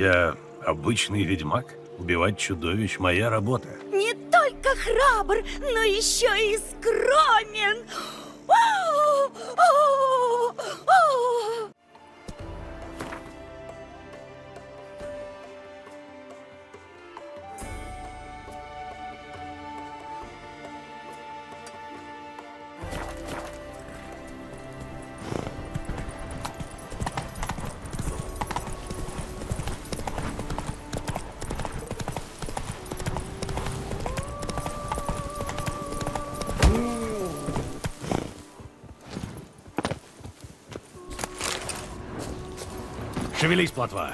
Я обычный ведьмак. Убивать чудовищ – моя работа. Не только храбр, но еще и скромен. Шевелись, плотва.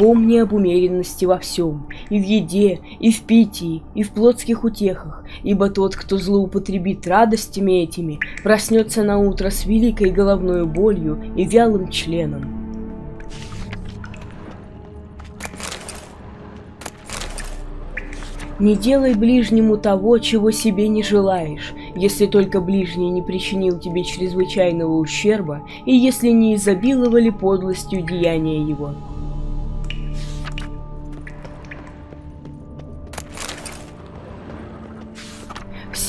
Помни об умеренности во всем, и в еде, и в питье, и в плотских утехах, ибо тот, кто злоупотребит радостями этими, проснется на утро с великой головной болью и вялым членом. Не делай ближнему того, чего себе не желаешь, если только ближний не причинил тебе чрезвычайного ущерба и если не изобиловали подлостью деяния его.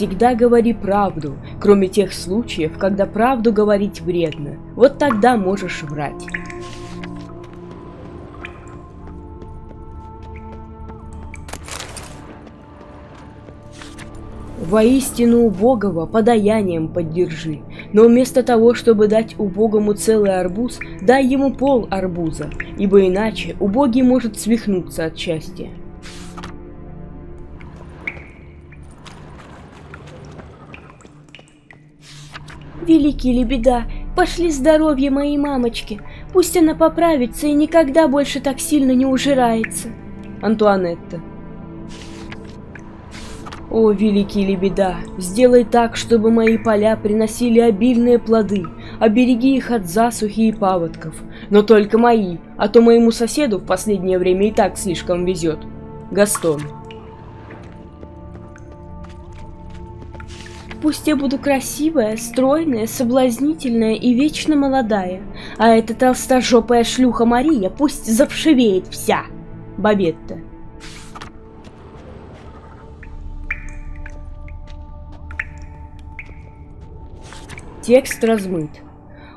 Всегда говори правду, кроме тех случаев, когда правду говорить вредно. Вот тогда можешь врать. Воистину убогого подаянием поддержи, но вместо того, чтобы дать убогому целый арбуз, дай ему пол арбуза, ибо иначе убогий может свихнуться от счастья. Великий ли беда, пошли здоровье моей мамочки, пусть она поправится и никогда больше так сильно не ужирается. Антуанетта. О, великий лебеда, сделай так, чтобы мои поля приносили обильные плоды, обереги их от засухи и паводков, но только мои, а то моему соседу в последнее время и так слишком везет. Гастон. Пусть я буду красивая, стройная, соблазнительная и вечно молодая, а эта толстожопая шлюха Мария пусть завшивеет вся. Бабетта. Текст размыт.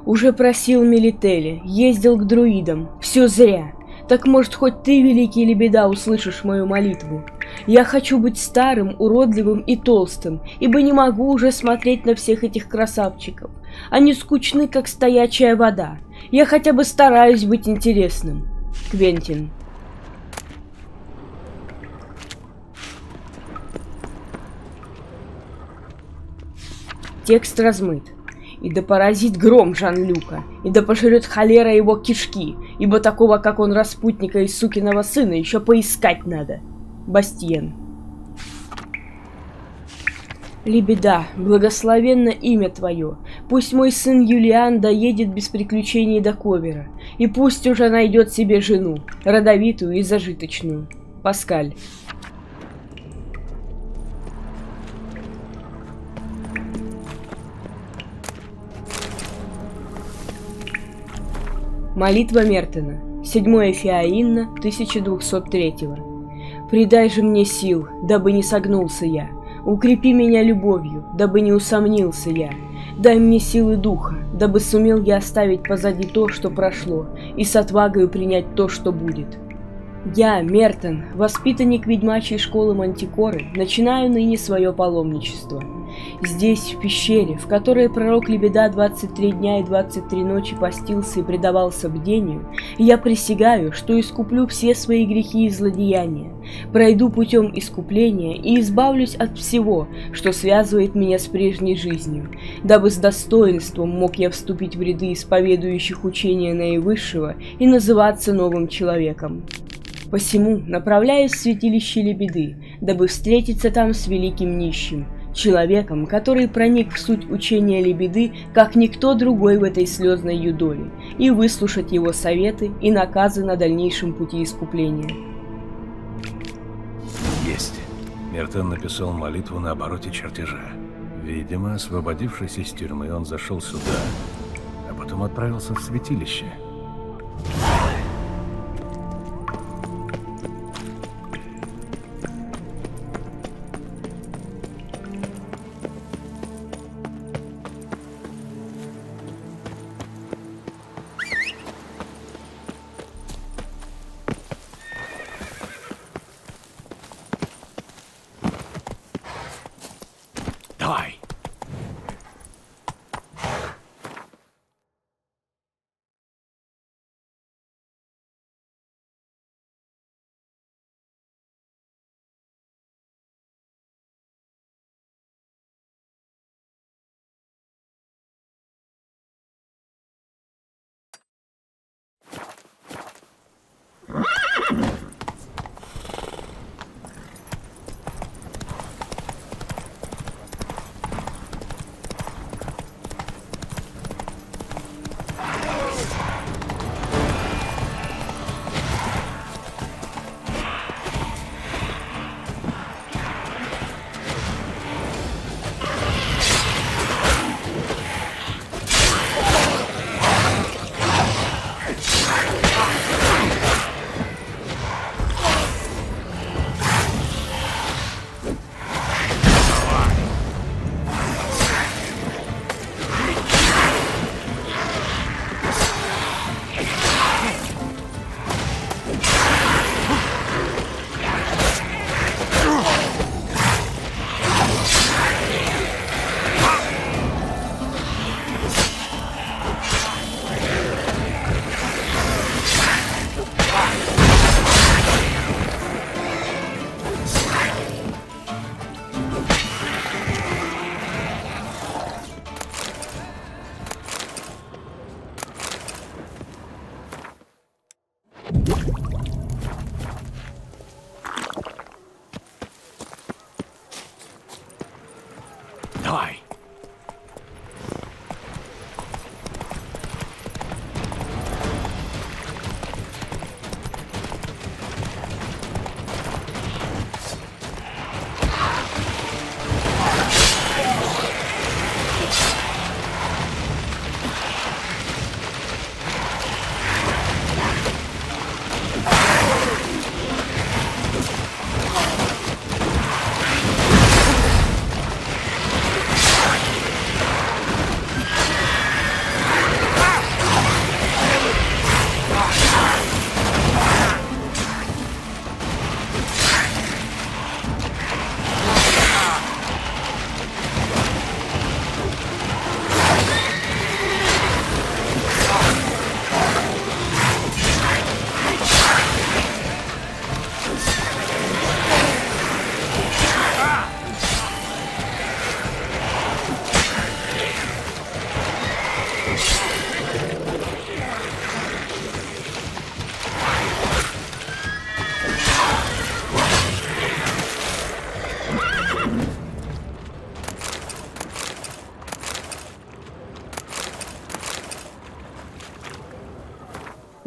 Уже просил Мелители, ездил к друидам. Все зря. Так может, хоть ты, великий лебеда, услышишь мою молитву. Я хочу быть старым, уродливым и толстым, ибо не могу уже смотреть на всех этих красавчиков. Они скучны, как стоячая вода. Я хотя бы стараюсь быть интересным. Квентин. Текст размыт. И да поразит гром Жан-Люка, и да пожрет холера его кишки, ибо такого, как он, распутника и сукиного сына, еще поискать надо. Бастиен. Лебеда, благословенно имя твое. Пусть мой сын Юлиан доедет без приключений до Ковера, и пусть уже найдет себе жену, родовитую и зажиточную. Паскаль. Молитва Мертена. 7 Фиаинна 1203. «Придай же мне сил, дабы не согнулся я. Укрепи меня любовью, дабы не усомнился я. Дай мне силы духа, дабы сумел я оставить позади то, что прошло, и с отвагой принять то, что будет. Я, Мертон, воспитанник ведьмачьей школы Мантикоры, начинаю ныне свое паломничество. Здесь, в пещере, в которой пророк Лебеда 23 дня и 23 ночи постился и предавался бдению, я присягаю, что искуплю все свои грехи и злодеяния, пройду путем искупления и избавлюсь от всего, что связывает меня с прежней жизнью, дабы с достоинством мог я вступить в ряды исповедующих учения наивысшего и называться новым человеком. Посему направляюсь в святилище Лебеды, дабы встретиться там с великим нищим, человеком, который проник в суть учения Лебеды, как никто другой в этой слезной юдоле, и выслушать его советы и наказы на дальнейшем пути искупления. Есть. Мертон написал молитву на обороте чертежа. Видимо, освободившись из тюрьмы, он зашел сюда, а потом отправился в святилище.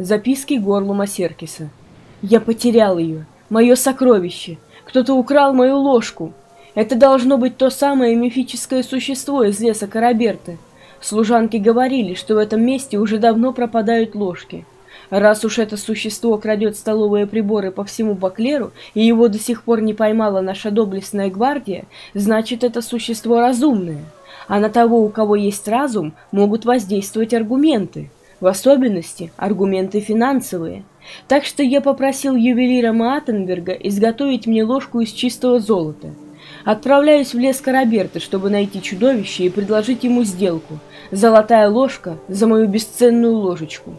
Записки Горлума Серкиса. Я потерял ее. Мое сокровище. Кто-то украл мою ложку. Это должно быть то самое мифическое существо из леса Караберты. Служанки говорили, что в этом месте уже давно пропадают ложки. Раз уж это существо крадет столовые приборы по всему Баклеру, и его до сих пор не поймала наша доблестная гвардия, значит, это существо разумное. А на того, у кого есть разум, могут воздействовать аргументы. В особенности аргументы финансовые. Так что я попросил ювелира Маатенберга изготовить мне ложку из чистого золота. Отправляюсь в лес Караберты, чтобы найти чудовище и предложить ему сделку. Золотая ложка за мою бесценную ложечку.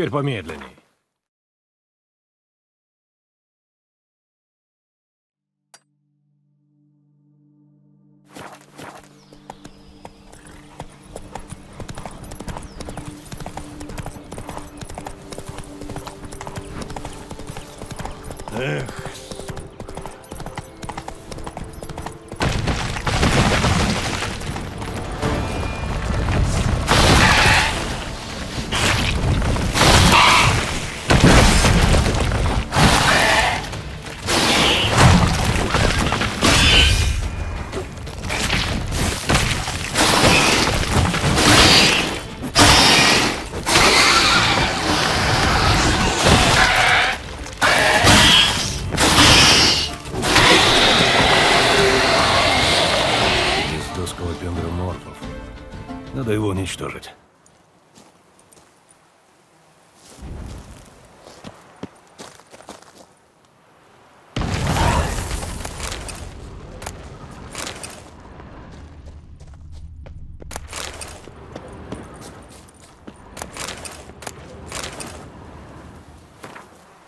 Теперь помедленней.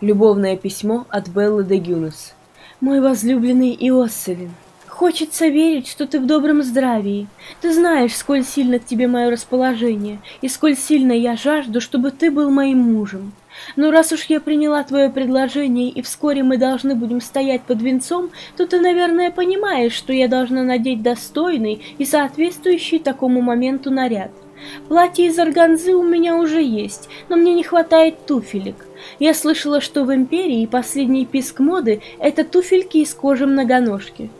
Любовное письмо от Беллы де Гюнес. Мой возлюбленный Иосселин, хочется верить, что ты в добром здравии. Ты знаешь, сколь сильно к тебе мое расположение, и сколь сильно я жажду, чтобы ты был моим мужем. Но раз уж я приняла твое предложение, и вскоре мы должны будем стоять под венцом, то ты, наверное, понимаешь, что я должна надеть достойный и соответствующий такому моменту наряд. Платье из органзы у меня уже есть, но мне не хватает туфелек. Я слышала, что в Империи последний писк моды — это туфельки из кожи многоножки.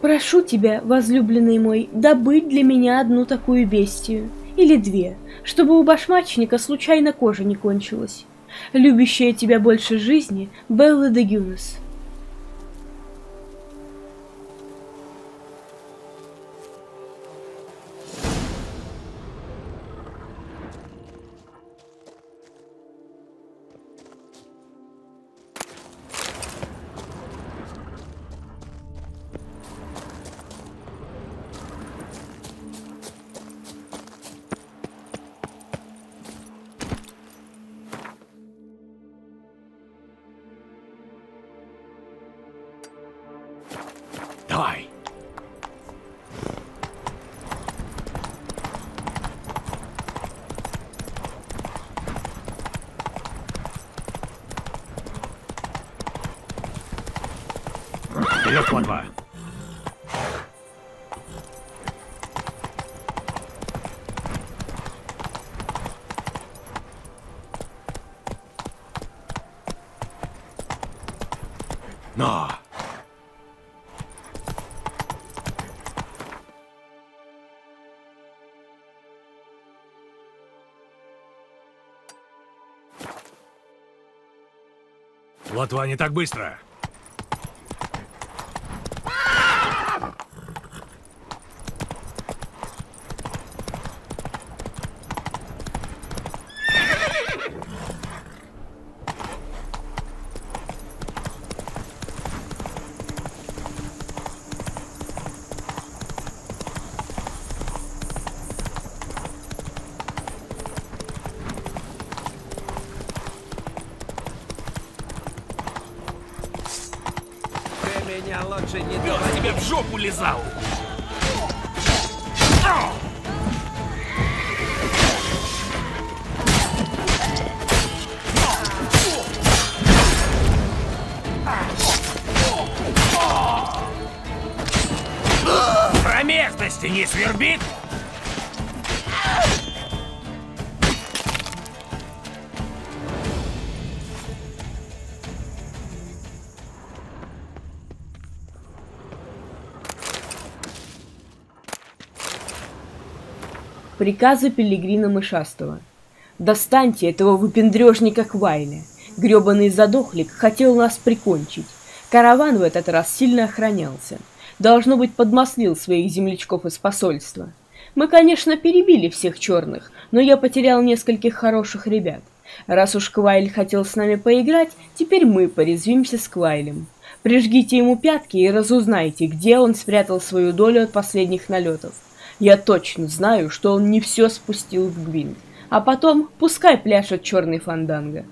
Прошу тебя, возлюбленный мой, добыть для меня одну такую бестию. Или две, чтобы у башмачника случайно кожа не кончилась любящая тебя больше жизни, Белла де Гюнес. Но! Латва, не так быстро! Приказы Пелегрина Мышастого. Достаньте этого выпендрежника Квайля. Гребаный задохлик хотел нас прикончить. Караван в этот раз сильно охранялся. Должно быть, подмаслил своих землячков из посольства. Мы, конечно, перебили всех черных, но я потерял нескольких хороших ребят. Раз уж Квайль хотел с нами поиграть, теперь мы порезвимся с Квайлем. Прижгите ему пятки и разузнайте, где он спрятал свою долю от последних налетов. Я точно знаю, что он не все спустил в Гвинт. А потом пускай пляшет черный фанданго.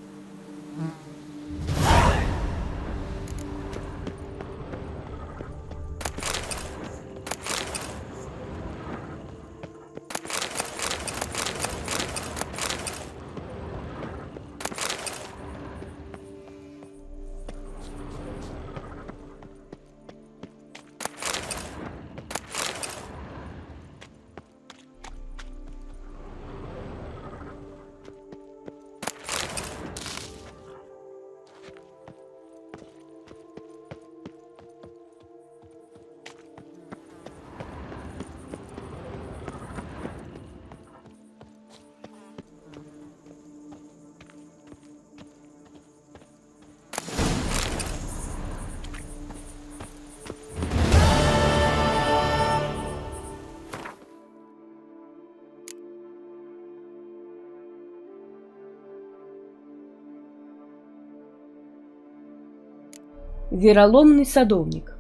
Вероломный садовник.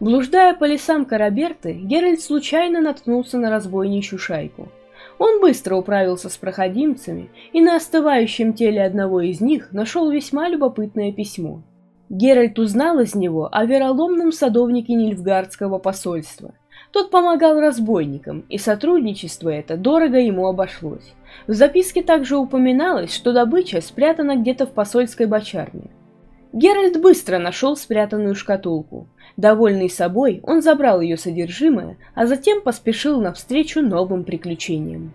Блуждая по лесам Караберты, Геральт случайно наткнулся на разбойничью шайку. Он быстро управился с проходимцами и на остывающем теле одного из них нашел весьма любопытное письмо. Геральт узнал из него о вероломном садовнике Нильфгардского посольства. Тот помогал разбойникам, и сотрудничество это дорого ему обошлось. В записке также упоминалось, что добыча спрятана где-то в посольской бочарне. Геральт быстро нашел спрятанную шкатулку. Довольный собой, он забрал ее содержимое, а затем поспешил навстречу новым приключениям.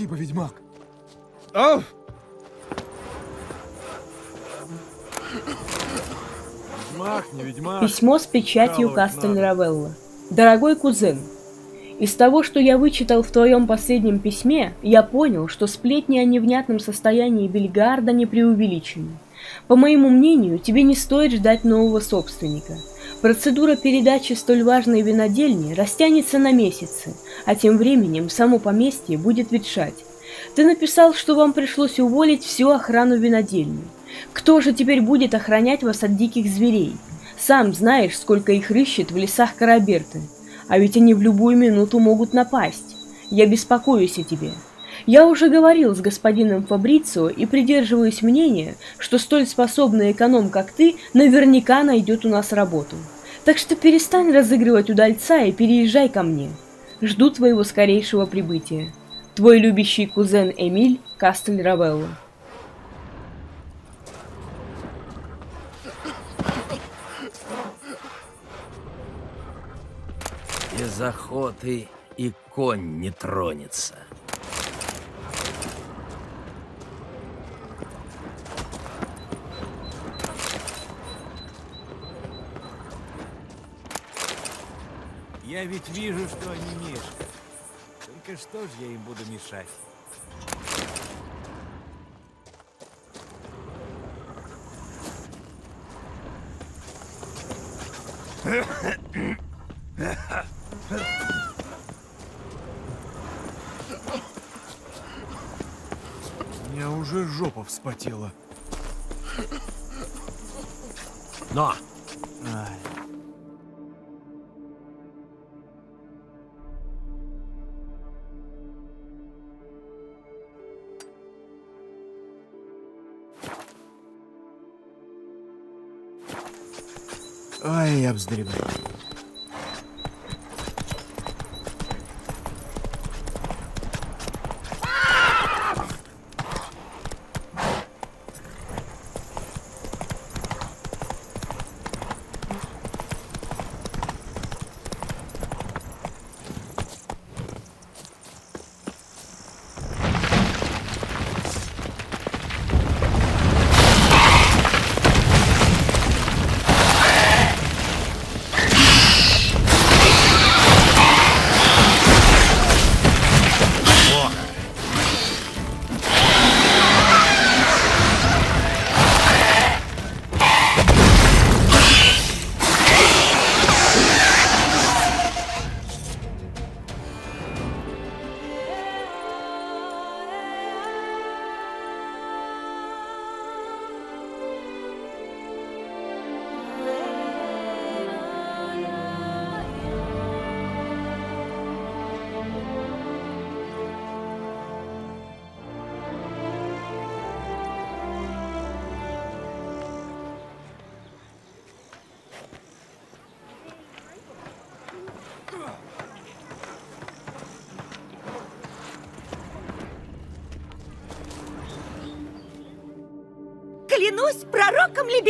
Спасибо, ведьмак. Ау! Ведьмак, не ведьмак. Письмо с печатью Кастель. Равелла. Дорогой кузен, из того, что я вычитал в твоем последнем письме, я понял, что сплетни о невнятном состоянии Бельгарда не преувеличены. По моему мнению, тебе не стоит ждать нового собственника. Процедура передачи столь важной винодельни растянется на месяцы, а тем временем само поместье будет ветшать. Ты написал, что вам пришлось уволить всю охрану винодельни. Кто же теперь будет охранять вас от диких зверей? Сам знаешь, сколько их рыщет в лесах Караберты. А ведь они в любую минуту могут напасть. Я беспокоюсь о тебе. Я уже говорил с господином Фабрицио и придерживаюсь мнения, что столь способный эконом, как ты, наверняка найдет у нас работу. Так что перестань разыгрывать удальца и переезжай ко мне. Жду твоего скорейшего прибытия. Твой любящий кузен Эмиль Кастель Равелло. Без охоты и конь не тронется. Я ведь вижу, что они мешкают. Только что же я им буду мешать? У меня уже жопа вспотела. Но! Ай. Ай, я вздремнул.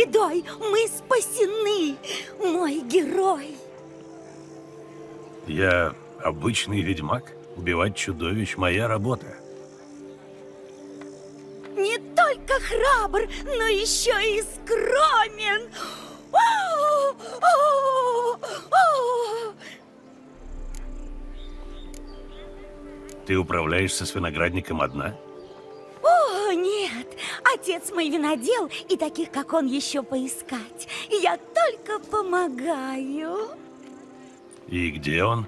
Лебедой, мы спасены, мой герой. Я обычный ведьмак. Убивать чудовищ — моя работа. Не только храбр, но еще и скромен. О, о, о. Ты управляешься с виноградником одна? О, нет, отец мой винодел, и таких, как он, еще поискать. Я только помогаю. И где он?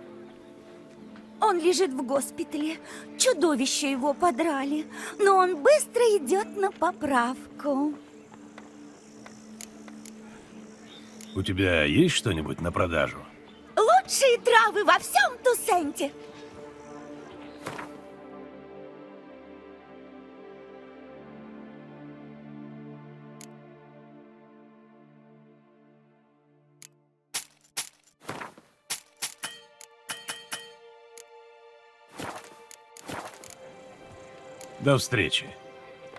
Он лежит в госпитале. Чудовище его подрали. Но он быстро идет на поправку. У тебя есть что-нибудь на продажу? Лучшие травы во всем Тусенте. До встречи.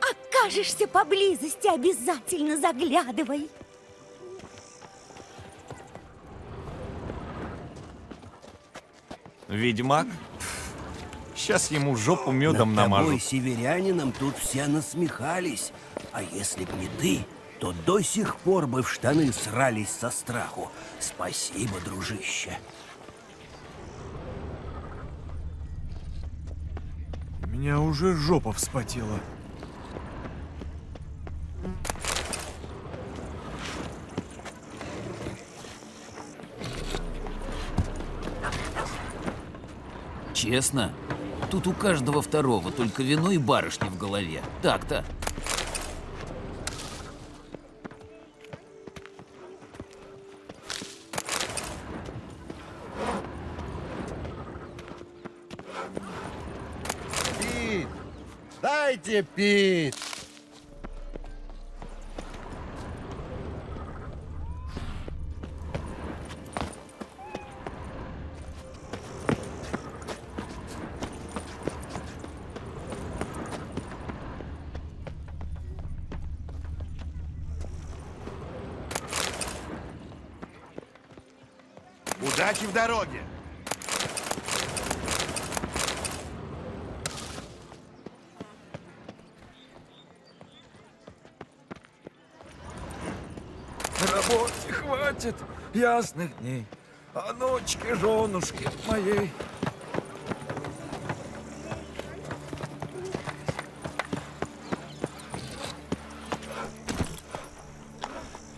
Окажешься поблизости, обязательно заглядывай. Ведьмак? Сейчас ему жопу медом Над тобой, намажу. северянином, тут все насмехались. А если б не ты, то до сих пор бы в штаны срались со страху. Спасибо, дружище. Меня уже жопа вспотела. Честно? Тут у каждого второго только вино и барышни в голове. Так-то. Дайте пить! Удачи в дороге! Работы хватит ясных дней, а ночки, женушки моей.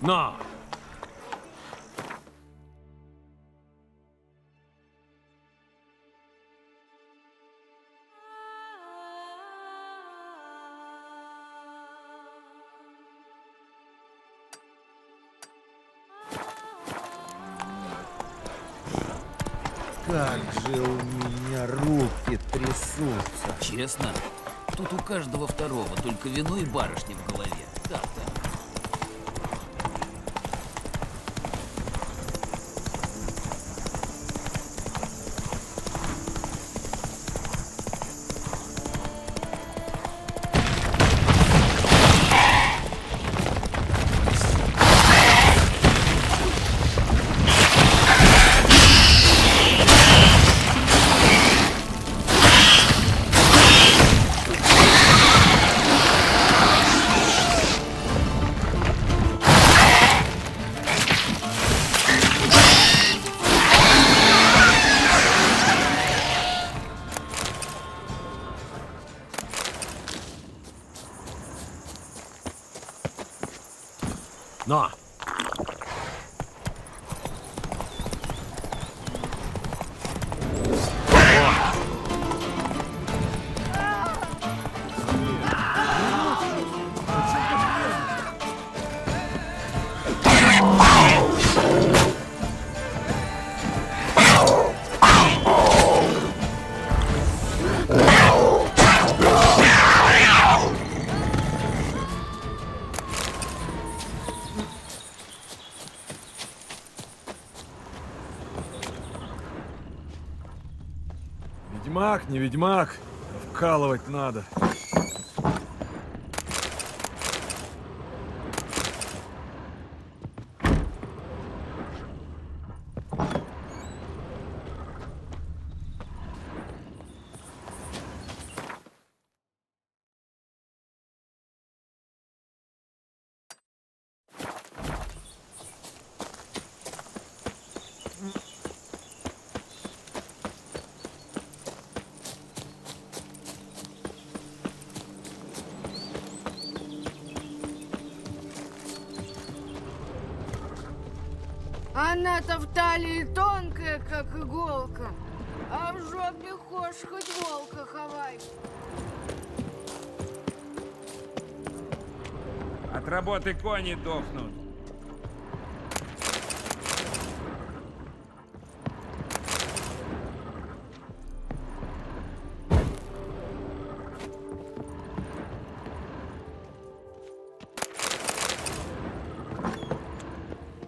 Но! Ведьмак. Вкалывать надо. Как иголка, а в жопе хошь хоть волка хавай. От работы кони дохнут.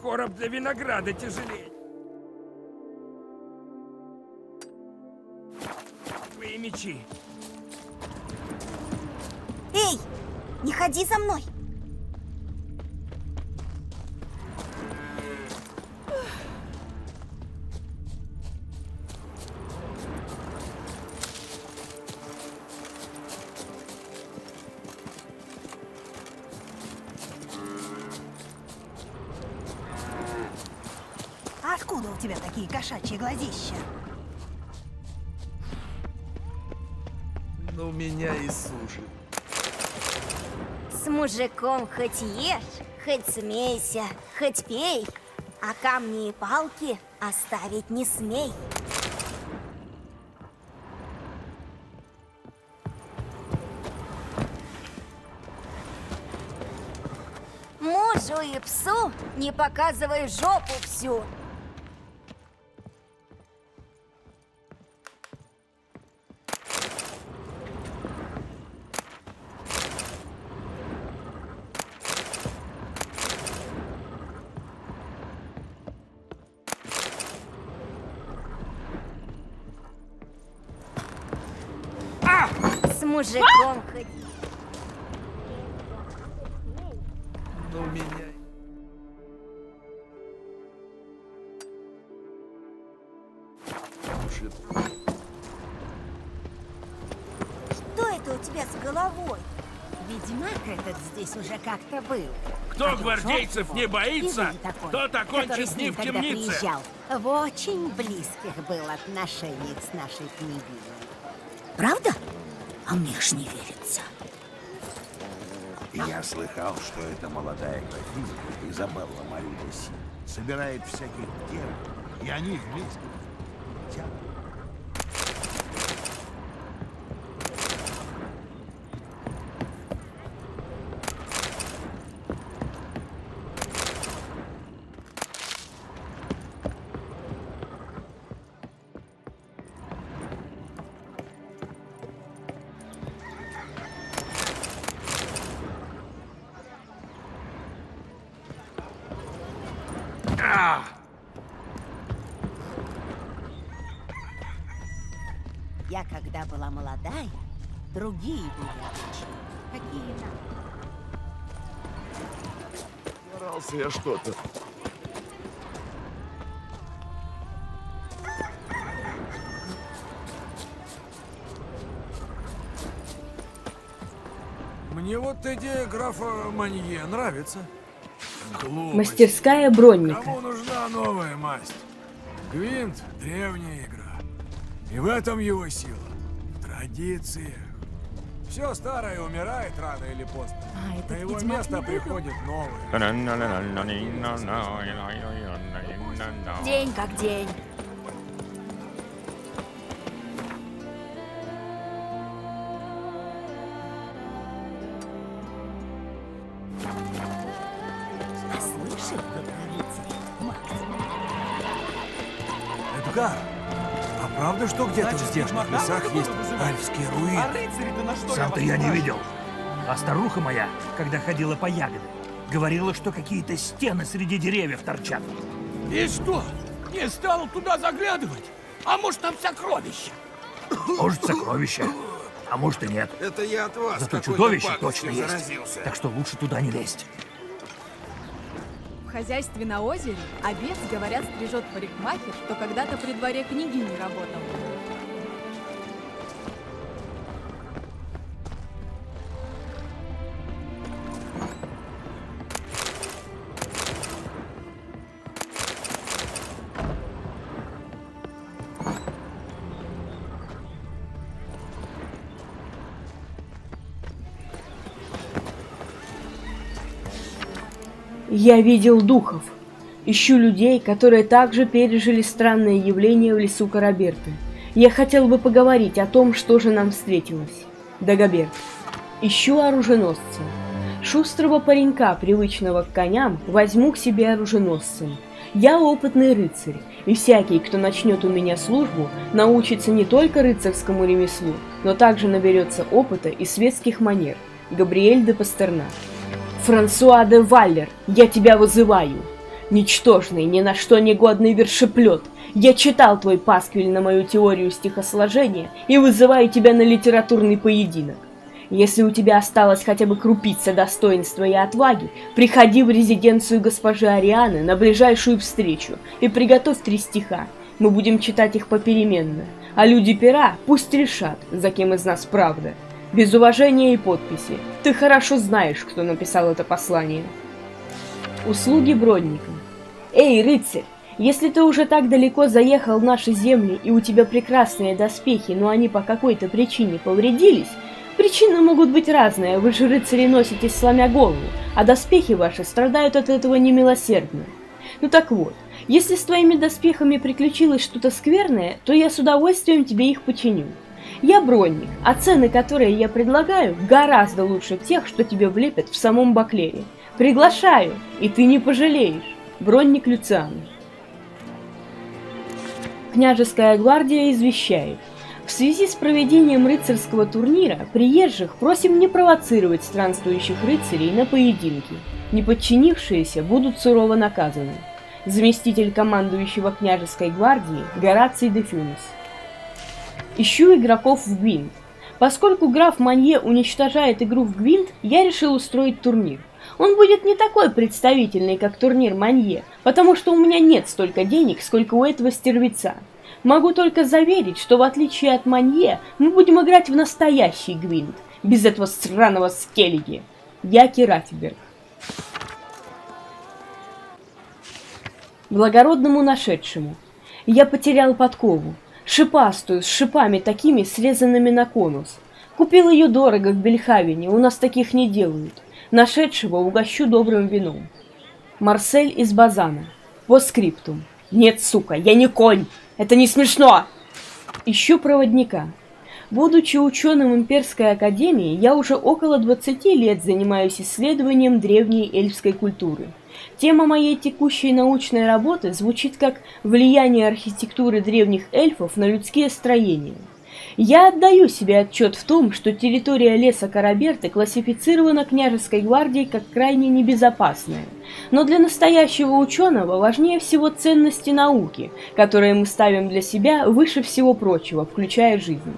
Короб для винограда тяжелее. Мечи. Эй, не ходи за мной. Мужиком хоть ешь, хоть смейся, хоть пей, а камни и палки оставить не смей. Мужу и псу не показывай жопу всю. Сушит. Что это у тебя с головой? Ведьмак этот здесь уже как-то был. Кто А гвардейцев не боится, такой, тот окончит дни ним в темнице. приезжал. В очень близких был отношениях с нашей княгиней. Правда? А мне ж не верится. Я слыхал, что эта молодая графиня Изабелла Мария собирает всяких дев, и они вместе 家。Другие были. Какие нам? Старался я что-то. Мне вот идея графа Манье нравится. Глупость. Мастерская бронника. Кому нужна новая масть? Гвинт — древняя игра. И в этом его сила. В традициях. Все старое умирает рано или поздно. А, этот На его место приходит новое. День как день. Что где-то в здешних лесах есть альфские руины? Сам-то я не видел. А старуха моя, когда ходила по ягоды, говорила, что какие-то стены среди деревьев торчат. И что? Не стал туда заглядывать? А может там сокровища? Может, сокровища, а может и нет. Это я от вас Зато чудовище точно есть. заразился. Так что лучше туда не лезть. В хозяйстве на озере овец, говорят, стрижет парикмахер, что когда-то при дворе княгини работал. Я видел духов. Ищу людей, которые также пережили странное явление в лесу Караберты. Я хотел бы поговорить о том, что же нам встретилось. Дагоберт. Ищу оруженосца. Шустрого паренька, привычного к коням, возьму к себе оруженосцем. Я опытный рыцарь, и всякий, кто начнет у меня службу, научится не только рыцарскому ремеслу, но также наберется опыта и светских манер. Габриэль де Пастернак. Франсуа де Валлер, я тебя вызываю. Ничтожный, ни на что негодный вершеплет. Я читал твой пасквиль на мою теорию стихосложения и вызываю тебя на литературный поединок. Если у тебя осталось хотя бы крупица достоинства и отваги, приходи в резиденцию госпожи Арианы на ближайшую встречу и приготовь три стиха. Мы будем читать их попеременно, а люди пера пусть решат, за кем из нас правда. Без уважения и подписи. Ты хорошо знаешь, кто написал это послание. Услуги Бродника. Эй, рыцарь, если ты уже так далеко заехал в наши земли и у тебя прекрасные доспехи, но они по какой-то причине повредились, Причины могут быть разные, вы же рыцари носитесь сломя голову, а доспехи ваши страдают от этого немилосердно. Ну так вот, если с твоими доспехами приключилось что-то скверное, то я с удовольствием тебе их починю. Я бронник, а цены, которые я предлагаю, гораздо лучше тех, что тебе влепят в самом Баклере. Приглашаю, и ты не пожалеешь. Бронник Люциан. Княжеская гвардия извещает. В связи с проведением рыцарского турнира приезжих просим не провоцировать странствующих рыцарей на поединки. Неподчинившиеся будут сурово наказаны. Заместитель командующего княжеской гвардии Гораций де Фюнес. Ищу игроков в Гвинт. Поскольку граф Манье уничтожает игру в Гвинт, я решил устроить турнир. Он будет не такой представительный, как турнир Манье, потому что у меня нет столько денег, сколько у этого стервеца. Могу только заверить, что в отличие от Манье, мы будем играть в настоящий гвинт, без этого сраного скеллиги. Я Киратиберг. Благородному нашедшему. Я потерял подкову, шипастую, с шипами такими, срезанными на конус. Купил ее дорого в Бельхавене, у нас таких не делают. Нашедшего угощу добрым вином. Марсель из Базана. По скриптум. Нет, сука, я не конь! Это не смешно! Ищу проводника. Будучи ученым Имперской Академии, я уже около 20 лет занимаюсь исследованием древней эльфской культуры. Тема моей текущей научной работы звучит как «Влияние архитектуры древних эльфов на людские строения». Я отдаю себе отчет в том, что территория леса Караберты классифицирована княжеской гвардией как крайне небезопасная. Но для настоящего ученого важнее всего ценности науки, которые мы ставим для себя выше всего прочего, включая жизнь.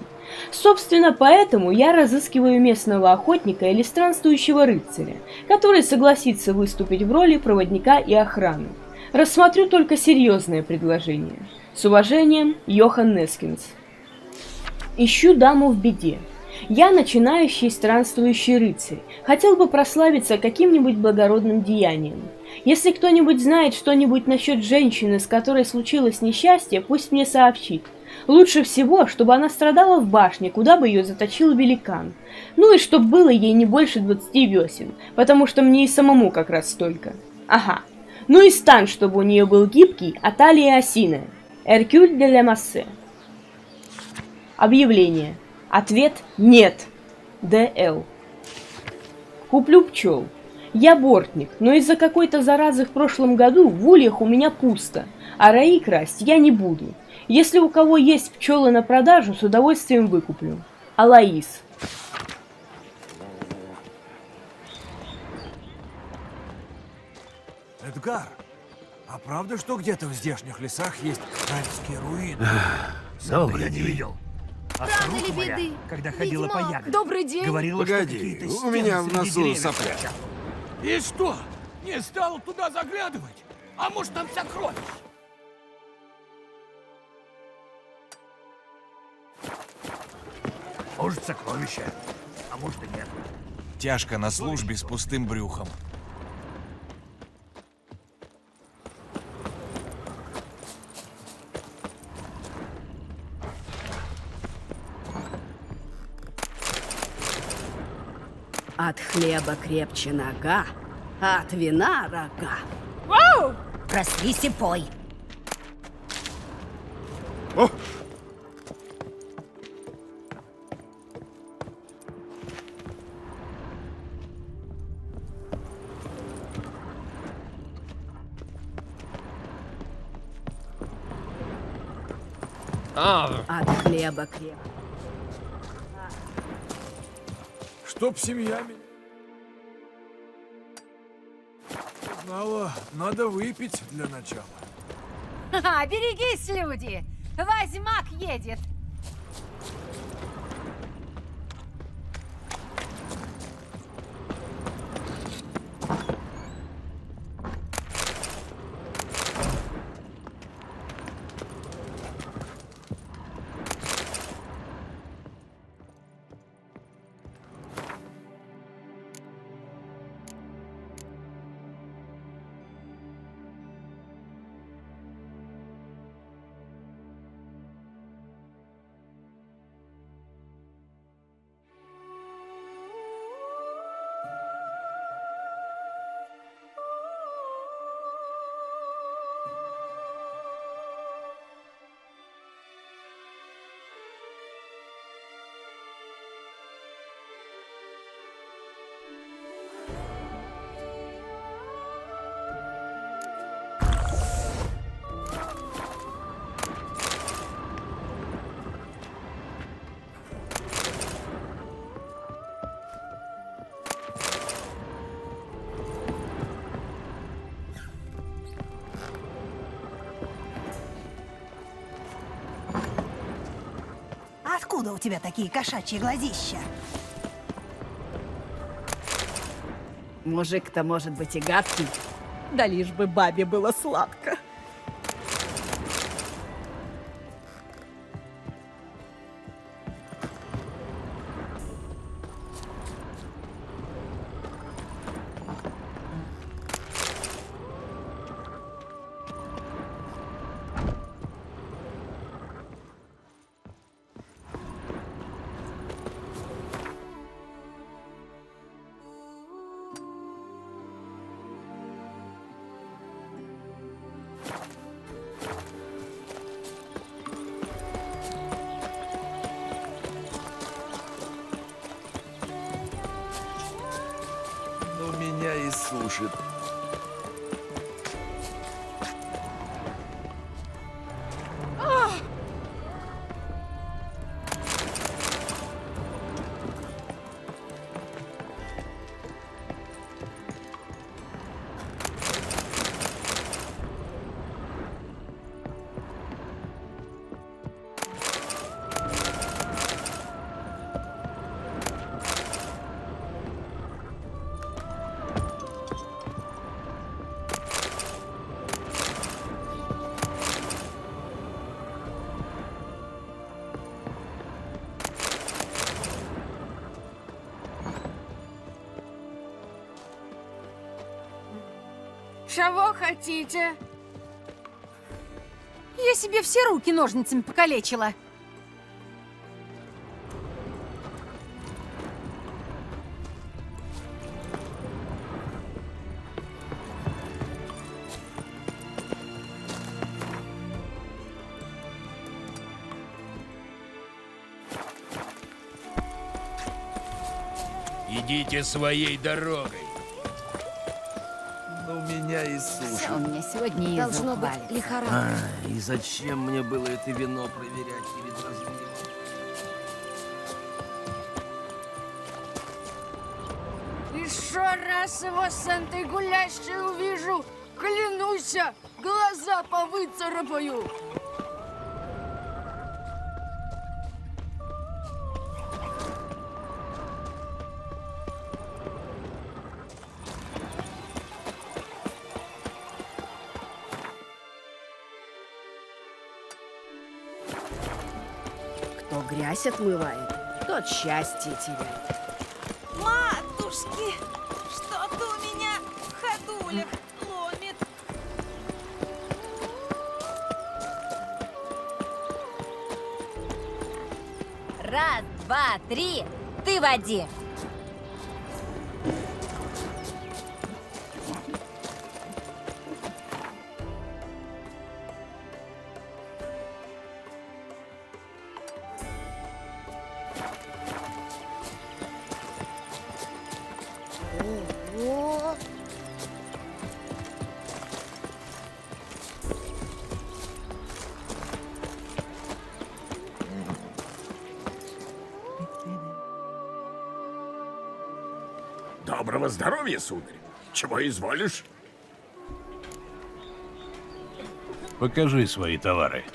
Собственно, поэтому я разыскиваю местного охотника или странствующего рыцаря, который согласится выступить в роли проводника и охраны. Рассмотрю только серьезное предложение. С уважением, Йохан Нескинс. Ищу даму в беде. Я начинающий странствующий рыцарь. Хотел бы прославиться каким-нибудь благородным деянием. Если кто-нибудь знает что-нибудь насчет женщины, с которой случилось несчастье, пусть мне сообщит. Лучше всего, чтобы она страдала в башне, куда бы ее заточил великан. Ну и чтобы было ей не больше 20 весен, потому что мне и самому как раз столько. Ага. Ну и стан, чтобы у нее был гибкий, а талия осиная. Эркюль де ля Массе. Объявление. Ответ нет. ДЛ. Куплю пчел. Я бортник, но из-за какой-то заразы в прошлом году в ульях у меня пусто, а раи красть я не буду. Если у кого есть пчелы на продажу, с удовольствием выкуплю. Алаис. Эдгар, а правда, что где-то в здешних лесах есть райские руины? Я не видел. А Правда ли моя, беды? когда ходила по ягодам, добрый день. говорила, Погоди, что у меня в носу сопля. И что? Не стал туда заглядывать? А может там сокровищ? Может, сокровища, а может и нет. Тяжко на службе с пустым брюхом. От хлеба крепче нога, а от вина рога. Вау! Просрись и пой. О! От хлеба креп. Чтоб семья меня... Знала, надо выпить для начала. Ха, берегись, люди! Возьмак едет! Откуда у тебя такие кошачьи глазища? Мужик-то может быть и гадкий, да лишь бы бабе было сладко. Чего хотите? Я себе все руки ножницами покалечила. Идите своей дорогой. Сушит. Всё, у меня сегодня язык Должно быть валится. лихорадка. А, и зачем мне было это вино проверять перед разливом? Еще раз его с этой гулящей увижу, клянусь, глаза повыцарапаю. Грязь отмывает, тот счастье теряет. Матушки, что-то у меня в ходулях ломит. Раз, два, три, ты води. Здоровья, сударь. Чего изволишь? Покажи свои товары.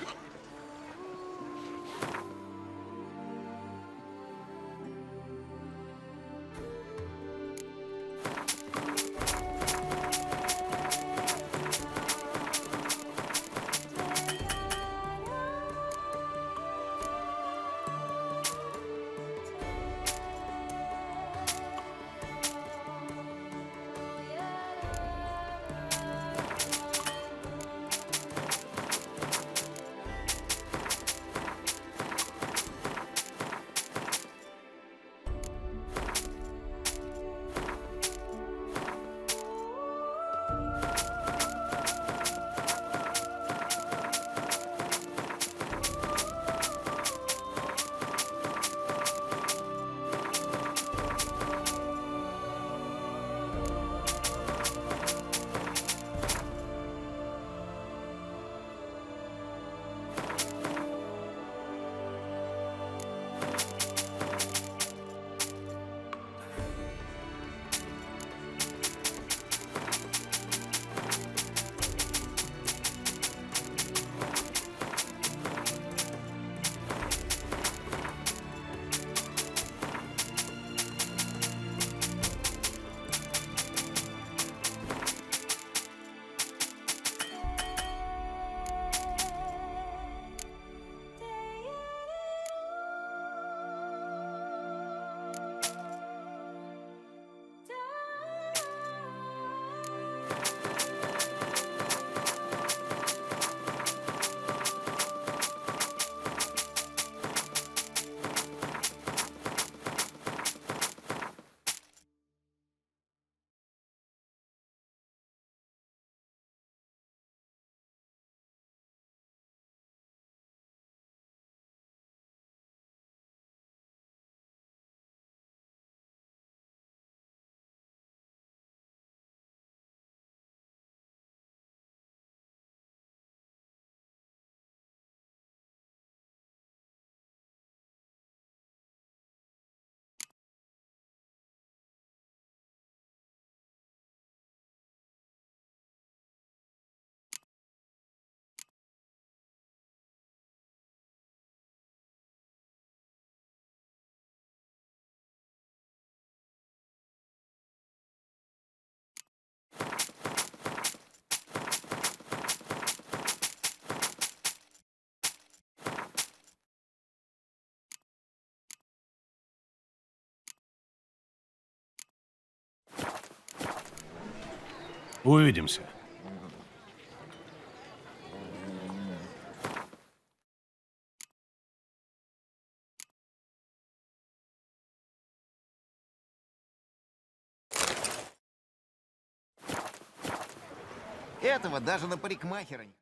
Увидимся. Этого даже на парикмахера не...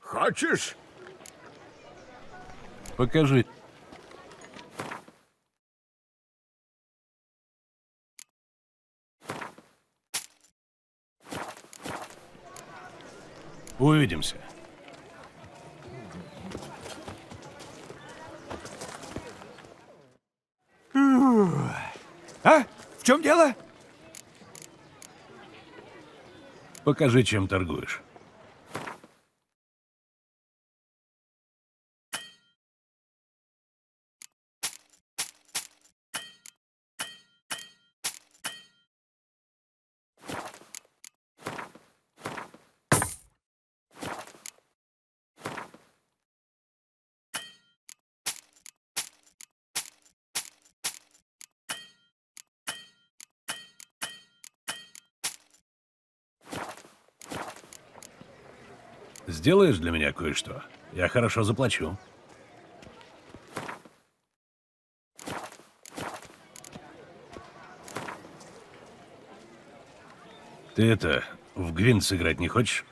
Хочешь? Покажи. Увидимся. А? В чем дело? Покажи, чем торгуешь. Сделаешь для меня кое-что? Я хорошо заплачу. Ты это, в гвинт сыграть не хочешь?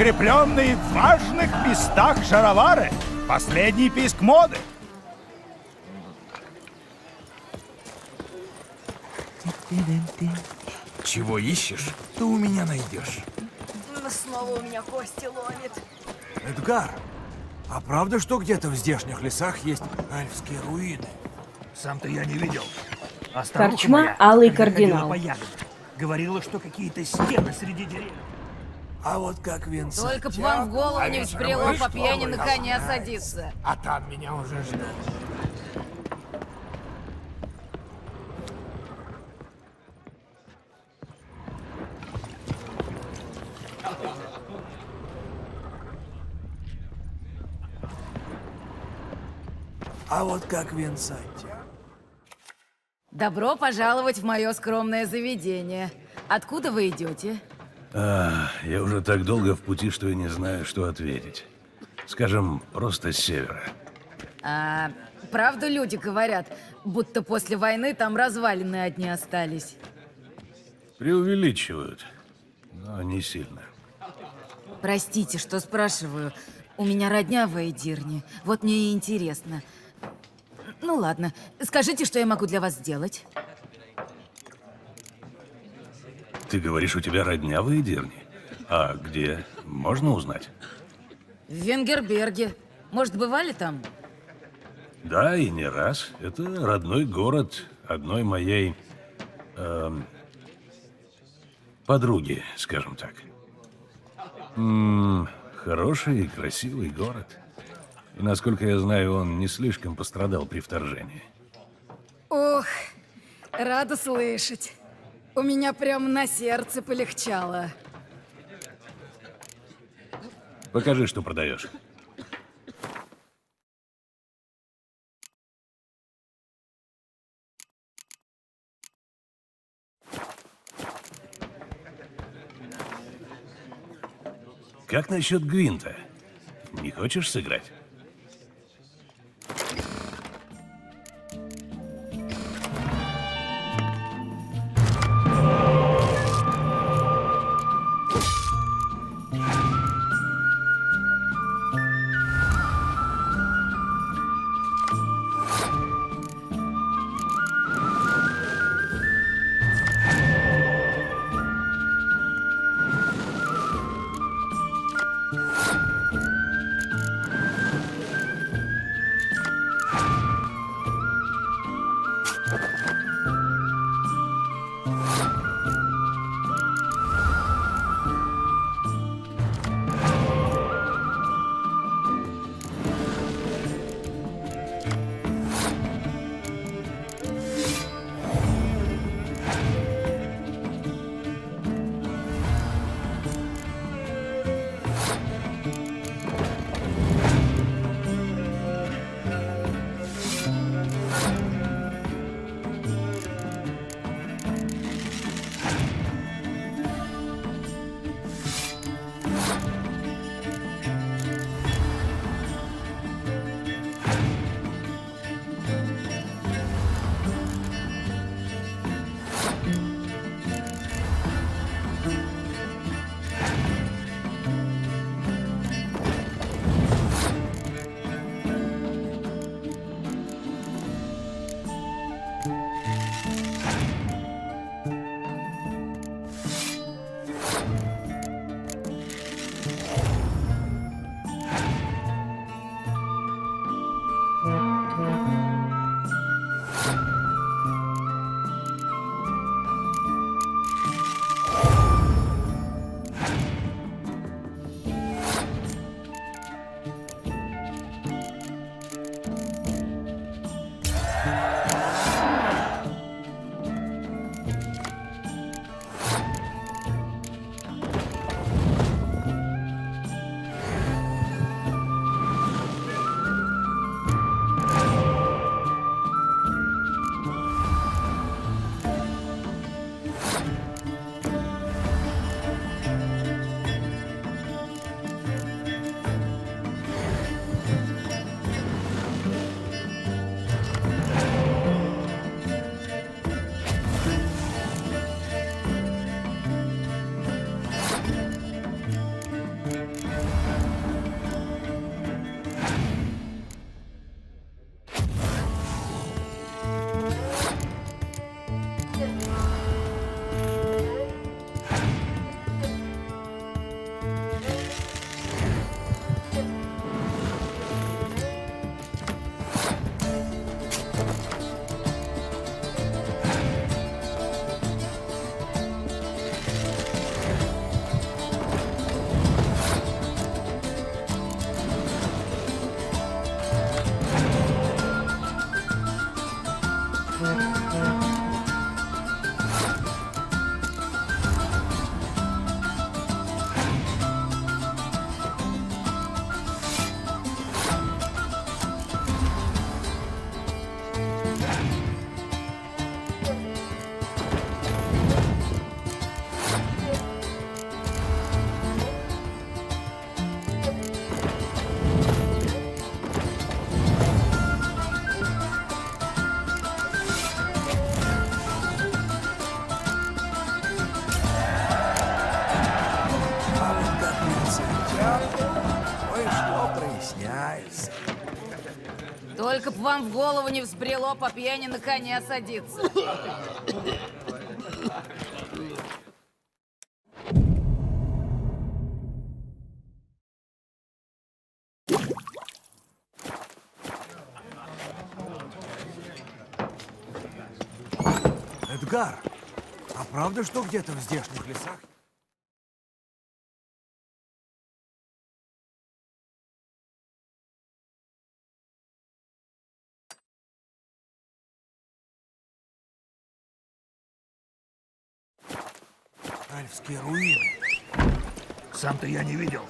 Новые, укрепленные в важных местах шаровары. Последний писк моды. Чего ищешь, ты у меня найдешь. Снова у меня кости ломит. Эдгар, а правда, что где-то в здешних лесах есть эльфские руины? Сам-то я не видел. А Корчма моя, «Алый кардинал». говорила, что какие-то стены среди деревьев. А вот как Винсент. Только б вам в голову не взбрело по пьяни на коня садиться. А там меня уже ждут. А вот как Винсанти. Добро пожаловать в мое скромное заведение. Откуда вы идете? А, я уже так долго в пути, что и не знаю, что ответить. Скажем, просто с севера. А, правда люди говорят, будто после войны там развалины одни остались. Преувеличивают, но не сильно. Простите, что спрашиваю. У меня родня в Эйдирне. Вот мне и интересно. Ну ладно, скажите, что я могу для вас сделать? Ты говоришь, у тебя родня в Эдирне? А где? Можно узнать? В Венгерберге. Может, бывали там? Да, и не раз. Это родной город одной моей... эм, подруги, скажем так. М, хороший и красивый город. И, насколько я знаю, он не слишком пострадал при вторжении. Ох, рада слышать. У меня прям на сердце полегчало. Покажи, что продаешь. Как насчет Гвинта? Не хочешь сыграть? Вам в голову не взбрело по пьяни на коня садиться. Эдгар, а правда, что где-то в здешних лесах Сам-то я не видел.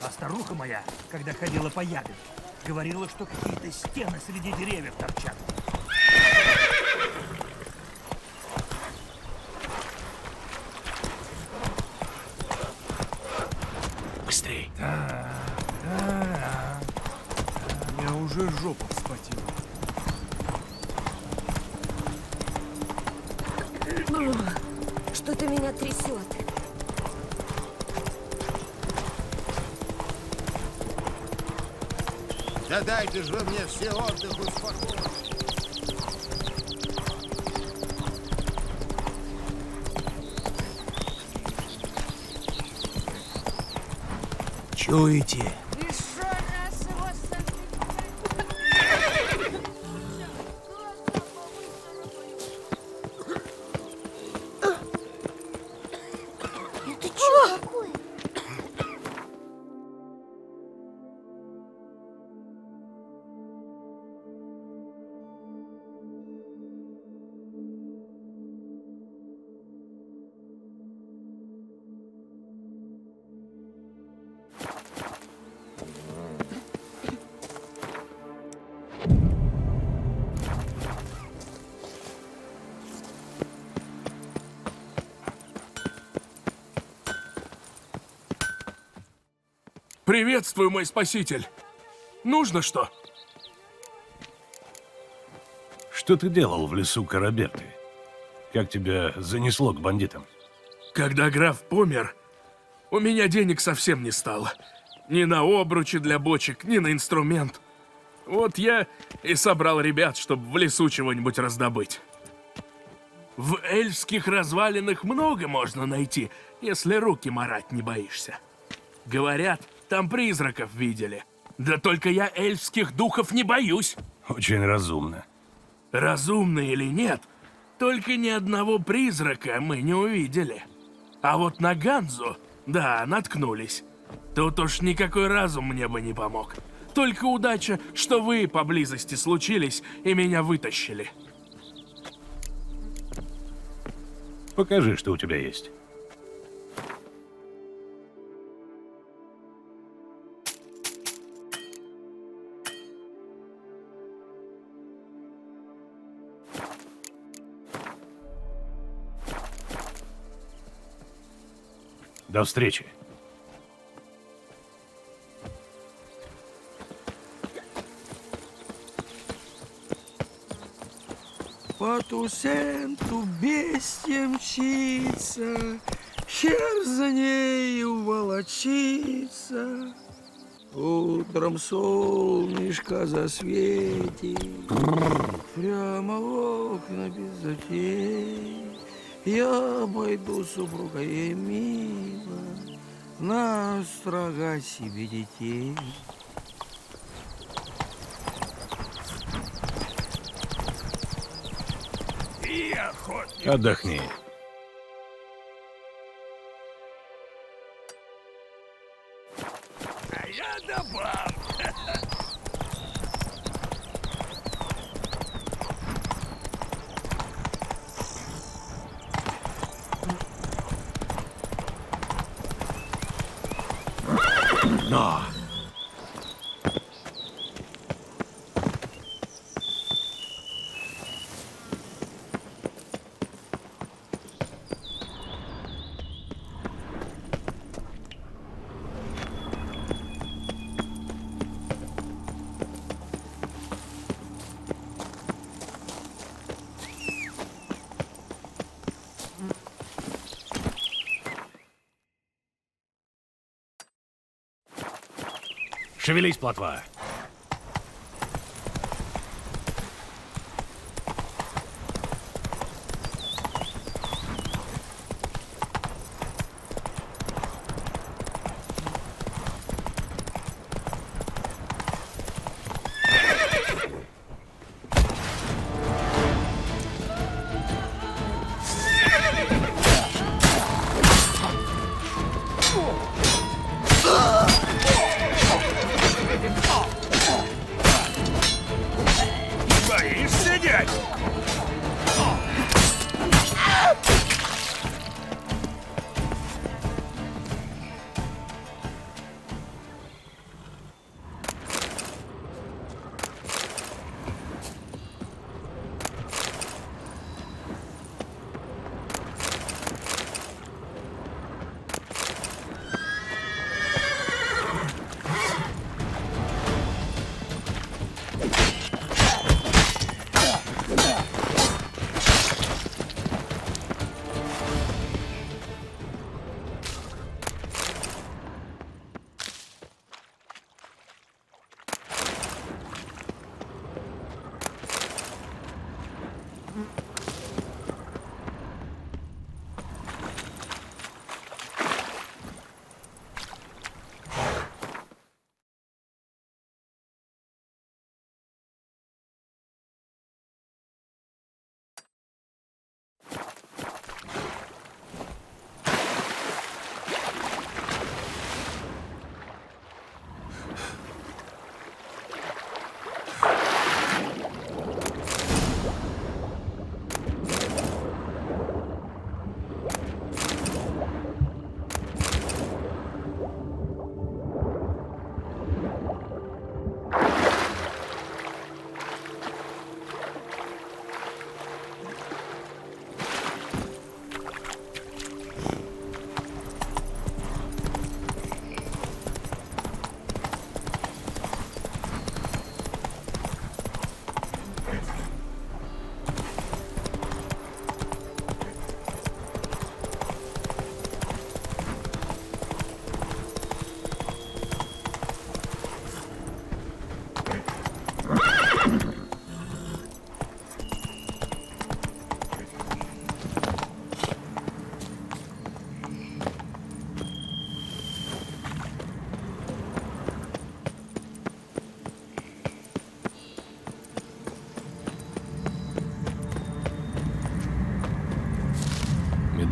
А старуха моя, когда ходила по ягоде, говорила, что какие-то стены среди деревьев торчат. Приветствую, мой спаситель. Нужно что? Что ты делал в лесу Караберты? Как тебя занесло к бандитам? Когда граф помер, у меня денег совсем не стало. Ни на обручи для бочек, ни на инструмент. Вот я и собрал ребят, чтобы в лесу чего-нибудь раздобыть. В эльфских развалинах много можно найти, если руки марать не боишься. Говорят, там призраков видели. Да только я эльфских духов не боюсь. Очень разумно. Разумно или нет, только ни одного призрака мы не увидели. А вот на Ганзу, да, наткнулись. Тут уж никакой разум мне бы не помог. Только удача, что вы поблизости случились и меня вытащили. Покажи, что у тебя есть. До встречи. По тусенту бестия мчится, Хер за нею волочится. Утром солнышко засветит, Прямо в окна без затей. Я обойду супруга ей мило, Настрогать себе детей. Отдохни. Шевелись, плотва.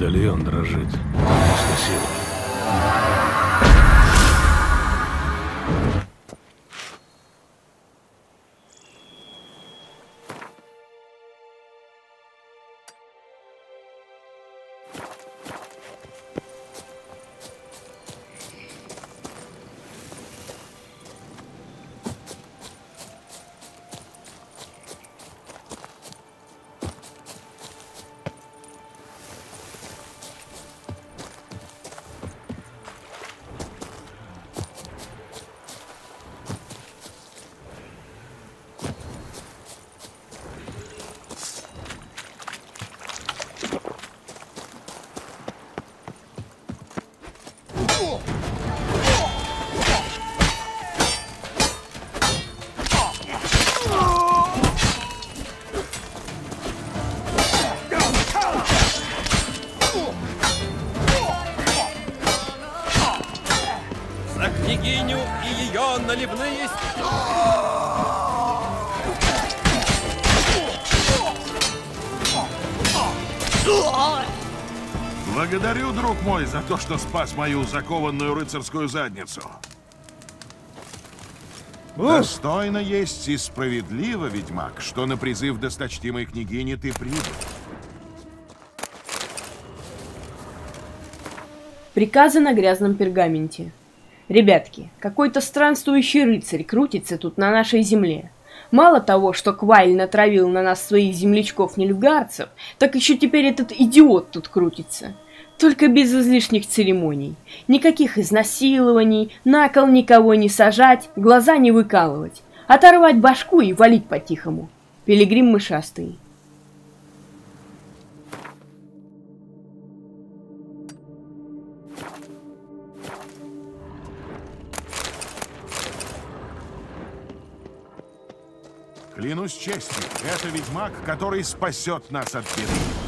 Медальон дрожит. Благодарю, друг мой, за то, что спас мою закованную рыцарскую задницу. Достойно есть и справедливо, ведьмак, что на призыв досточтимой княгини ты прибыл. Приказы на грязном пергаменте. Ребятки, какой-то странствующий рыцарь крутится тут на нашей земле. Мало того, что Квайль натравил на нас своих землячков-нельфгарцев, так еще теперь этот идиот тут крутится. Только без излишних церемоний. Никаких изнасилований, на кол никого не сажать, глаза не выкалывать. Оторвать башку и валить по-тихому. Пилигрим мышастый. Клянусь честью, это ведьмак, который спасет нас от беды.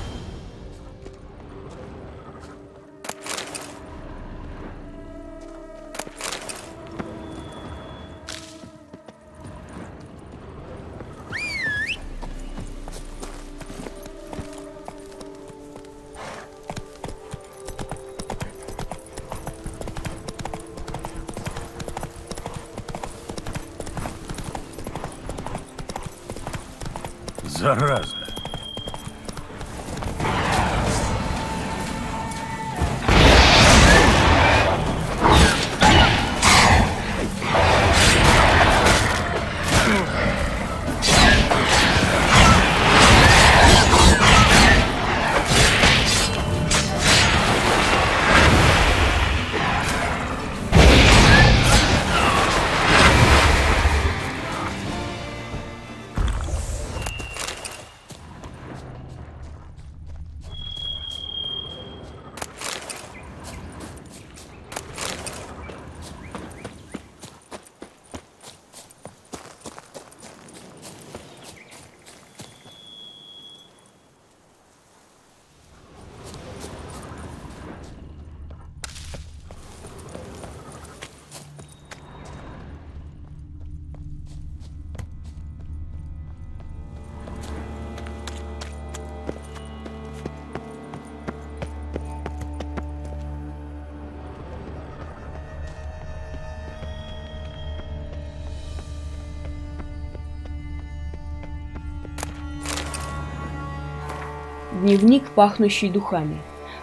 Дневник, пахнущий духами.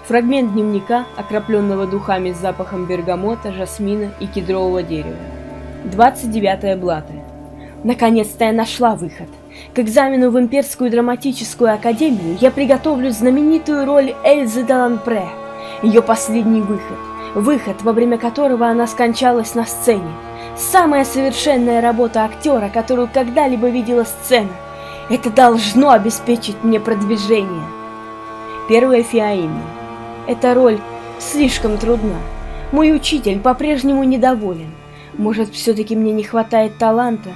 Фрагмент дневника, окропленного духами с запахом бергамота, жасмина и кедрового дерева. 29 блата. Наконец-то я нашла выход. К экзамену в Имперскую драматическую академию я приготовлю знаменитую роль Эльзы Даланпре. Ее последний выход. Выход, во время которого она скончалась на сцене. Самая совершенная работа актера, которую когда-либо видела сцена. Это должно обеспечить мне продвижение. Первая Фиаина. Эта роль слишком трудна. Мой учитель по-прежнему недоволен. Может, все-таки мне не хватает таланта?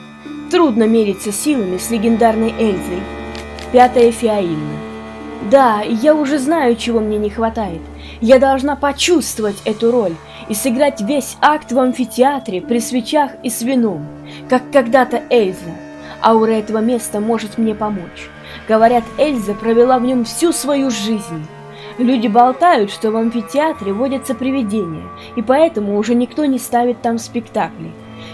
Трудно мериться силами с легендарной Эльзой. Пятая Фиаина. Да, я уже знаю, чего мне не хватает. Я должна почувствовать эту роль и сыграть весь акт в амфитеатре при свечах и с вином, как когда-то Эльза. Аура этого места может мне помочь. Говорят, Эльза провела в нем всю свою жизнь. Люди болтают, что в амфитеатре водятся привидения, и поэтому уже никто не ставит там спектакли.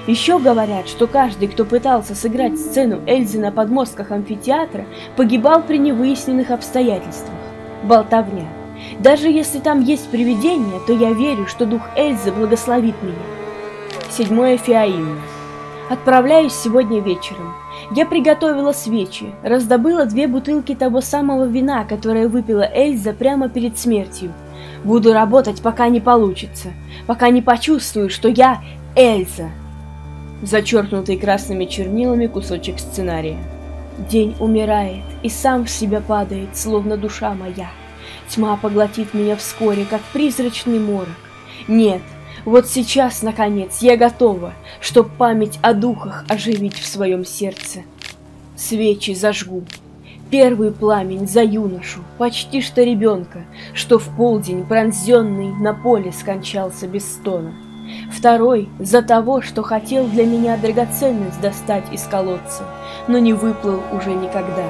Еще говорят, что каждый, кто пытался сыграть сцену Эльзы на подмостках амфитеатра, погибал при невыясненных обстоятельствах. Болтовня. Даже если там есть привидения, то я верю, что дух Эльзы благословит меня. Седьмое Фиаимна. Отправляюсь сегодня вечером. Я приготовила свечи, раздобыла две бутылки того самого вина, которое выпила Эльза прямо перед смертью. Буду работать, пока не получится, пока не почувствую, что я Эльза. Зачеркнутый красными чернилами кусочек сценария. День умирает и сам в себя падает, словно душа моя. Тьма поглотит меня вскоре, как призрачный морок. Нет, вот сейчас, наконец, я готова, чтоб память о духах оживить в своем сердце. Свечи зажгу. Первый пламень за юношу, почти что ребенка, что в полдень пронзенный на поле скончался без стона. Второй за того, что хотел для меня драгоценность достать из колодца, но не выплыл уже никогда.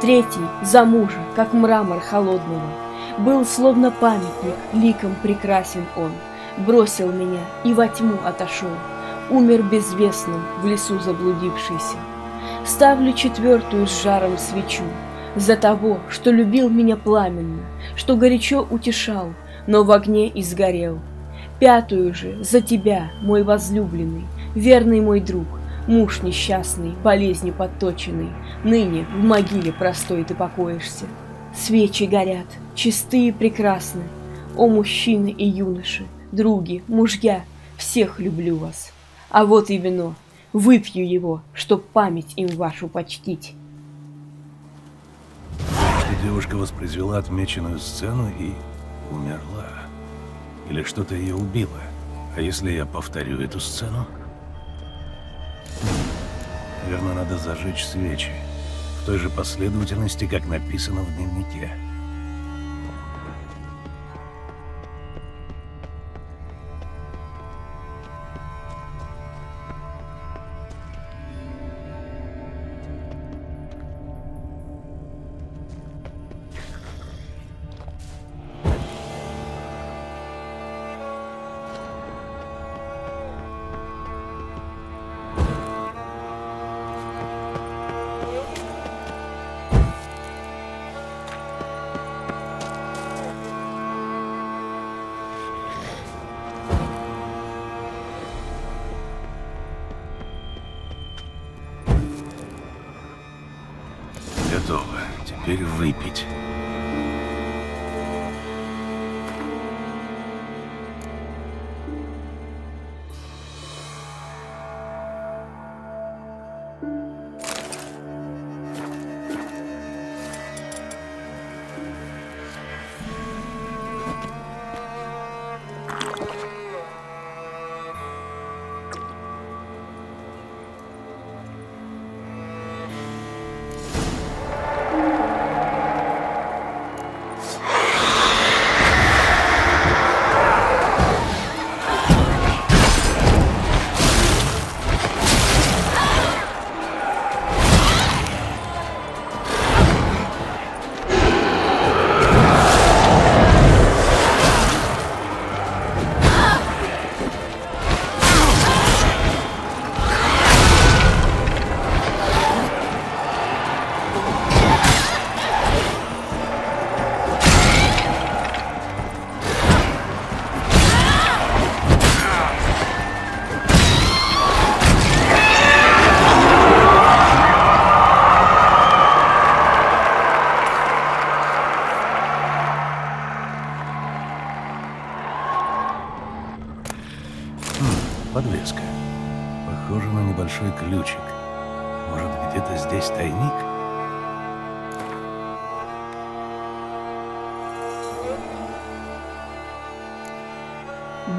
Третий за мужа, как мрамор холодного. Был словно памятник, ликом прекрасен он бросил меня и во тьму отошел, умер безвестным в лесу заблудившийся. Ставлю четвертую с жаром свечу за того, что любил меня пламенно, что горячо утешал, но в огне изгорел. пятую же за тебя, мой возлюбленный, верный мой друг, муж несчастный, болезнью подточенный, ныне в могиле простой ты покоишься. Свечи горят, чистые и прекрасны, о мужчины и юноши, други, мужья, всех люблю вас. А вот и вино, выпью его, чтоб память им вашу почтить. Что девушка воспроизвела отмеченную сцену и умерла. Или что-то ее убило. А если я повторю эту сцену? Наверное, надо зажечь свечи. В той же последовательности, как написано в дневнике.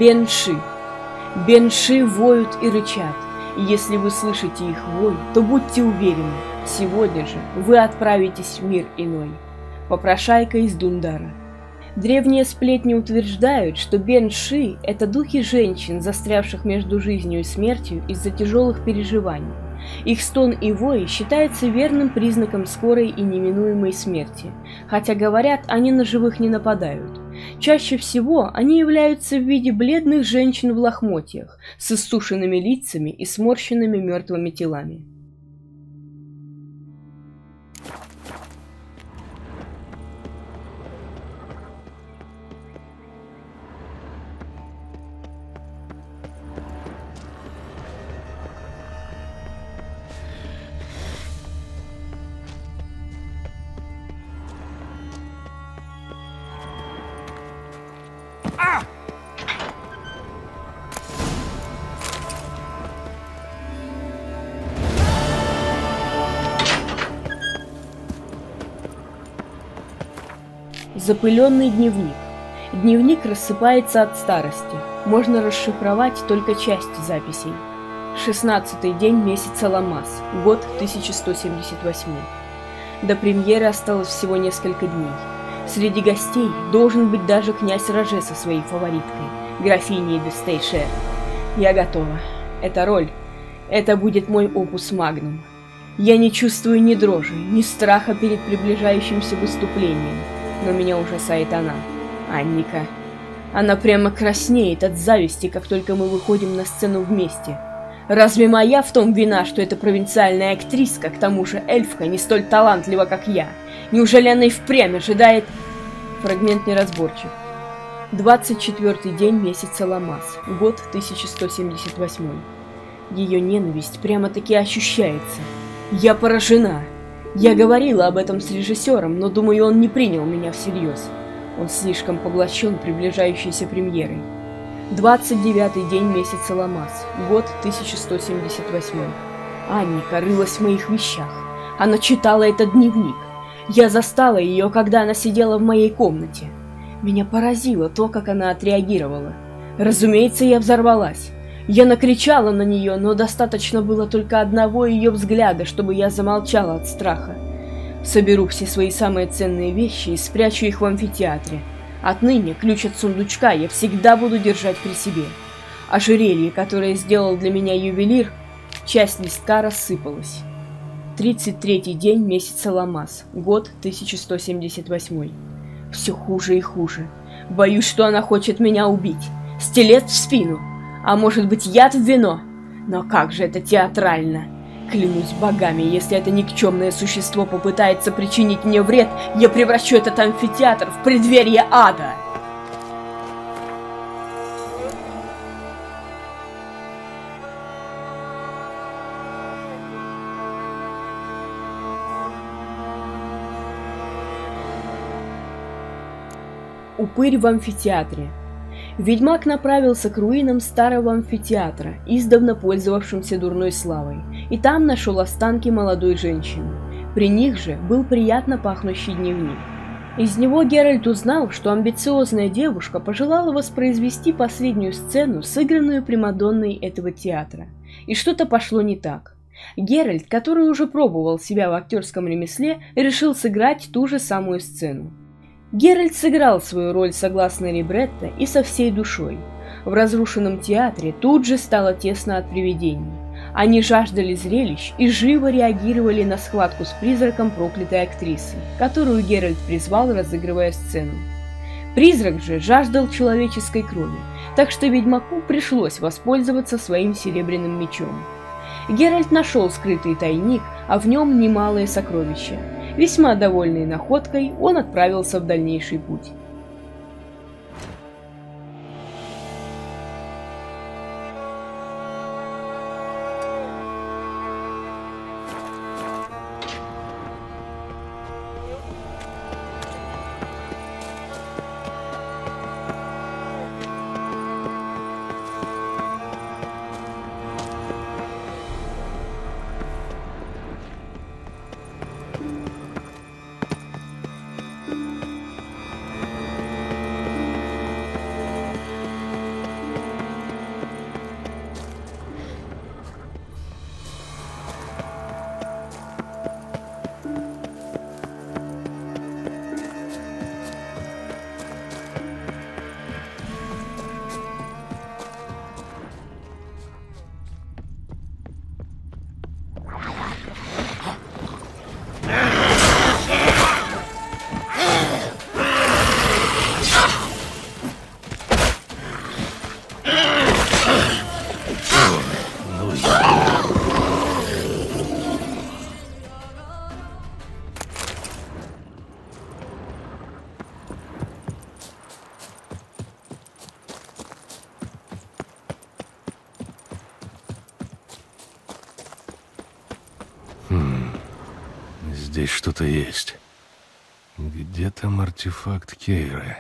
Бенши. Бенши воют и рычат. И если вы слышите их вой, то будьте уверены, сегодня же вы отправитесь в мир иной. Попрошайка из Дундара. Древние сплетни утверждают, что Бенши – это духи женщин, застрявших между жизнью и смертью из-за тяжелых переживаний. Их стон и вой считается верным признаком скорой и неминуемой смерти, хотя говорят, они на живых не нападают. Чаще всего они являются в виде бледных женщин в лохмотьях, с иссушенными лицами и сморщенными мертвыми телами. Запыленный дневник. Дневник рассыпается от старости. Можно расшифровать только часть записей. 16 день месяца Ламас, год 1178. До премьеры осталось всего несколько дней. Среди гостей должен быть даже князь Роже со своей фавориткой, графиней де Стейшер. Я готова. Это роль. Это будет мой опус магнум. Я не чувствую ни дрожи, ни страха перед приближающимся выступлением но меня ужасает она, Анника. Она прямо краснеет от зависти, как только мы выходим на сцену вместе. Разве моя в том вина, что эта провинциальная актриска, к тому же эльфка, не столь талантлива, как я? Неужели она и впрямь ожидает... Фрагмент неразборчив. 24 день месяца Ламас, год 1178. Ее ненависть прямо-таки ощущается. Я поражена. Я говорила об этом с режиссером, но думаю, он не принял меня всерьез. Он слишком поглощен приближающейся премьерой. 29 день месяца Ламас, год 1178. Анника рылась в моих вещах. Она читала этот дневник. Я застала ее, когда она сидела в моей комнате. Меня поразило то, как она отреагировала. Разумеется, я взорвалась. Я накричала на нее, но достаточно было только одного ее взгляда, чтобы я замолчала от страха. Соберу все свои самые ценные вещи и спрячу их в амфитеатре. Отныне ключ от сундучка я всегда буду держать при себе. Ожерелье, которое сделал для меня ювелир, часть листка рассыпалась. 33 день месяца Ламас, год 1178. Все хуже и хуже. Боюсь, что она хочет меня убить. Стилет в спину. А может быть, яд в вино? Но как же это театрально. Клянусь богами, если это никчемное существо попытается причинить мне вред, я превращу этот амфитеатр в преддверие ада. Упырь в амфитеатре. Ведьмак направился к руинам старого амфитеатра, издавна пользовавшимся дурной славой, и там нашел останки молодой женщины. При них же был приятно пахнущий дневник. Из него Геральт узнал, что амбициозная девушка пожелала воспроизвести последнюю сцену, сыгранную Примадонной этого театра. И что-то пошло не так. Геральт, который уже пробовал себя в актерском ремесле, решил сыграть ту же самую сцену. Геральт сыграл свою роль согласно либретто и со всей душой. В разрушенном театре тут же стало тесно от привидений. Они жаждали зрелищ и живо реагировали на схватку с призраком проклятой актрисы, которую Геральт призвал, разыгрывая сцену. Призрак же жаждал человеческой крови, так что ведьмаку пришлось воспользоваться своим серебряным мечом. Геральт нашел скрытый тайник, а в нем немалые сокровища – Весьма довольный находкой, он отправился в дальнейший путь. Что-то есть. Где там артефакт Кейры?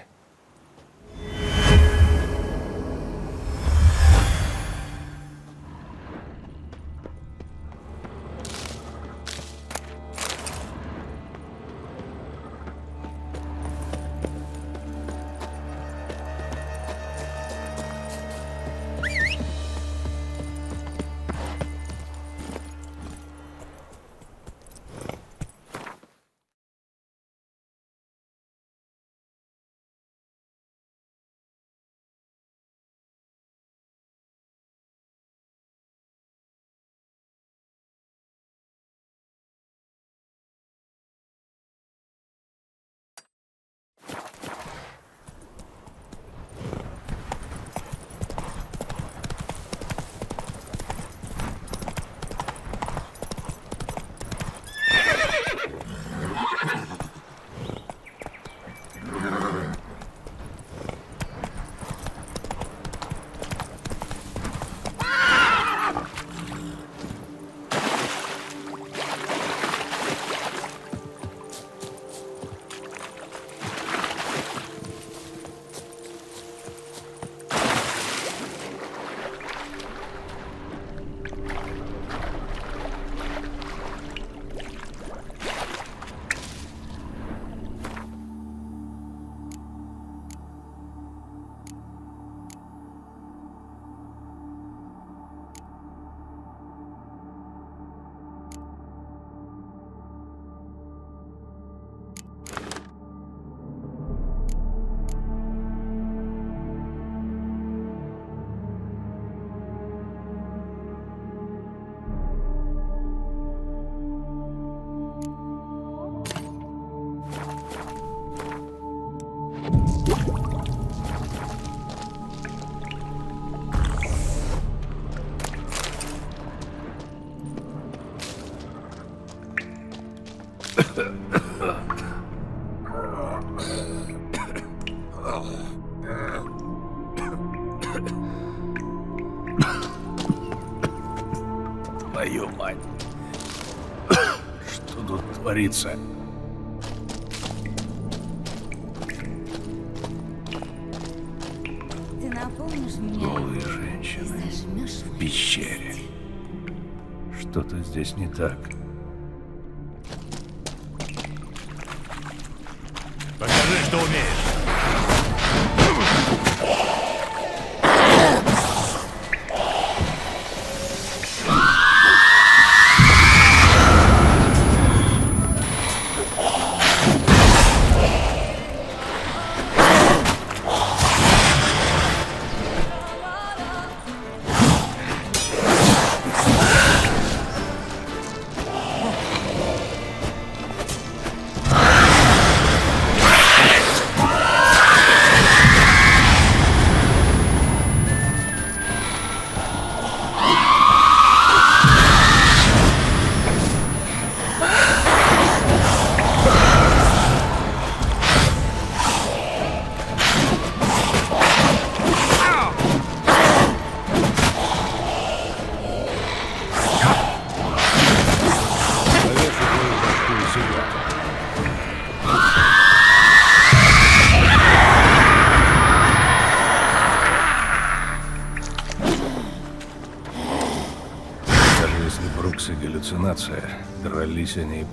Творится? Ты напомнишь меня? Голые женщины в пещере. Что-то здесь не так. Дрались они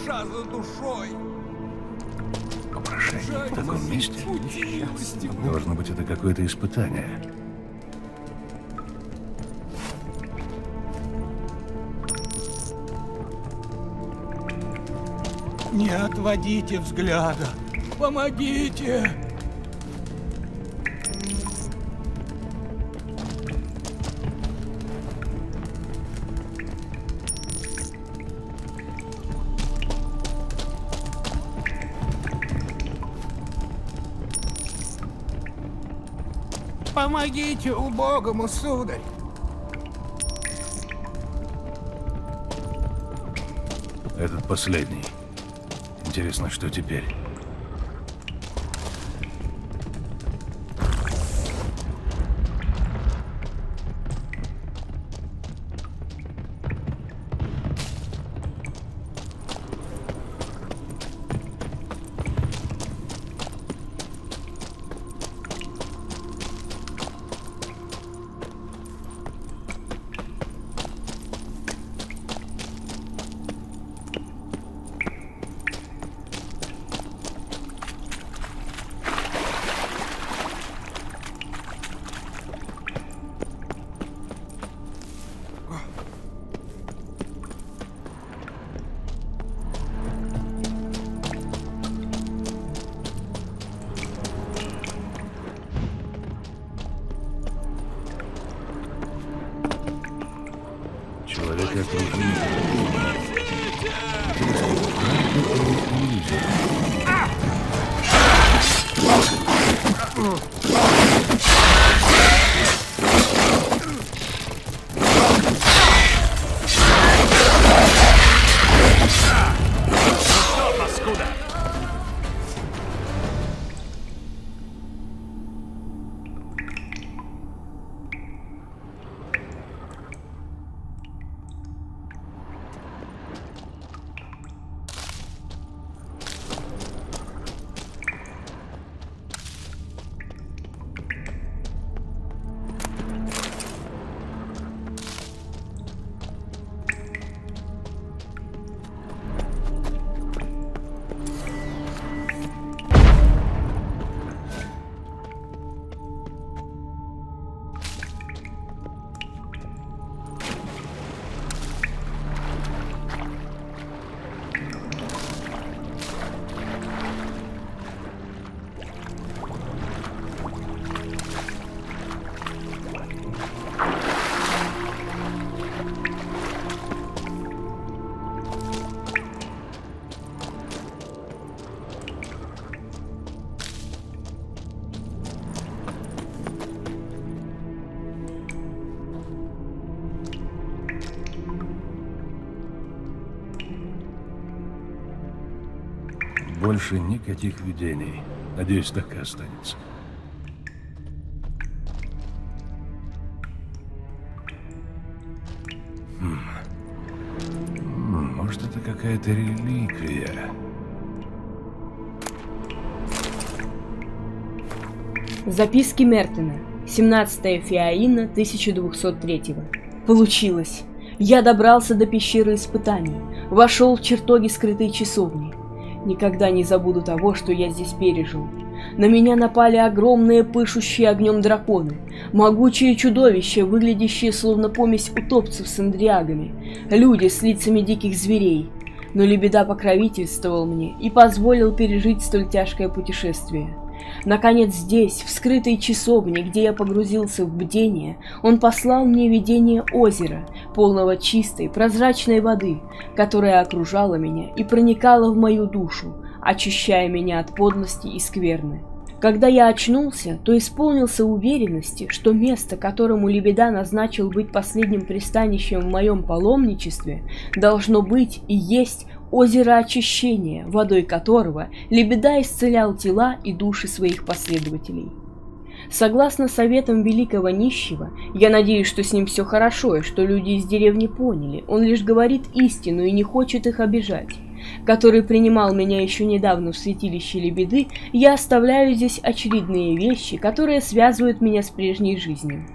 гроша за душой. Попрошайник в таком месте? Должно быть, это какое-то испытание. Не отводите взгляда. Помогите! Помогите убогому, сударь! Этот последний. Интересно, что теперь? Больше никаких видений. Надеюсь, так и останется. Хм. М, Может, это какая-то реликвия? Записки Мертена. 17 Фиаина 1203. Получилось. Я добрался до пещеры испытаний, вошел в чертоги скрытой часовни. Никогда не забуду того, что я здесь пережил. На меня напали огромные пышущие огнем драконы, могучие чудовища, выглядящие словно помесь утопцев с андриагами, люди с лицами диких зверей. Но Лебеда покровительствовал мне и позволил пережить столь тяжкое путешествие. Наконец здесь, в скрытой часовне, где я погрузился в бдение, он послал мне видение озера, полного чистой, прозрачной воды, которая окружала меня и проникала в мою душу, очищая меня от подлости и скверны. Когда я очнулся, то исполнился уверенности, что место, которому Лебеда назначил быть последним пристанищем в моем паломничестве, должно быть и есть озеро очищения, водой которого Лебеда исцелял тела и души своих последователей. Согласно советам великого нищего, я надеюсь, что с ним все хорошо, и что люди из деревни поняли, он лишь говорит истину и не хочет их обижать, который принимал меня еще недавно в святилище Лебеды, я оставляю здесь очередные вещи, которые связывают меня с прежней жизнью.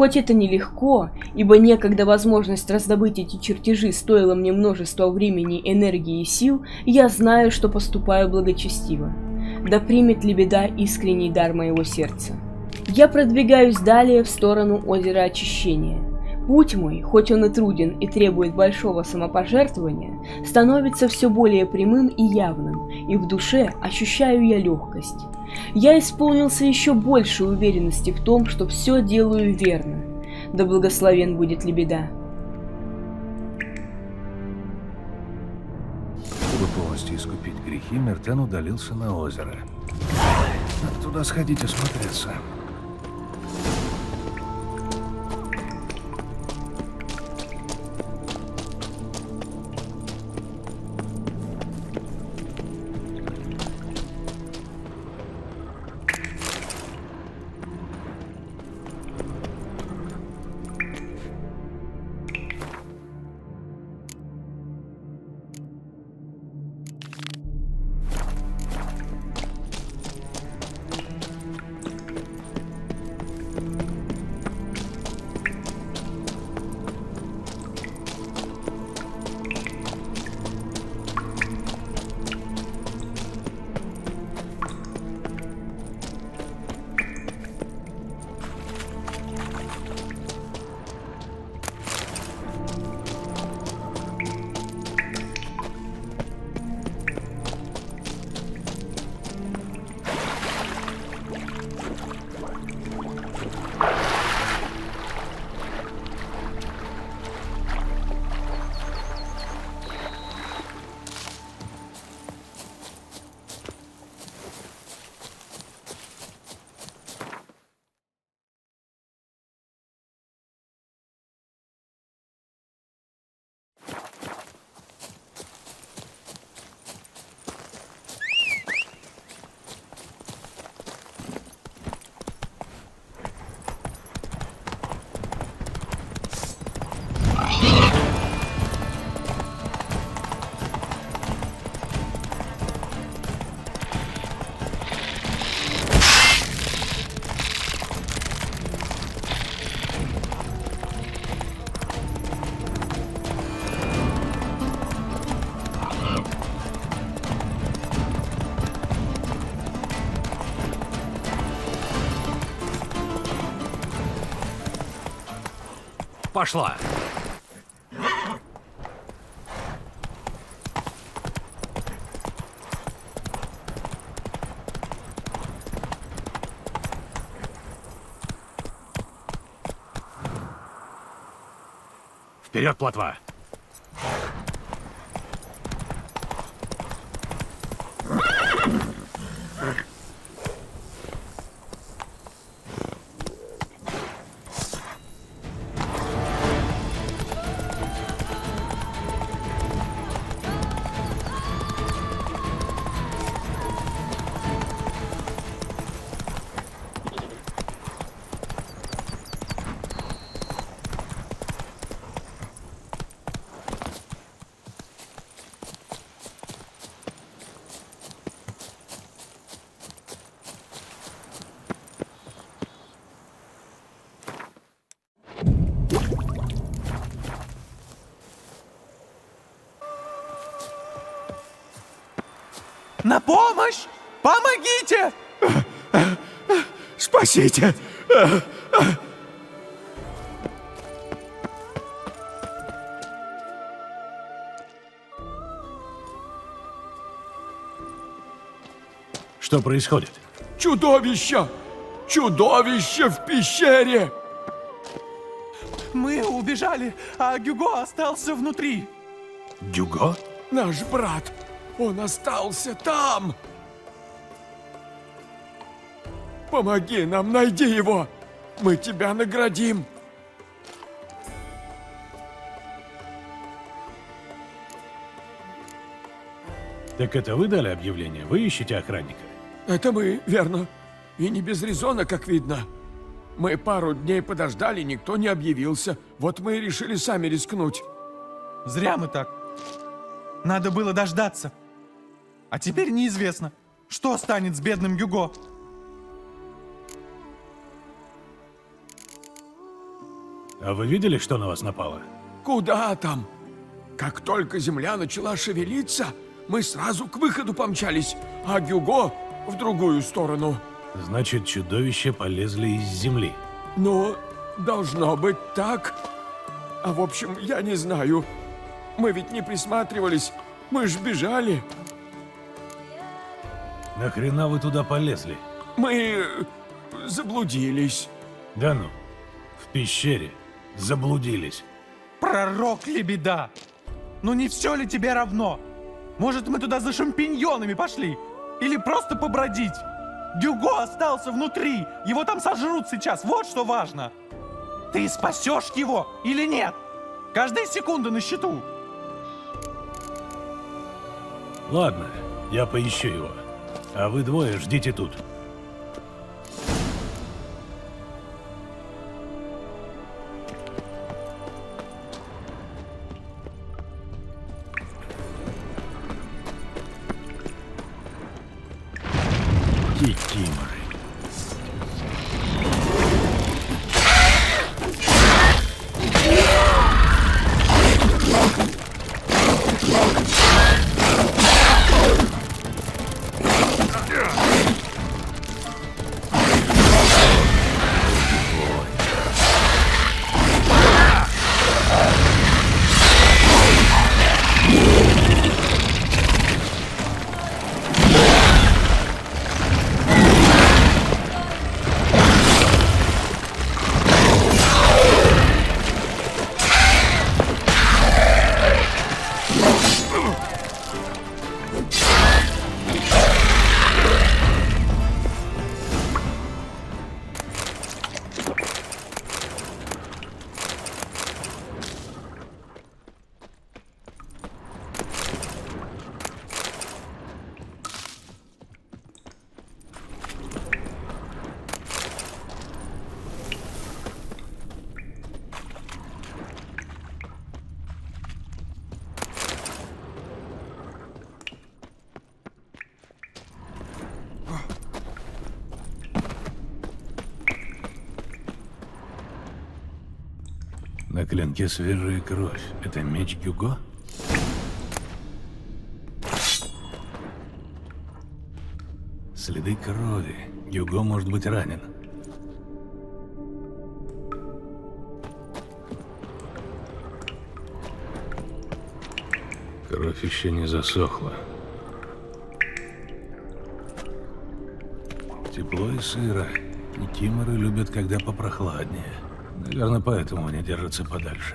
Хоть это нелегко, ибо некогда возможность раздобыть эти чертежи стоила мне множество времени, энергии и сил, я знаю, что поступаю благочестиво. Да примет ли беда искренний дар моего сердца. Я продвигаюсь далее в сторону озера Очищения. Путь мой, хоть он и труден и требует большого самопожертвования, становится все более прямым и явным, и в душе ощущаю я легкость. Я исполнился еще больше уверенности в том, что все делаю верно. Да благословен будет Лебеда. Чтобы полностью искупить грехи, Мертен удалился на озеро. Надо туда сходить и Пошла. Вперед, плотва! Помогите! Спасите! Что происходит? Чудовище! Чудовище в пещере! Мы убежали, а Гюго остался внутри. Дюго? Наш брат, он остался там! Помоги нам, найди его! Мы тебя наградим! Так это вы дали объявление? Вы ищете охранника? Это мы, верно. И не без резона, как видно. Мы пару дней подождали, никто не объявился. Вот мы и решили сами рискнуть. Зря мы так. Надо было дождаться. А теперь неизвестно, что станет с бедным Гюго. А вы видели, что на вас напало? Куда там? Как только земля начала шевелиться, мы сразу к выходу помчались, а Гюго в другую сторону. Значит, чудовища полезли из земли. Ну, должно быть так. А в общем, я не знаю. Мы ведь не присматривались. Мы ж бежали. Нахрена вы туда полезли? Мы заблудились. Да ну, в пещере заблудились. Пророк Лебеда! Ну не все ли тебе равно? Может, мы туда за шампиньонами пошли? Или просто побродить? Дюго остался внутри! Его там сожрут сейчас, вот что важно! Ты спасешь его или нет? Каждая секунда на счету! Ладно, я поищу его. А вы двое ждите тут. На клинке свежая кровь. Это меч Гюго? Следы крови. Гюго может быть ранен. Кровь еще не засохла. Тепло и сыро. И киморы любят, когда попрохладнее. Наверное, поэтому они держатся подальше.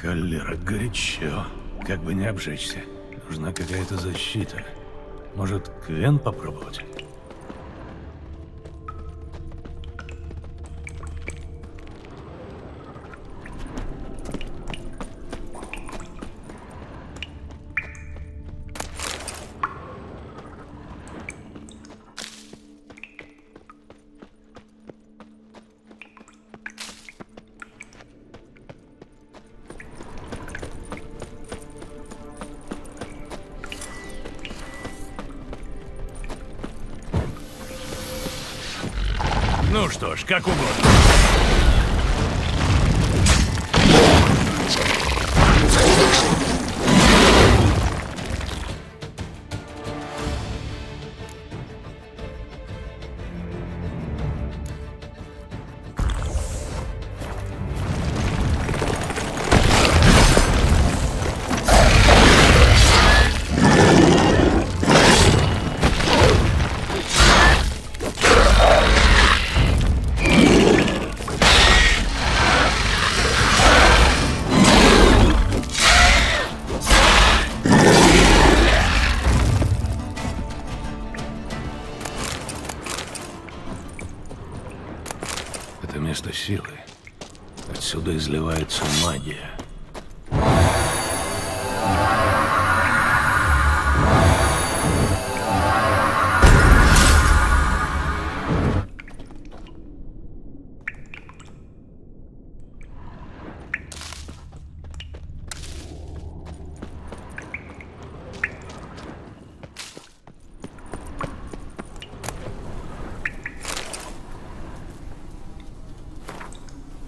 Холера, горячо. Как бы не обжечься. Нужна какая-то защита. Может, Квен попробовать? Что ж, как угодно.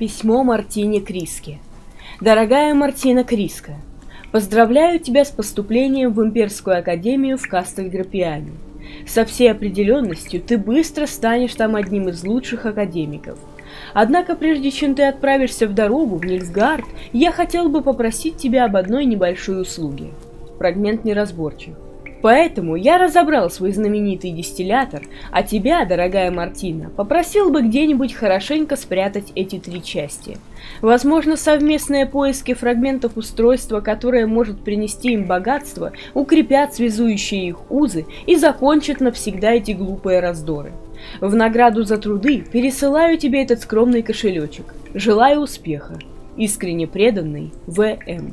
Письмо Мартине Криске. Дорогая Мартина Криска, поздравляю тебя с поступлением в Имперскую Академию в Кастельграпиане. Со всей определенностью ты быстро станешь там одним из лучших академиков. Однако прежде чем ты отправишься в дорогу в Нильсгард, я хотел бы попросить тебя об одной небольшой услуге. Фрагмент неразборчив. Поэтому я разобрал свой знаменитый дистиллятор, а тебя, дорогая Мартина, попросил бы где-нибудь хорошенько спрятать эти три части. Возможно, совместные поиски фрагментов устройства, которое может принести им богатство, укрепят связующие их узы и закончат навсегда эти глупые раздоры. В награду за труды пересылаю тебе этот скромный кошелечек. Желаю успеха. Искренне преданный В.М.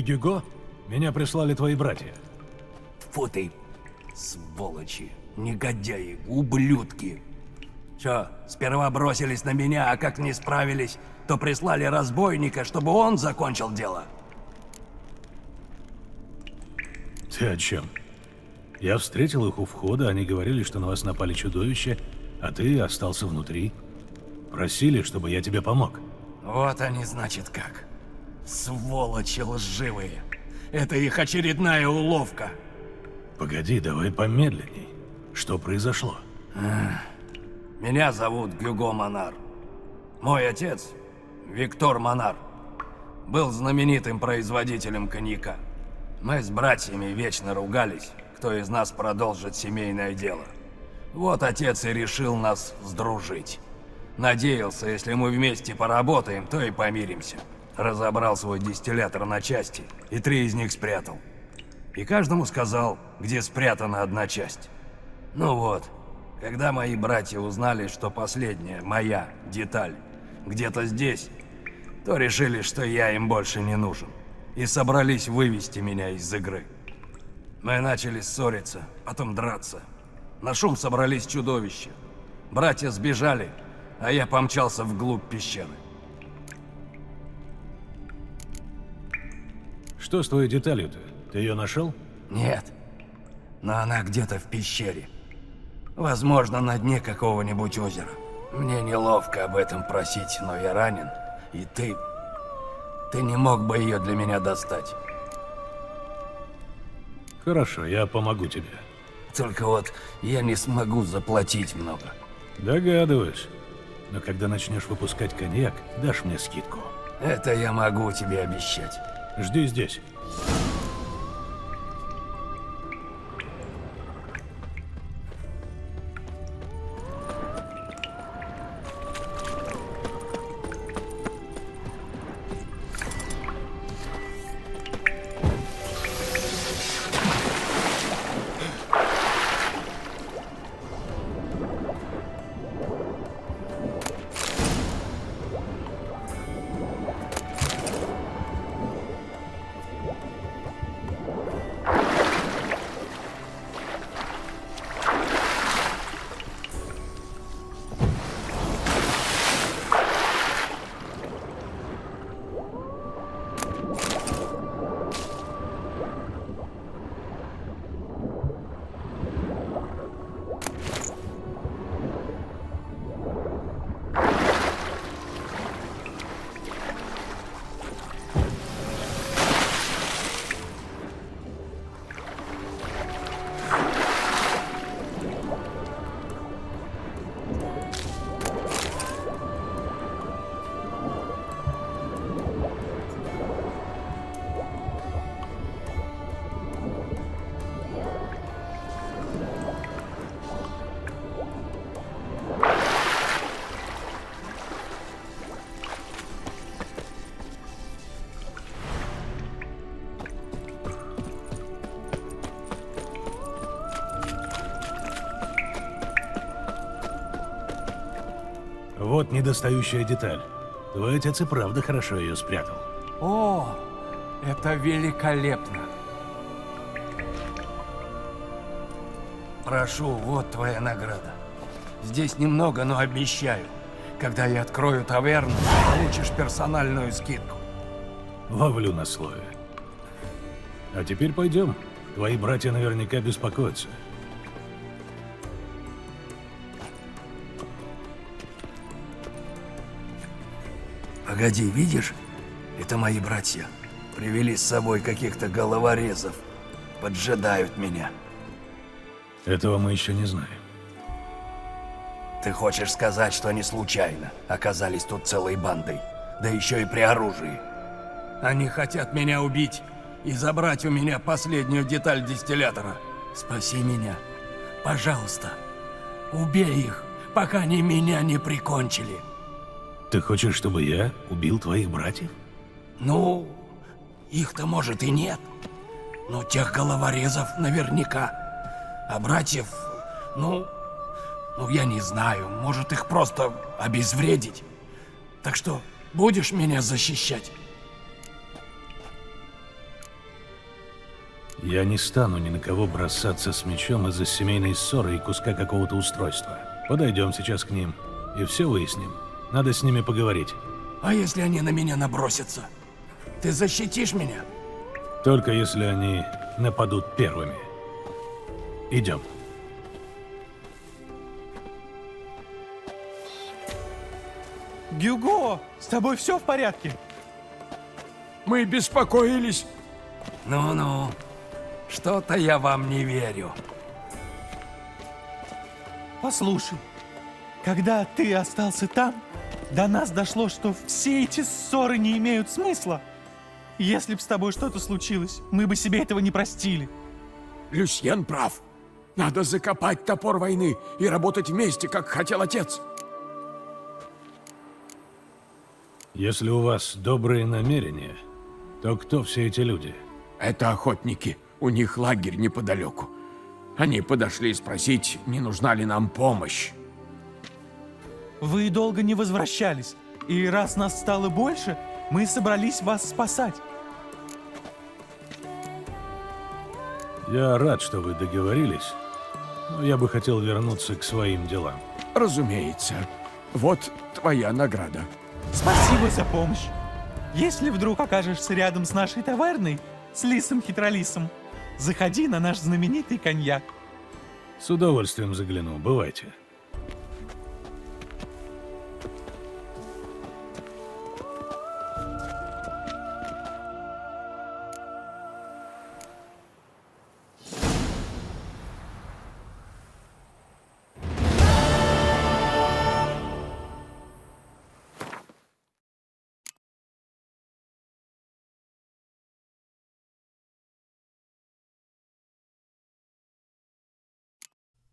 Ты Гюго? Меня прислали твои братья. Фу ты, сволочи, негодяи, ублюдки. Чё, сперва бросились на меня, а как не справились, то прислали разбойника, чтобы он закончил дело. Ты о чем? Я встретил их у входа, они говорили, что на вас напали чудовища, а ты остался внутри. Просили, чтобы я тебе помог. Вот они, значит, как. Сволочи лживые. Это их очередная уловка. Погоди, давай помедленней. Что произошло? Меня зовут Гюго Монар. Мой отец, Виктор Монар, был знаменитым производителем коньяка. Мы с братьями вечно ругались, кто из нас продолжит семейное дело. Вот отец и решил нас сдружить. Надеялся, если мы вместе поработаем, то и помиримся. Разобрал свой дистиллятор на части и три из них спрятал. И каждому сказал, где спрятана одна часть. Ну вот, когда мои братья узнали, что последняя, моя, деталь, где-то здесь, то решили, что я им больше не нужен. И собрались вывести меня из игры. Мы начали ссориться, потом драться. На шум собрались чудовища. Братья сбежали, а я помчался вглубь пещеры. Что с твоей деталью-то? Ты ее нашел? Нет. Но она где-то в пещере. Возможно, на дне какого-нибудь озера. Мне неловко об этом просить, но я ранен. И ты... Ты не мог бы ее для меня достать. Хорошо, я помогу тебе. Только вот я не смогу заплатить много. Догадываюсь. Но когда начнешь выпускать коньяк, дашь мне скидку. Это я могу тебе обещать. Жди здесь. Вот недостающая деталь. Твой отец и правда хорошо ее спрятал. О, это великолепно. Прошу, вот твоя награда. Здесь немного, но обещаю. Когда я открою таверну, получишь персональную скидку. Ловлю на слове. А теперь пойдем. Твои братья наверняка беспокоятся. Погоди, видишь? Это мои братья. Привели с собой каких-то головорезов. Поджидают меня. Этого мы еще не знаем. Ты хочешь сказать, что они случайно оказались тут целой бандой? Да еще и при оружии. Они хотят меня убить и забрать у меня последнюю деталь дистиллятора. Спаси меня. Пожалуйста. Убей их, пока они меня не прикончили. Ты хочешь, чтобы я убил твоих братьев? Ну, их-то может и нет. Но тех головорезов наверняка. А братьев, ну, ну я не знаю, может их просто обезвредить. Так что будешь меня защищать? Я не стану ни на кого бросаться с мечом из-за семейной ссоры и куска какого-то устройства. Подойдем сейчас к ним и все выясним. Надо с ними поговорить. А если они на меня набросятся? Ты защитишь меня? Только если они нападут первыми. Идем. Гюго, с тобой все в порядке? Мы беспокоились. Ну-ну, что-то я вам не верю. Послушай, когда ты остался там, до нас дошло, что все эти ссоры не имеют смысла. Если б с тобой что-то случилось, мы бы себе этого не простили. Люсьен прав. Надо закопать топор войны и работать вместе, как хотел отец. Если у вас добрые намерения, то кто все эти люди? Это охотники. У них лагерь неподалеку. Они подошли спросить, не нужна ли нам помощь. Вы долго не возвращались, и раз нас стало больше, мы собрались вас спасать. Я рад, что вы договорились, но я бы хотел вернуться к своим делам. Разумеется. Вот твоя награда. Спасибо за помощь. Если вдруг окажешься рядом с нашей таверной, с Лисом Хитролисом, заходи на наш знаменитый коньяк. С удовольствием загляну, бывайте.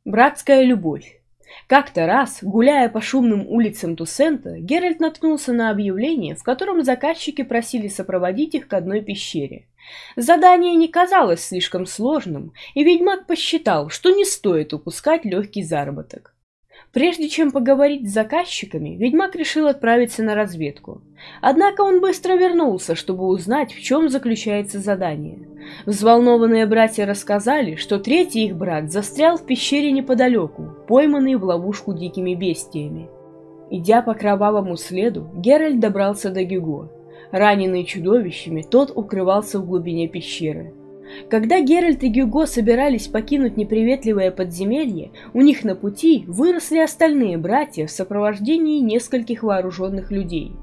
Братская любовь. Как-то раз, гуляя по шумным улицам Тусента, Геральт наткнулся на объявление, в котором заказчики просили сопроводить их к одной пещере. Задание не казалось слишком сложным, и ведьмак посчитал, что не стоит упускать легкий заработок. Прежде чем поговорить с заказчиками, ведьмак решил отправиться на разведку. Однако он быстро вернулся, чтобы узнать, в чем заключается задание. Взволнованные братья рассказали, что третий их брат застрял в пещере неподалеку, пойманный в ловушку дикими бестиями. Идя по кровавому следу, Геральт добрался до Гюго. Раненый чудовищами, тот укрывался в глубине пещеры. Когда Геральт и Гюго собирались покинуть неприветливое подземелье, у них на пути выросли остальные братья в сопровождении нескольких вооруженных людей.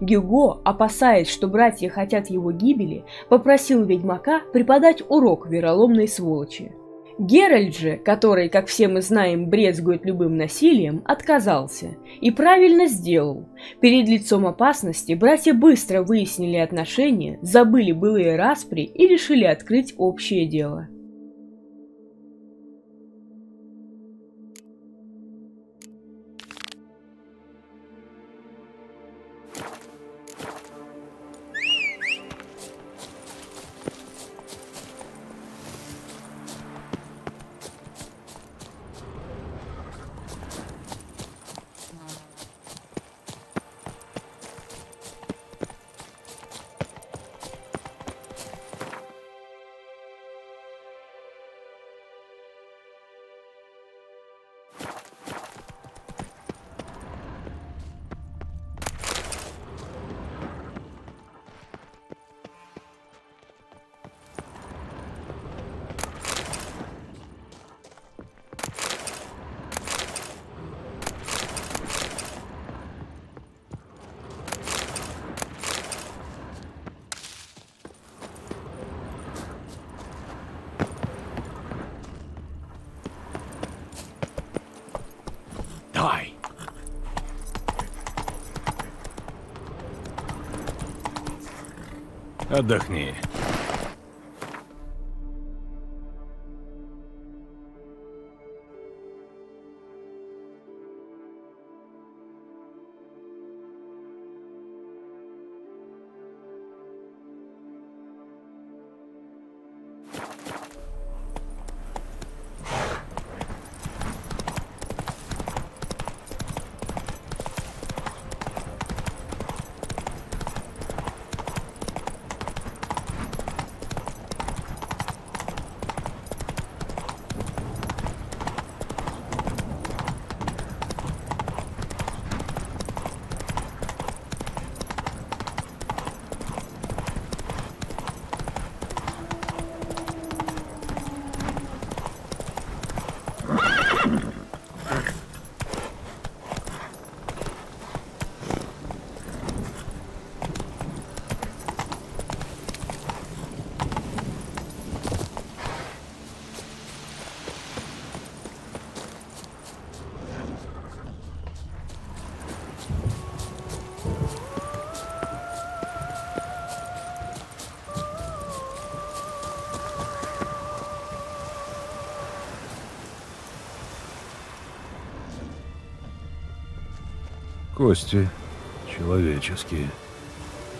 Гюго, опасаясь, что братья хотят его гибели, попросил ведьмака преподать урок вероломной сволочи. Геральт же, который, как все мы знаем, брезгует любым насилием, отказался. И правильно сделал. Перед лицом опасности братья быстро выяснили отношения, забыли былые распри и решили открыть общее дело. Отдохни. Кости человеческие.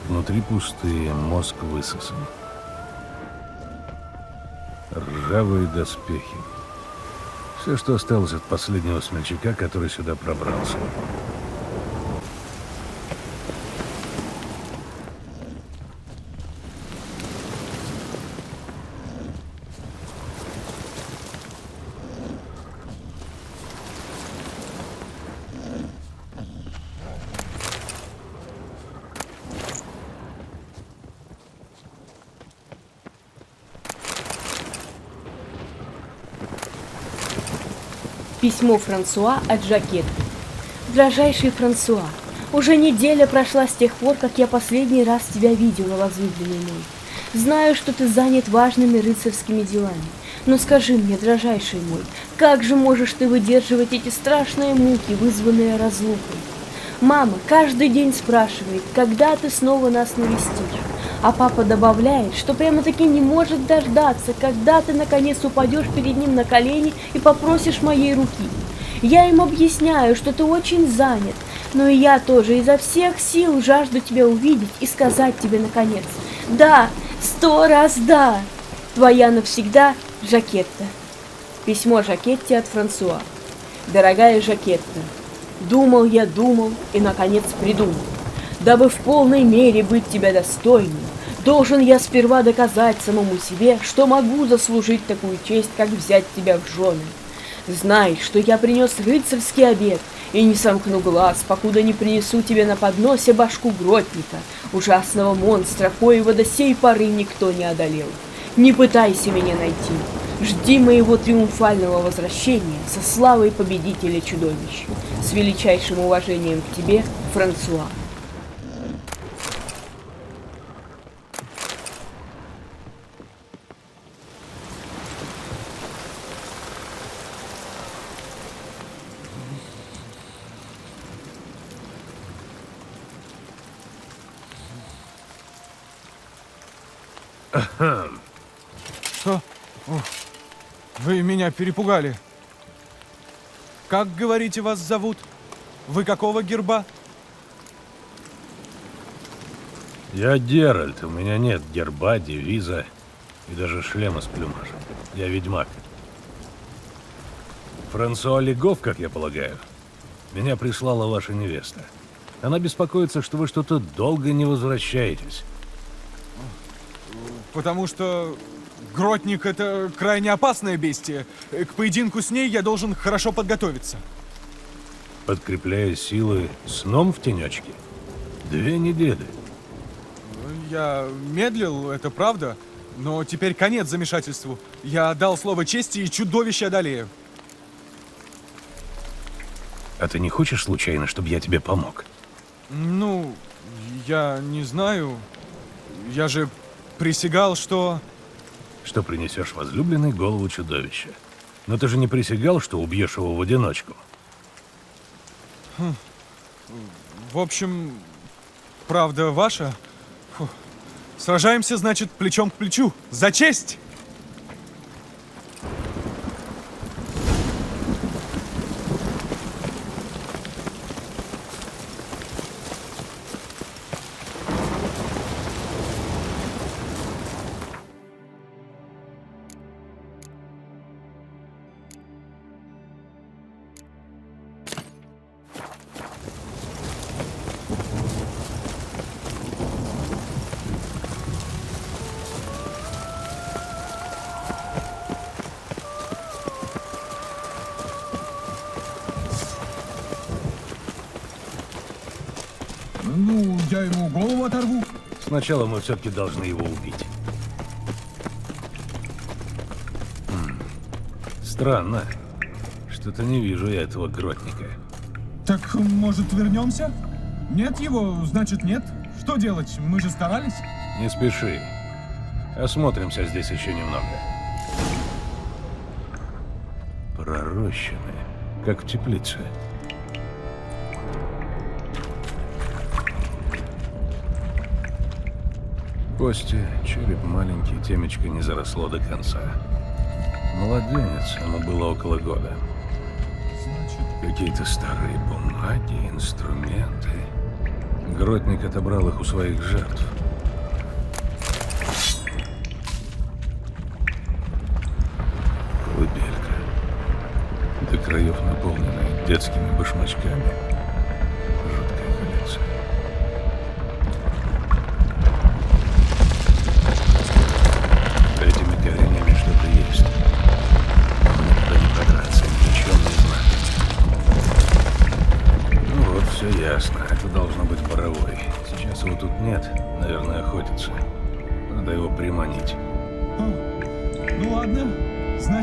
Внутри пустые, мозг высосан. Ржавые доспехи. Все, что осталось от последнего смельчака, который сюда пробрался. Письмо Франсуа от Жакетты. Дрожайший Франсуа, уже неделя прошла с тех пор, как я последний раз тебя видела, возлюбленный мой. Знаю, что ты занят важными рыцарскими делами. Но скажи мне, дрожайший мой, как же можешь ты выдерживать эти страшные муки, вызванные разлукой? Мама каждый день спрашивает, когда ты снова нас навестишь. А папа добавляет, что прямо-таки не может дождаться, когда ты наконец упадешь перед ним на колени и попросишь моей руки. Я им объясняю, что ты очень занят, но и я тоже изо всех сил жажду тебя увидеть и сказать тебе наконец. Да, сто раз да. Твоя навсегда Жакетта. Письмо Жакетте от Франсуа. Дорогая Жакетта, думал я, думал и наконец придумал. Дабы в полной мере быть тебя достойным, должен я сперва доказать самому себе, что могу заслужить такую честь, как взять тебя в жены. Знай, что я принес рыцарский обед, и не сомкну глаз, покуда не принесу тебе на подносе башку гротника, ужасного монстра, коего до сей поры никто не одолел. Не пытайся меня найти. Жди моего триумфального возвращения со славой победителя чудовищ. С величайшим уважением к тебе, Франсуа. Что? Вы меня перепугали. Как, говорите, вас зовут? Вы какого герба? Я Геральт, у меня нет герба, девиза и даже шлема с плюмажем. Я ведьмак. Франсуа Легов, как я полагаю, меня прислала ваша невеста. Она беспокоится, что вы что-то долго не возвращаетесь. Потому что Гротник — это крайне опасное бестие. К поединку с ней я должен хорошо подготовиться. Подкрепляя силы сном в тенечке? Две недели. Я медлил, это правда, но теперь конец замешательству. Я дал слово чести и чудовище одолею. А ты не хочешь случайно, чтобы я тебе помог? Ну, я не знаю. Я же присягал, что... Что принесешь возлюбленной голову чудовища. Но ты же не присягал, что убьешь его в одиночку. Хм. В общем, правда ваша. Фу. Сражаемся, значит, плечом к плечу. За честь! Сначала мы все-таки должны его убить. М, Странно. Что-то не вижу я этого гротника. Так, может, вернемся? Нет его, значит нет. Что делать? Мы же старались. Не спеши. Осмотримся здесь еще немного. Пророщены, как в теплице. Кости, череп маленький, темечко не заросло до конца. Младенец, ему было около года. Какие-то старые бумаги, инструменты. Гротник отобрал их у своих жертв. Колыбелька. До краев наполненная детскими башмачками.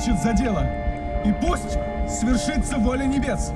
Значит, за дело. И пусть свершится воля небес.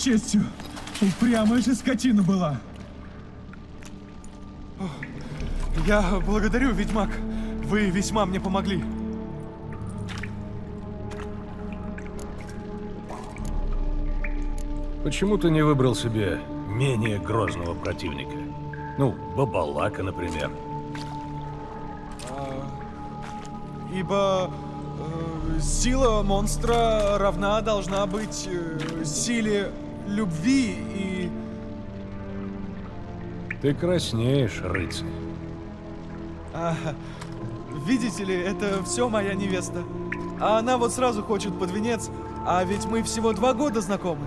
Клянусь честью, упрямая же скотина была. Я благодарю, ведьмак. Вы весьма мне помогли. Почему ты не выбрал себе менее грозного противника? Ну, Бабалака, например. Ибо э, сила монстра равна должна быть э, силе любви и... Ты краснеешь, рыцарь. А, видите ли, это все моя невеста. А она вот сразу хочет под венец А ведь мы всего два года знакомы.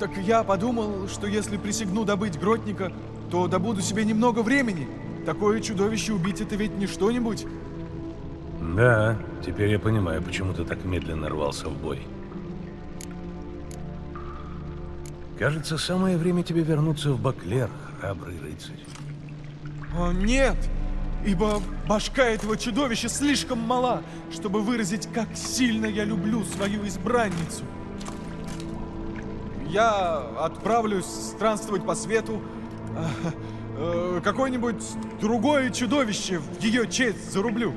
Так я подумал, что если присягну добыть Гротника, то добуду себе немного времени. Такое чудовище убить это ведь не что-нибудь. Да, теперь я понимаю, почему ты так медленно рвался в бой. Кажется, самое время тебе вернуться в Баклер, храбрый рыцарь. О, нет! Ибо башка этого чудовища слишком мала, чтобы выразить, как сильно я люблю свою избранницу. Я отправлюсь странствовать по свету. а, э, Какое-нибудь другое чудовище в ее честь зарублю.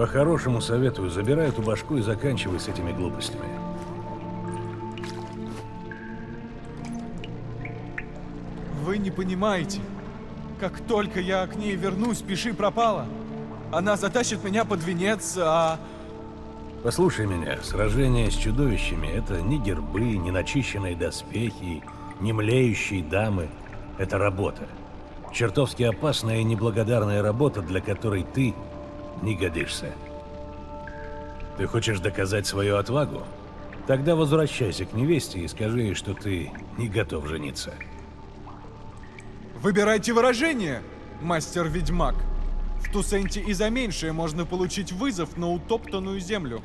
По-хорошему советую, забирай эту башку и заканчивай с этими глупостями. Вы не понимаете. Как только я к ней вернусь, пиши пропала. Она затащит меня под венец, а... Послушай меня, сражение с чудовищами — это не гербы, не начищенные доспехи, не млеющие дамы. Это работа. Чертовски опасная и неблагодарная работа, для которой ты не годишься. Ты хочешь доказать свою отвагу? Тогда возвращайся к невесте и скажи ей, что ты не готов жениться. Выбирайте выражение, мастер-ведьмак. В Тусенте и за меньшее можно получить вызов на утоптанную землю.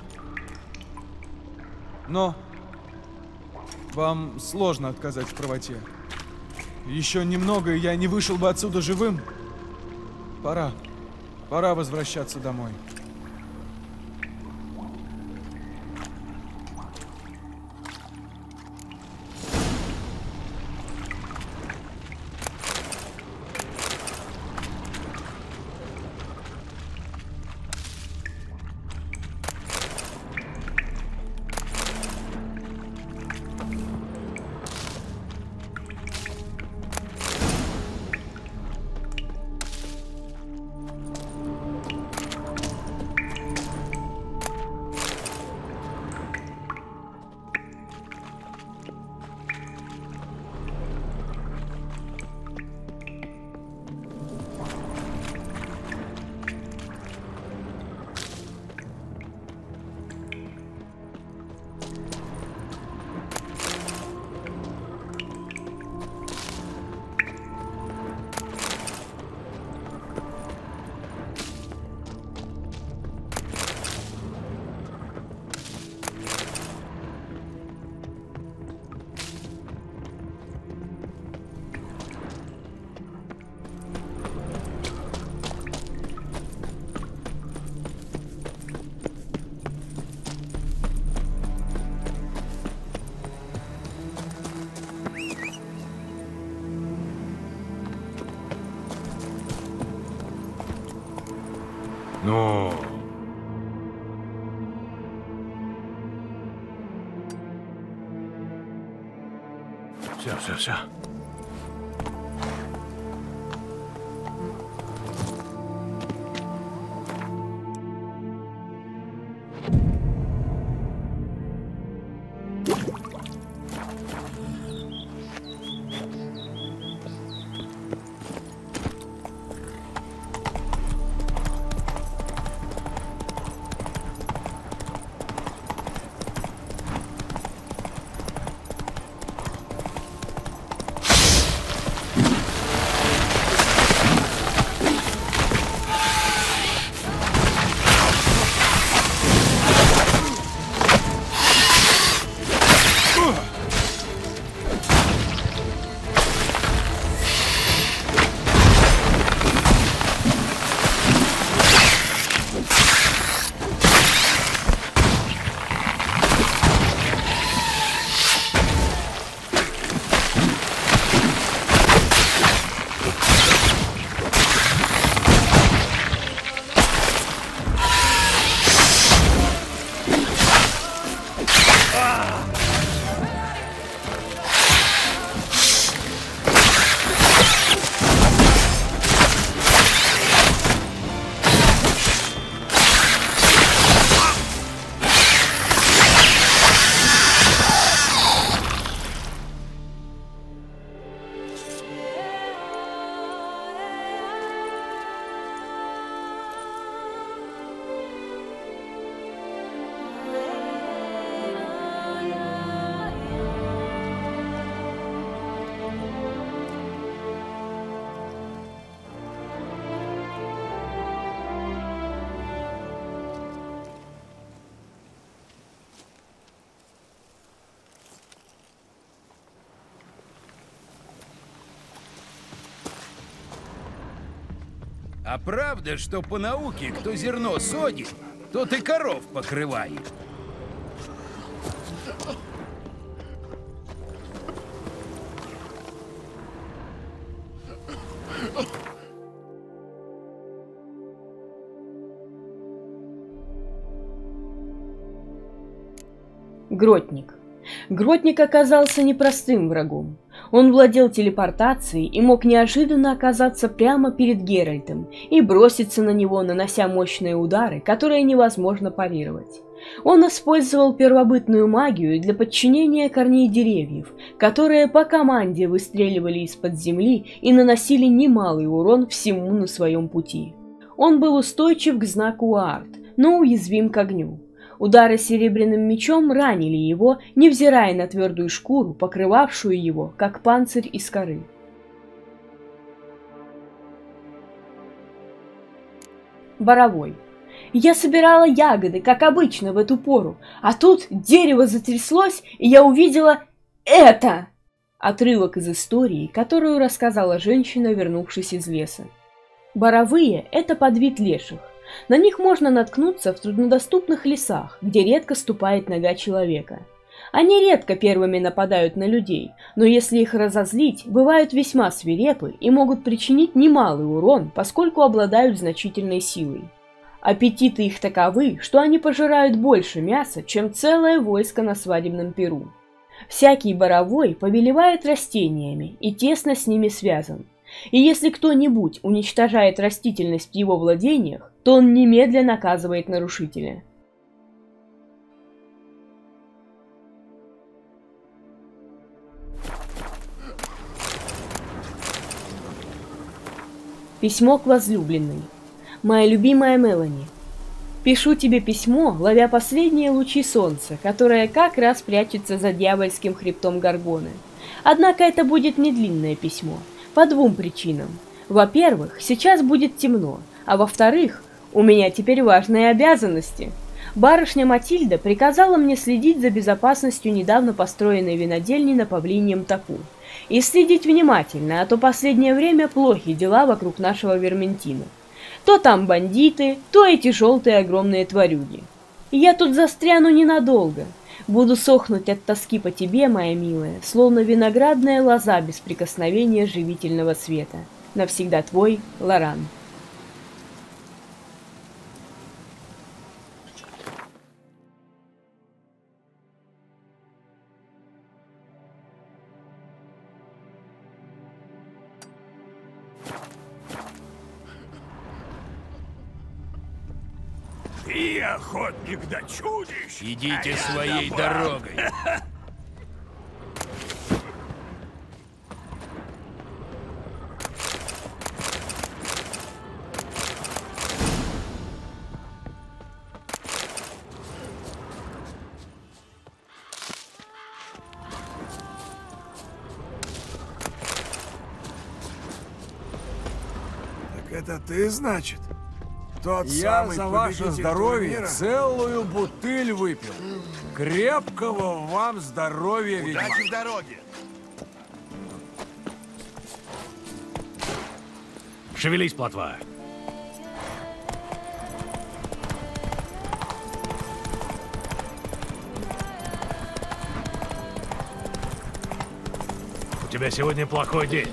Но вам сложно отказать в правоте. Еще немного, и я не вышел бы отсюда живым. Пора. Пора возвращаться домой. А правда, что по науке, кто зерно содит, тот и коров покрывает? Гротник. Гротник оказался непростым врагом. Он владел телепортацией и мог неожиданно оказаться прямо перед Геральтом и броситься на него, нанося мощные удары, которые невозможно парировать. Он использовал первобытную магию для подчинения корней деревьев, которые по команде выстреливали из-под земли и наносили немалый урон всему на своем пути. Он был устойчив к знаку Арт, но уязвим к огню. Удары серебряным мечом ранили его, невзирая на твердую шкуру, покрывавшую его, как панцирь из коры. Боровой. Я собирала ягоды, как обычно, в эту пору, а тут дерево затряслось, и я увидела это! Отрывок из истории, которую рассказала женщина, вернувшись из леса. Боровые – это подвид леших. На них можно наткнуться в труднодоступных лесах, где редко ступает нога человека. Они редко первыми нападают на людей, но если их разозлить, бывают весьма свирепы и могут причинить немалый урон, поскольку обладают значительной силой. Аппетиты их таковы, что они пожирают больше мяса, чем целое войско на свадебном перу. Всякий боровой повелевает растениями и тесно с ними связан. И если кто-нибудь уничтожает растительность в его владениях, то он немедленно наказывает нарушителя. Письмо к возлюбленной. Моя любимая Мелани. Пишу тебе письмо, ловя последние лучи солнца, которое как раз прячется за дьявольским хребтом Гаргоны. Однако это будет не длинное письмо, по двум причинам. Во-первых, сейчас будет темно, а во-вторых, у меня теперь важные обязанности. Барышня Матильда приказала мне следить за безопасностью недавно построенной винодельни на Павлиньем таку. И следить внимательно, а то последнее время плохие дела вокруг нашего Верментина. То там бандиты, то эти желтые огромные тварюги. Я тут застряну ненадолго. Буду сохнуть от тоски по тебе, моя милая, словно виноградная лоза без прикосновения живительного света. Навсегда твой, Лоран. Ты охотник до чудищ. Идите а своей дорогой. Так это ты, значит? Тот Я самый за ваше здоровье турнира? целую бутыль выпил. Крепкого вам здоровья, ведьмак. Удачи в дороге. Шевелись, плотва. У тебя сегодня плохой день.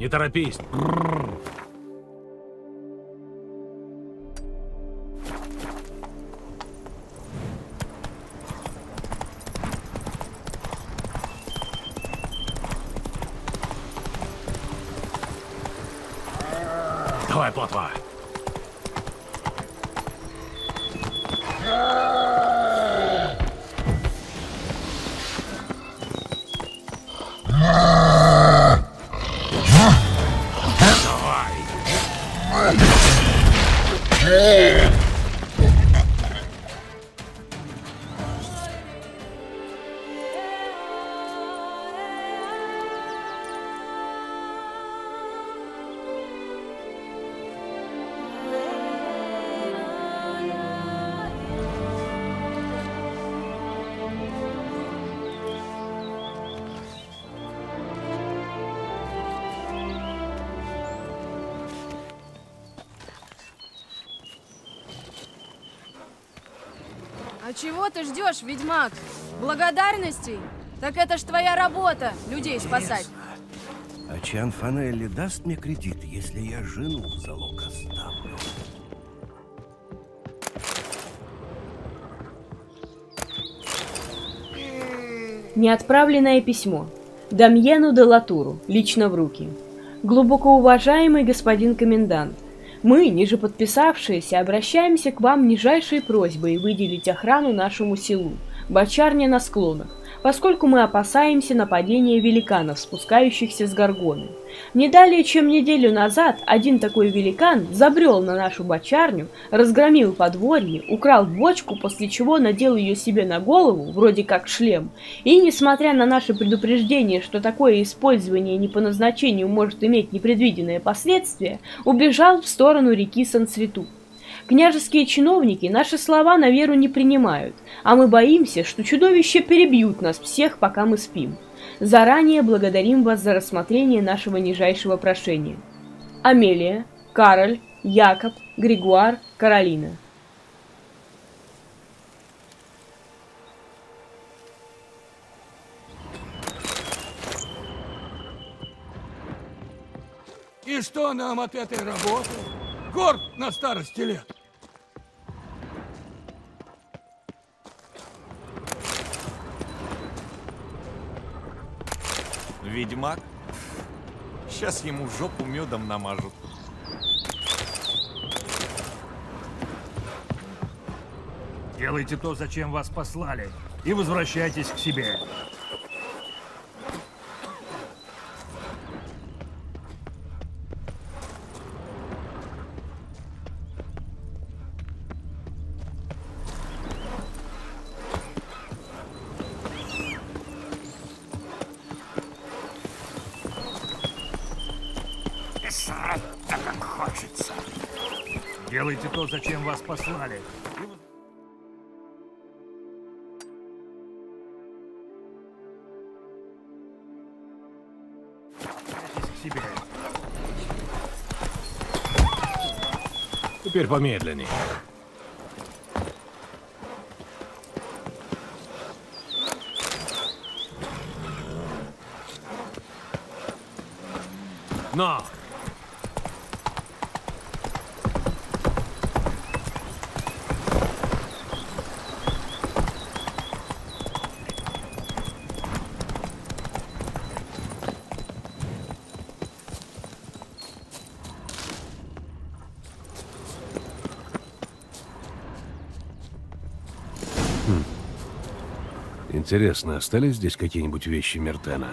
Не торопись. Давай, плотва. Чего ты ждешь, ведьмак? Благодарностей? Так это ж твоя работа, людей спасать. А Чан Фанелли даст мне кредит, если я жену в залог оставлю? Неотправленное письмо. Дамьену де Латуру, лично в руки. Глубоко уважаемый господин комендант, мы, ниже подписавшиеся, обращаемся к вам нижайшей просьбой выделить охрану нашему селу, бочарня на склонах, поскольку мы опасаемся нападения великанов, спускающихся с горгоны. Не далее, чем неделю назад, один такой великан забрел на нашу бочарню, разгромил подворье, украл бочку, после чего надел ее себе на голову, вроде как шлем, и, несмотря на наше предупреждение, что такое использование не по назначению может иметь непредвиденные последствия, убежал в сторону реки Сансриту. Княжеские чиновники наши слова на веру не принимают, а мы боимся, что чудовища перебьют нас всех, пока мы спим. Заранее благодарим вас за рассмотрение нашего нижайшего прошения. Амелия, Кароль, Якоб, Григуар, Каролина. И что нам от этой работы? Горд на старости лет. Ведьмак? Сейчас ему жопу медом намажут. Делайте то, зачем вас послали, и возвращайтесь к себе. То, зачем вас послали. Теперь помедленнее. Но! Интересно, остались здесь какие-нибудь вещи Мертена?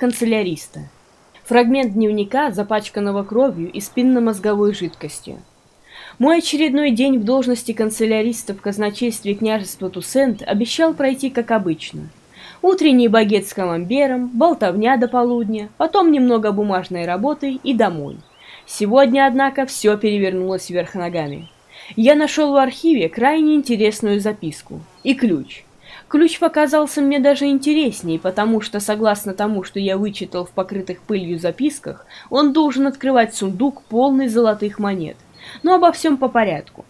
Канцеляриста. Фрагмент дневника, запачканного кровью и спинномозговой жидкостью. Мой очередной день в должности канцеляриста в казначействе княжества Тусент обещал пройти как обычно. Утренний багет с камамбером, болтовня до полудня, потом немного бумажной работы и домой. Сегодня, однако, все перевернулось вверх ногами. Я нашел в архиве крайне интересную записку и ключ – Ключ показался мне даже интереснее, потому что, согласно тому, что я вычитал в покрытых пылью записках, он должен открывать сундук, полный золотых монет. Но обо всем по порядку.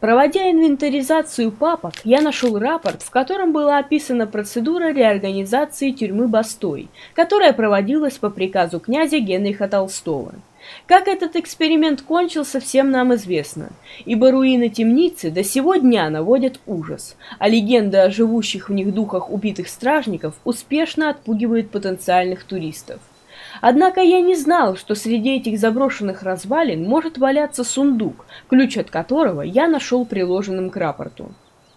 Проводя инвентаризацию папок, я нашел рапорт, в котором была описана процедура реорганизации тюрьмы Бастой, которая проводилась по приказу князя Генриха Толстого. Как этот эксперимент кончился, всем нам известно, ибо руины темницы до сего дня наводят ужас, а легенда о живущих в них духах убитых стражников успешно отпугивает потенциальных туристов. Однако я не знал, что среди этих заброшенных развалин может валяться сундук, ключ от которого я нашел приложенным к рапорту.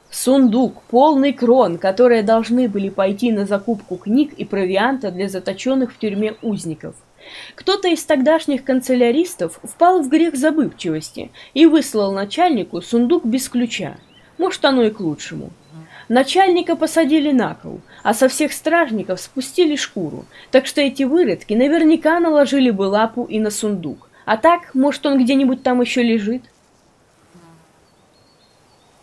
Сундук, полный крон, которые должны были пойти на закупку книг и провианта для заточенных в тюрьме узников – кто-то из тогдашних канцеляристов впал в грех забывчивости и выслал начальнику сундук без ключа. Может, оно и к лучшему. Начальника посадили на кол, а со всех стражников спустили шкуру, так что эти выродки наверняка наложили бы лапу и на сундук. А так, может, он где-нибудь там еще лежит?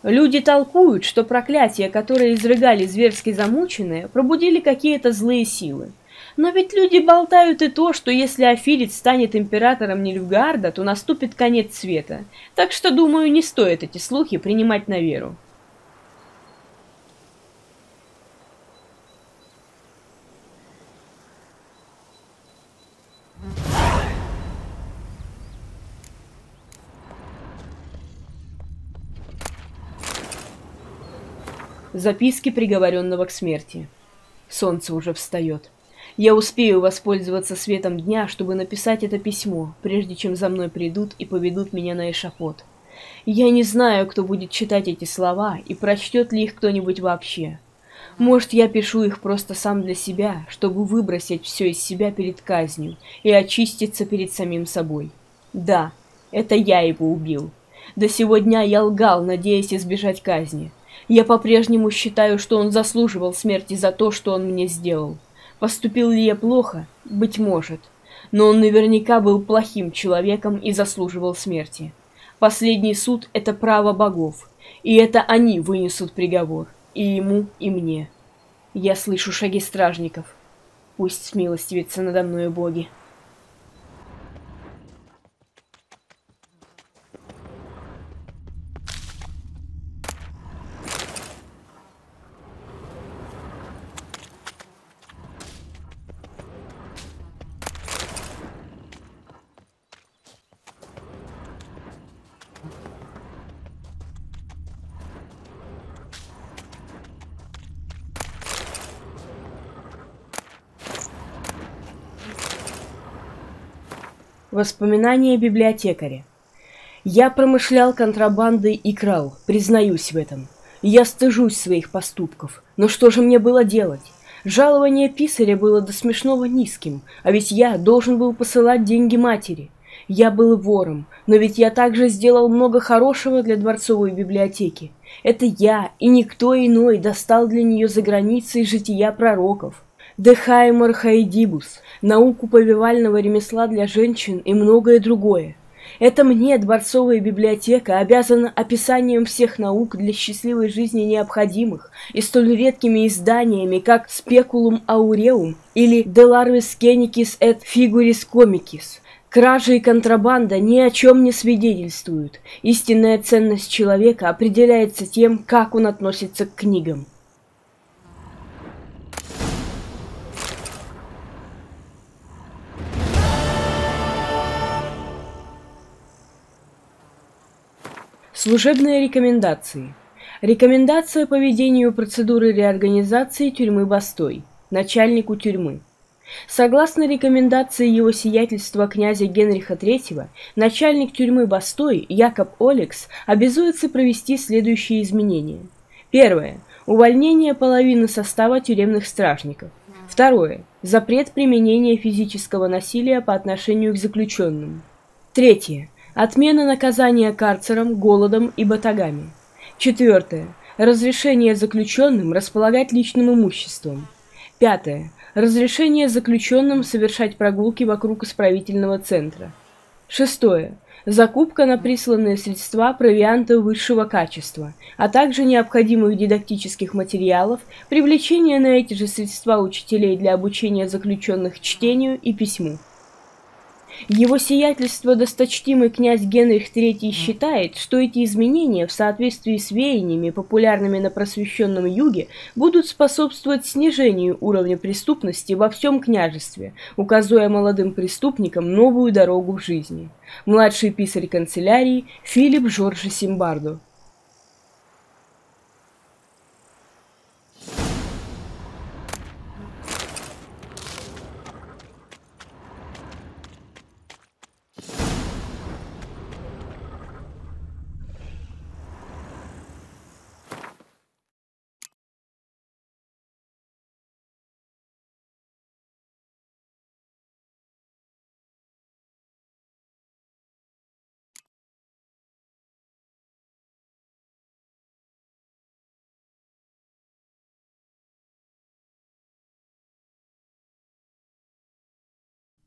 Люди толкуют, что проклятия, которые изрыгали зверски замученные, пробудили какие-то злые силы. Но ведь люди болтают и то, что если Афирец станет императором Нильфгарда, то наступит конец света. Так что, думаю, не стоит эти слухи принимать на веру. Записки приговоренного к смерти. Солнце уже встает. Я успею воспользоваться светом дня, чтобы написать это письмо, прежде чем за мной придут и поведут меня на эшафот. Я не знаю, кто будет читать эти слова и прочтет ли их кто-нибудь вообще. Может, я пишу их просто сам для себя, чтобы выбросить все из себя перед казнью и очиститься перед самим собой. Да, это я его убил. До сего дня я лгал, надеясь избежать казни. Я по-прежнему считаю, что он заслуживал смерти за то, что он мне сделал. Поступил ли я плохо? Быть может. Но он наверняка был плохим человеком и заслуживал смерти. Последний суд — это право богов, и это они вынесут приговор, и ему, и мне. Я слышу шаги стражников. Пусть смилостивятся надо мною боги. Воспоминания библиотекаря. Я промышлял контрабандой и крал, признаюсь в этом. Я стыжусь своих поступков. Но что же мне было делать? Жалование писаря было до смешного низким, а ведь я должен был посылать деньги матери. Я был вором, но ведь я также сделал много хорошего для дворцовой библиотеки. Это я и никто иной достал для нее за границей жития пророков. Дехаймер Хайдибус, науку повивального ремесла для женщин и многое другое. Это мне дворцовая библиотека обязана описанием всех наук для счастливой жизни необходимых и столь редкими изданиями, как Speculum Aureum или Larvis Cenicis et Figuris Comicis. Кража и контрабанда ни о чем не свидетельствуют. Истинная ценность человека определяется тем, как он относится к книгам. Служебные рекомендации. Рекомендация по ведению процедуры реорганизации тюрьмы Бастой. Начальнику тюрьмы. Согласно рекомендации его сиятельства князя Генриха III, начальник тюрьмы Бастой Якоб Олекс обязуется провести следующие изменения. Первое. Увольнение половины состава тюремных стражников. Второе. Запрет применения физического насилия по отношению к заключенным. Третье. Отмена наказания карцером, голодом и батагами. Четвертое. Разрешение заключенным располагать личным имуществом. Пятое. Разрешение заключенным совершать прогулки вокруг исправительного центра. Шестое. Закупка на присланные средства провианта высшего качества, а также необходимых дидактических материалов, привлечение на эти же средства учителей для обучения заключенных чтению и письму. Его сиятельство досточтимый князь Генрих III считает, что эти изменения в соответствии с веяниями, популярными на просвещенном юге, будут способствовать снижению уровня преступности во всем княжестве, указывая молодым преступникам новую дорогу в жизни. Младший писарь канцелярии Филипп Жоржи Симбардо.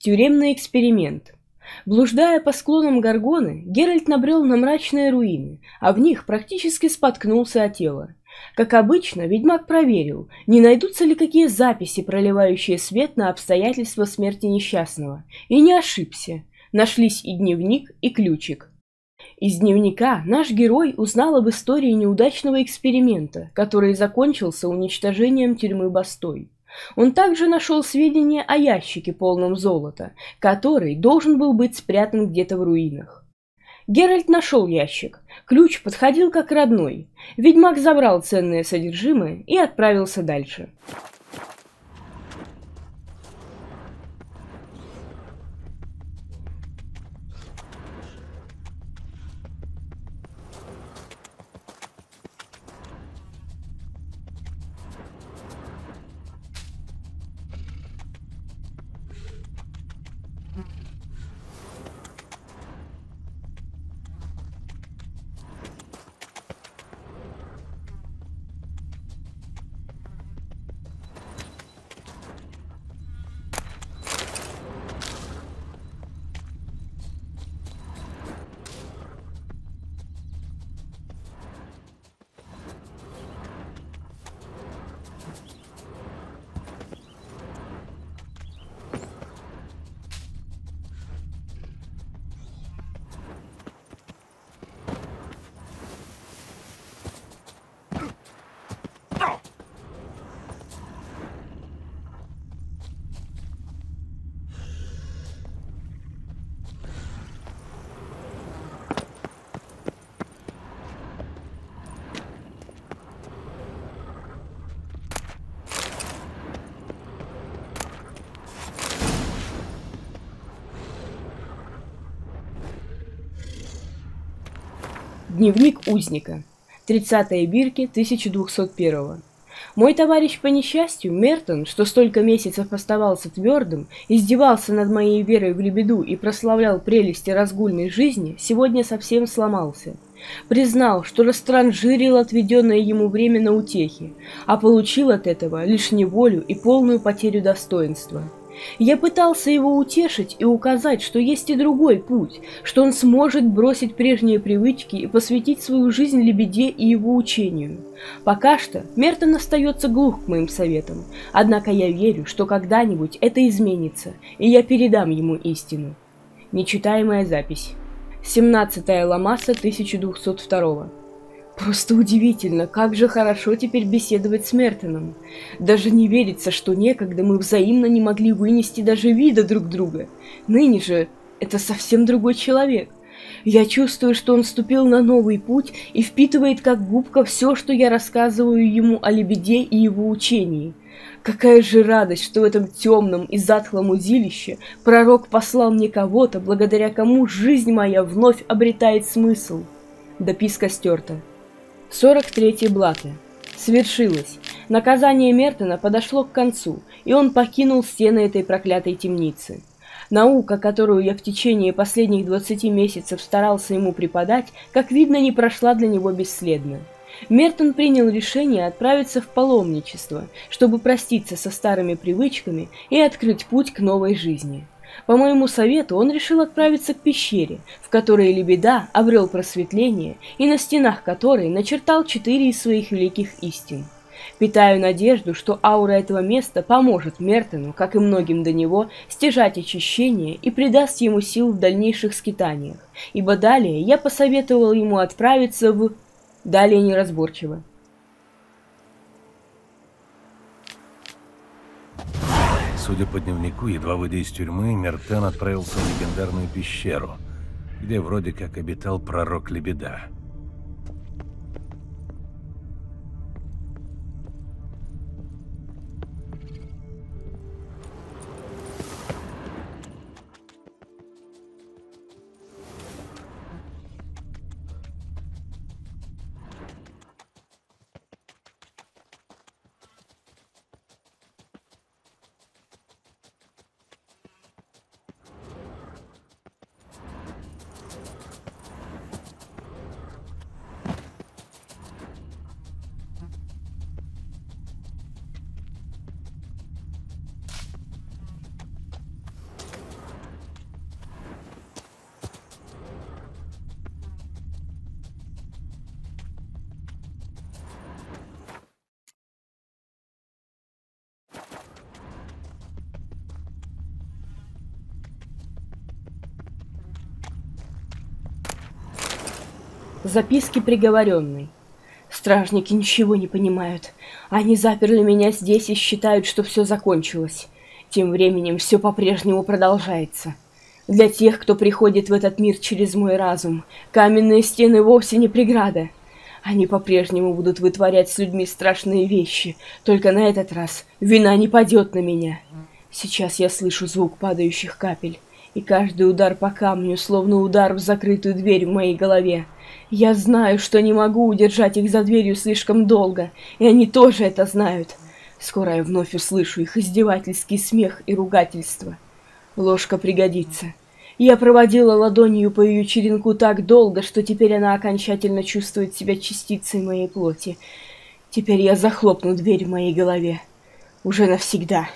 Тюремный эксперимент. Блуждая по склонам Гаргоны, Геральт набрел на мрачные руины, а в них практически споткнулся о тело. Как обычно, ведьмак проверил, не найдутся ли какие записи, проливающие свет на обстоятельства смерти несчастного, и не ошибся. Нашлись и дневник, и ключик. Из дневника наш герой узнал об истории неудачного эксперимента, который закончился уничтожением тюрьмы Бастой. Он также нашел сведения о ящике, полном золота, который должен был быть спрятан где-то в руинах. Геральт нашел ящик. Ключ подходил как родной. Ведьмак забрал ценное содержимое и отправился дальше. Дневник узника. 30 бирки 1201 Мой товарищ по несчастью, Мертон, что столько месяцев оставался твердым, издевался над моей верой в лебеду и прославлял прелести разгульной жизни, сегодня совсем сломался. Признал, что растранжирил отведенное ему время на утехи, а получил от этого лишь неволю и полную потерю достоинства. Я пытался его утешить и указать, что есть и другой путь, что он сможет бросить прежние привычки и посвятить свою жизнь лебеде и его учению. Пока что Мертон остается глух к моим советам, однако я верю, что когда-нибудь это изменится, и я передам ему истину. Нечитаемая запись. 17 Ламаса 1202 Просто удивительно, как же хорошо теперь беседовать с Мертоном. Даже не верится, что некогда мы взаимно не могли вынести даже вида друг друга. Ныне же это совсем другой человек. Я чувствую, что он вступил на новый путь и впитывает как губка все, что я рассказываю ему о лебеде и его учении. Какая же радость, что в этом темном и затхлом узилище пророк послал мне кого-то, благодаря кому жизнь моя вновь обретает смысл. Дописка стерта. 43 блаты. Свершилось. Наказание Мертона подошло к концу, и он покинул стены этой проклятой темницы. Наука, которую я в течение последних 20 месяцев старался ему преподать, как видно, не прошла для него бесследно. Мертон принял решение отправиться в паломничество, чтобы проститься со старыми привычками и открыть путь к новой жизни. По моему совету он решил отправиться к пещере, в которой Лебеда обрел просветление и на стенах которой начертал четыре из своих великих истин – Питаю надежду, что аура этого места поможет Мертону, как и многим до него, стяжать очищение и придаст ему сил в дальнейших скитаниях, ибо далее я посоветовал ему отправиться в... Далее неразборчиво. Судя по дневнику, едва выйдя из тюрьмы, Мертен отправился в легендарную пещеру, где вроде как обитал пророк Лебеда. Записки приговоренной. Стражники ничего не понимают. Они заперли меня здесь и считают, что все закончилось. Тем временем все по-прежнему продолжается. Для тех, кто приходит в этот мир через мой разум, каменные стены вовсе не преграда. Они по-прежнему будут вытворять с людьми страшные вещи, только на этот раз вина не падет на меня. Сейчас я слышу звук падающих капель, и каждый удар по камню, словно удар в закрытую дверь в моей голове. Я знаю, что не могу удержать их за дверью слишком долго, и они тоже это знают. Скоро я вновь услышу их издевательский смех и ругательство. Ложка пригодится. Я проводила ладонью по ее черенку так долго, что теперь она окончательно чувствует себя частицей моей плоти. Теперь я захлопну дверь в моей голове. Уже навсегда.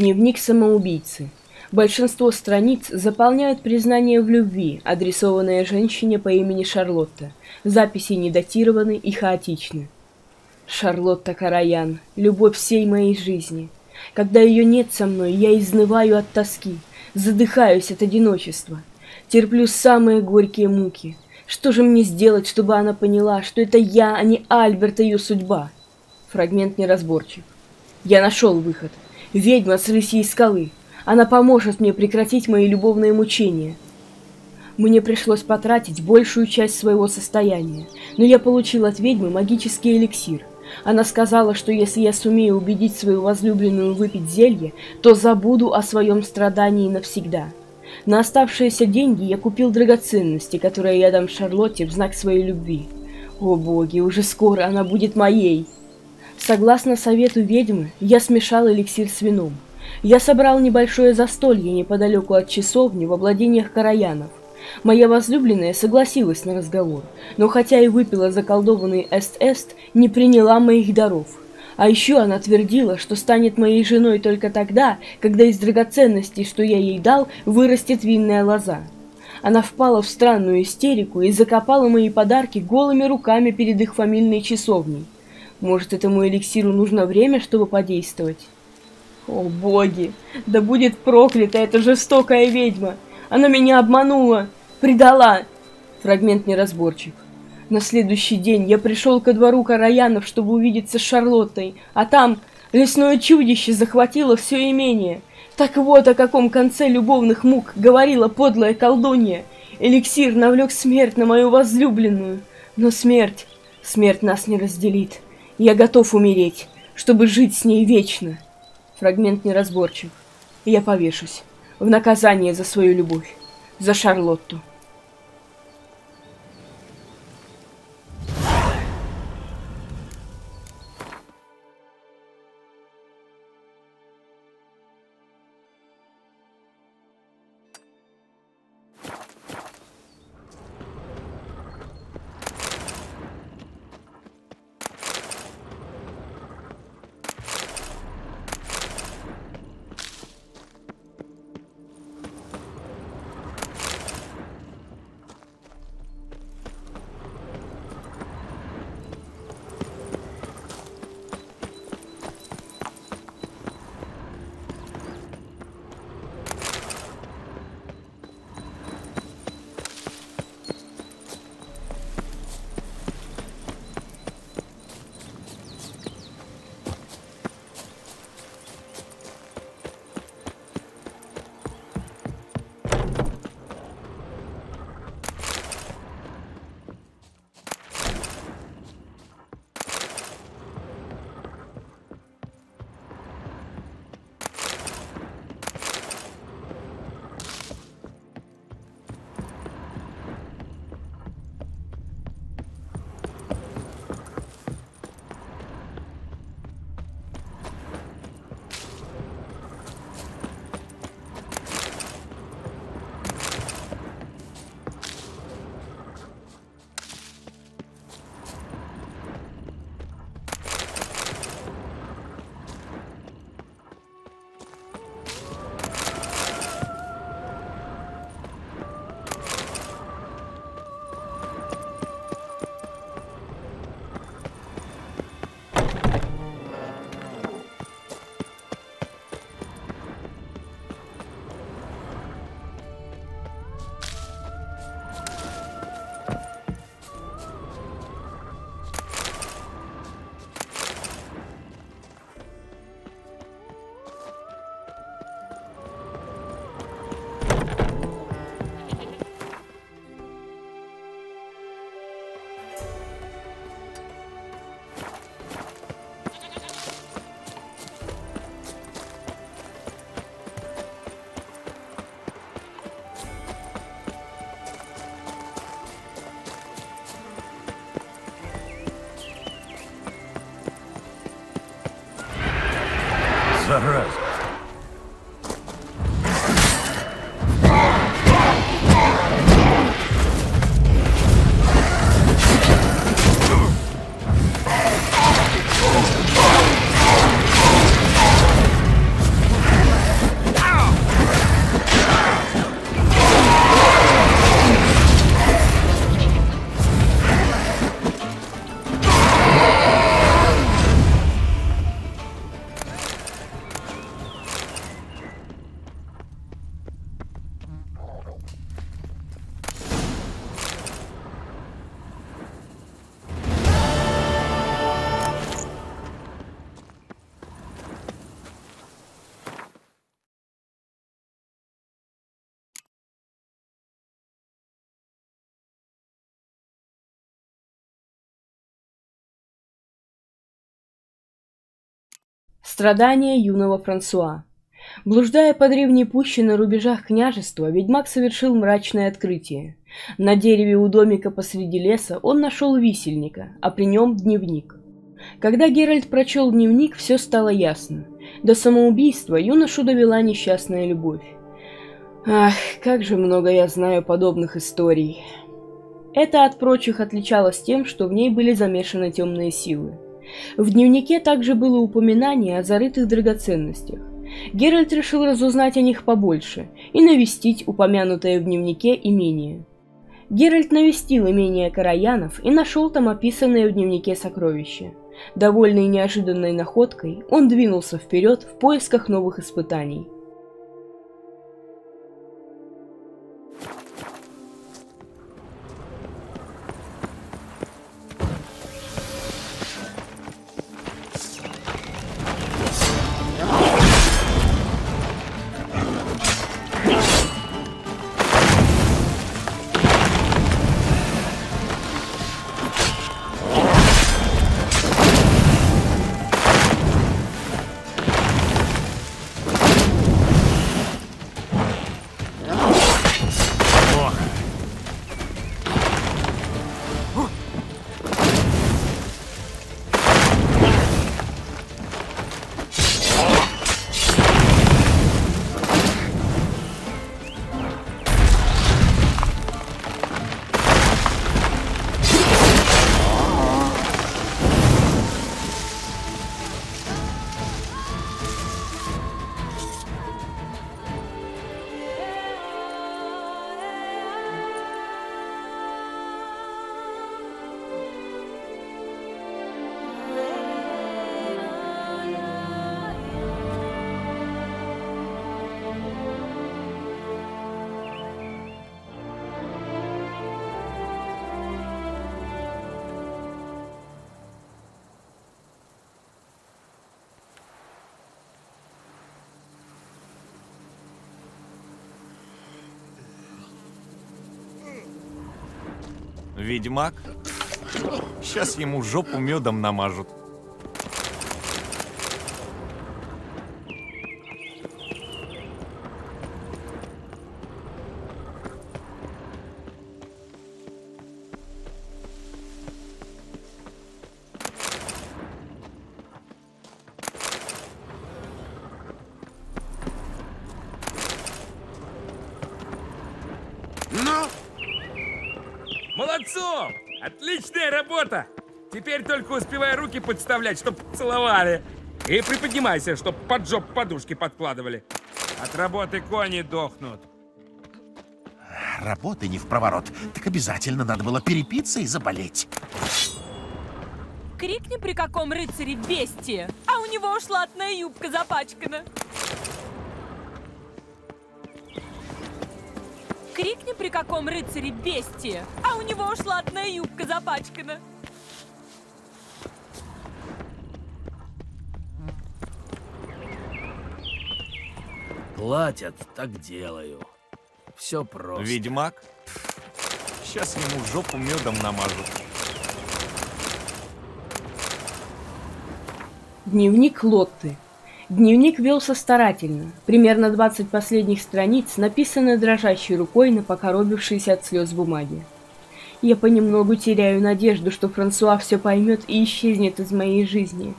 Дневник самоубийцы. Большинство страниц заполняют признание в любви, адресованное женщине по имени Шарлотта. Записи недатированы и хаотичны. Шарлотта Караян, любовь всей моей жизни. Когда ее нет со мной, я изнываю от тоски, задыхаюсь от одиночества, терплю самые горькие муки. Что же мне сделать, чтобы она поняла, что это я, а не Альберт ее судьба? Фрагмент неразборчив. Я нашел выход. Ведьма с рысьей скалы. Она поможет мне прекратить мои любовные мучения. Мне пришлось потратить большую часть своего состояния, но я получил от ведьмы магический эликсир. Она сказала, что если я сумею убедить свою возлюбленную выпить зелье, то забуду о своем страдании навсегда. На оставшиеся деньги я купил драгоценности, которые я дам Шарлотте в знак своей любви. О боги, уже скоро она будет моей. Согласно совету ведьмы, я смешал эликсир с вином. Я собрал небольшое застолье неподалеку от часовни во владениях Караянов. Моя возлюбленная согласилась на разговор, но хотя и выпила заколдованный эст-эст, не приняла моих даров. А еще она твердила, что станет моей женой только тогда, когда из драгоценностей, что я ей дал, вырастет винная лоза. Она впала в странную истерику и закопала мои подарки голыми руками перед их фамильной часовней. Может, этому эликсиру нужно время, чтобы подействовать? О, боги! Да будет проклята эта жестокая ведьма! Она меня обманула! Предала! Фрагмент неразборчив. На следующий день я пришел ко двору Караянов, чтобы увидеться с Шарлоттой, а там лесное чудище захватило все имение. Так вот о каком конце любовных мук говорила подлая колдунья. Эликсир навлек смерть на мою возлюбленную. Но смерть, смерть нас не разделит. Я готов умереть, чтобы жить с ней вечно. Фрагмент неразборчив. Я повешусь. В наказание за свою любовь. За Шарлотту. Страдания юного Франсуа. Блуждая по древней пуще на рубежах княжества, ведьмак совершил мрачное открытие. На дереве у домика посреди леса он нашел висельника, а при нем дневник. Когда Геральт прочел дневник, все стало ясно. До самоубийства юношу довела несчастная любовь. Ах, как же много я знаю подобных историй. Это от прочих отличалось тем, что в ней были замешаны темные силы. В дневнике также было упоминание о зарытых драгоценностях. Геральт решил разузнать о них побольше и навестить упомянутое в дневнике имение. Геральт навестил имение Караянов и нашел там описанное в дневнике сокровище. Довольный неожиданной находкой, он двинулся вперед в поисках новых испытаний – Ведьмак? Сейчас ему жопу медом намажут. Подставлять, чтоб целовали. И приподнимайся, чтоб под жоп подушки подкладывали. От работы кони дохнут. Работы не в проворот. Так обязательно надо было перепиться и заболеть. Крикни, при каком рыцаре бестия, а у него уж латная юбка запачкана. Крикни, при каком рыцаре бестия, а у него уж латная юбка запачкана. Платят, так делаю. Все просто. Ведьмак? Сейчас ему жопу медом намажут. Дневник Лотты. Дневник велся старательно. Примерно 20 последних страниц написаны дрожащей рукой на покоробившейся от слез бумаге. Я понемногу теряю надежду, что Франсуа все поймет и исчезнет из моей жизни.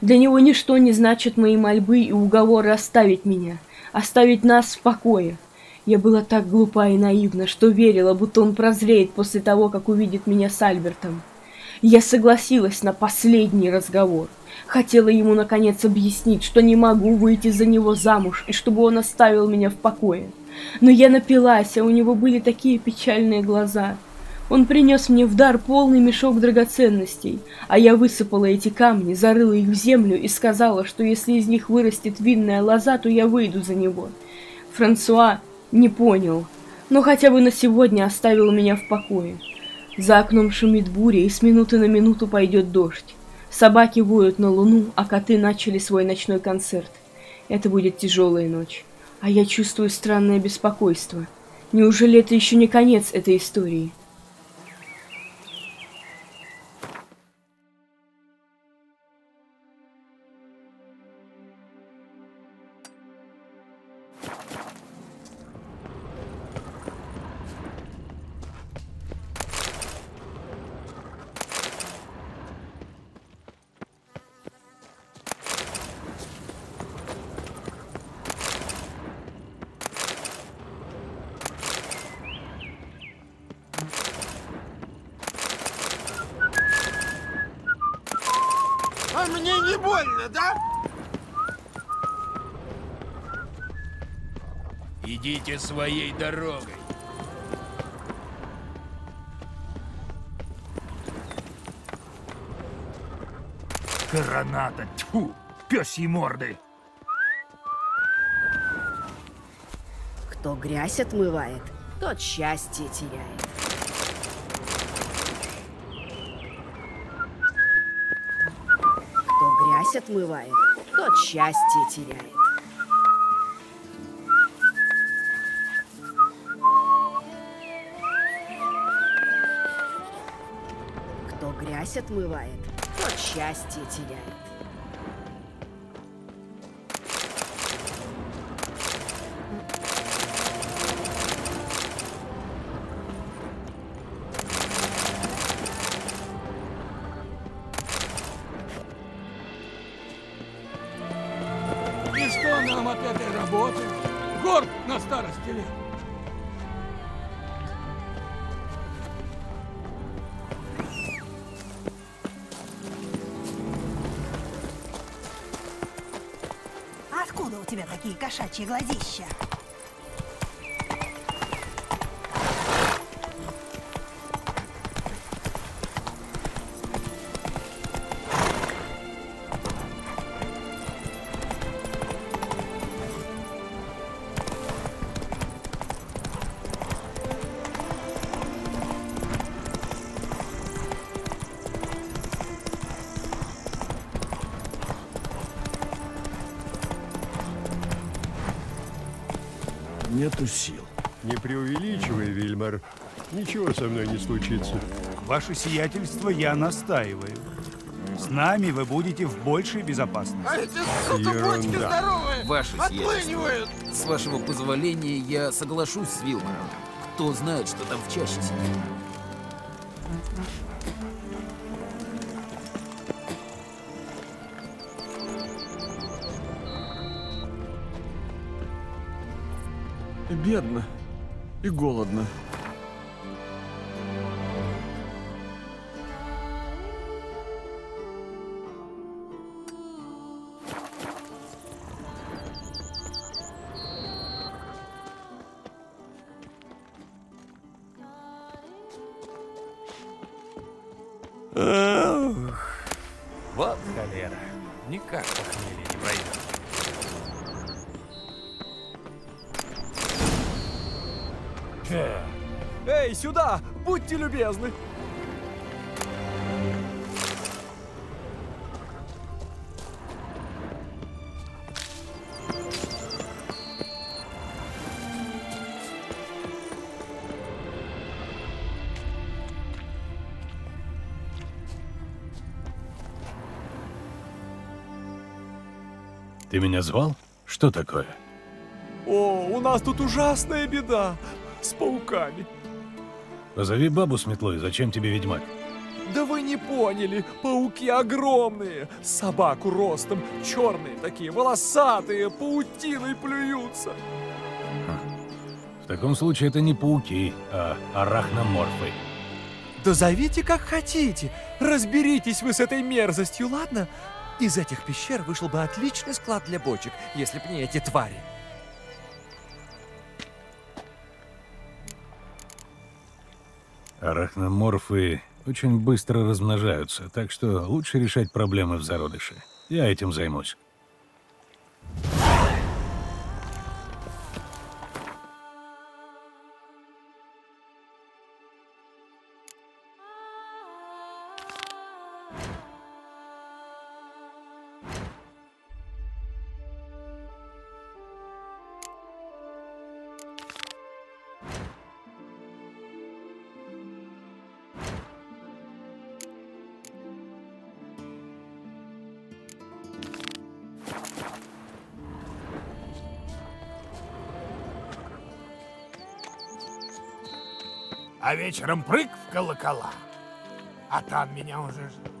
Для него ничто не значит мои мольбы и уговоры оставить меня, оставить нас в покое. Я была так глупа и наивна, что верила, будто он прозреет после того, как увидит меня с Альбертом. Я согласилась на последний разговор — Хотела ему, наконец, объяснить, что не могу выйти за него замуж, и чтобы он оставил меня в покое. Но я напилась, а у него были такие печальные глаза. Он принес мне в дар полный мешок драгоценностей, а я высыпала эти камни, зарыла их в землю и сказала, что если из них вырастет винная лоза, то я выйду за него. Франсуа не понял, но хотя бы на сегодня оставил меня в покое. За окном шумит буря, и с минуты на минуту пойдет дождь. Собаки воют на луну, а коты начали свой ночной концерт. Это будет тяжелая ночь. А я чувствую странное беспокойство. Неужели это еще не конец этой истории? Идите своей дорогой. Граната, тьфу, пёсьи морды. Кто грязь отмывает, тот счастье теряет. Кто грязь отмывает, тот счастье теряет. Отмывает, тот счастье теряет. Тебя такие Нету сил. Не преувеличивай, Вильмар. Ничего со мной не случится. Ваше сиятельство, я настаиваю. С нами вы будете в большей безопасности. А эти, сука, здоровые! Ваше Отплынивают! сиятельство, с вашего позволения я соглашусь с Вилмором. Кто знает, что там в чаще сидит. Бедно и голодно. Меня звал? Что такое? О, у нас тут ужасная беда с пауками. Позови бабу с метлой, зачем тебе ведьмак? Да вы не поняли, пауки огромные, собаку ростом, черные такие, волосатые, паутиной плюются. В таком случае это не пауки, а арахноморфы. Да зовите как хотите, разберитесь вы с этой мерзостью, ладно? Из этих пещер вышел бы отличный склад для бочек, если б не эти твари. Арахноморфы очень быстро размножаются, так что лучше решать проблемы в зародыше. Я этим займусь. Вечером прыг в колокола. А там меня уже ждут.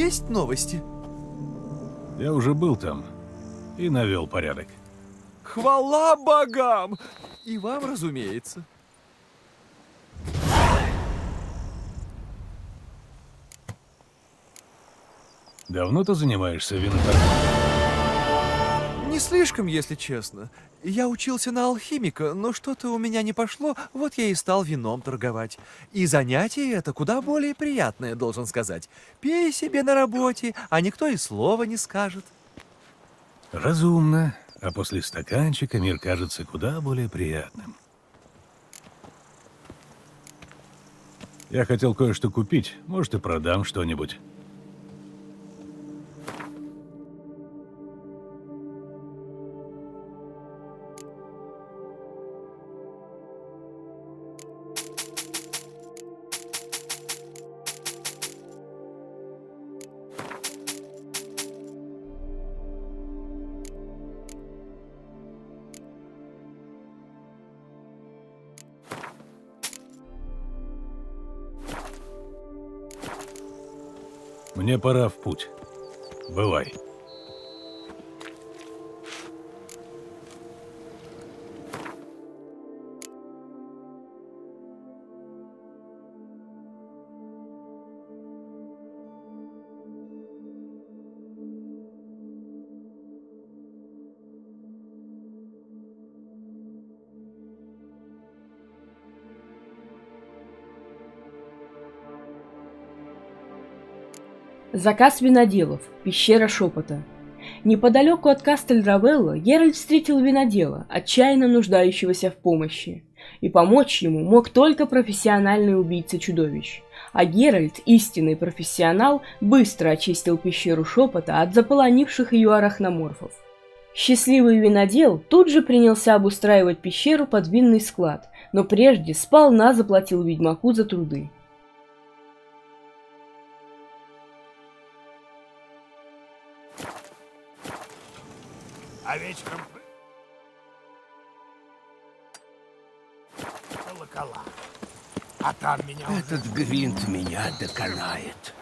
Есть новости? Я уже был там и навел порядок. Хвала богам! И вам, разумеется. Давно ты занимаешься виноторговлей? Слишком, если честно. Я учился на алхимика, но что-то у меня не пошло, вот я и стал вином торговать. И занятие это куда более приятное, должен сказать. Пей себе на работе, а никто и слова не скажет. Разумно. А после стаканчика мир кажется куда более приятным. Я хотел кое-что купить. Может, и продам что-нибудь. Мне пора в путь. Бывай. Заказ виноделов. Пещера шепота. Неподалеку от Кастель-Равелла Геральт встретил винодела, отчаянно нуждающегося в помощи. И помочь ему мог только профессиональный убийца чудовищ. А Геральт, истинный профессионал, быстро очистил пещеру шепота от заполонивших ее арахноморфов. Счастливый винодел тут же принялся обустраивать пещеру под винный склад, но прежде сполна заплатил ведьмаку за труды. А вечером... Колокола. А там меня уже- Этот гвинт меня доконает.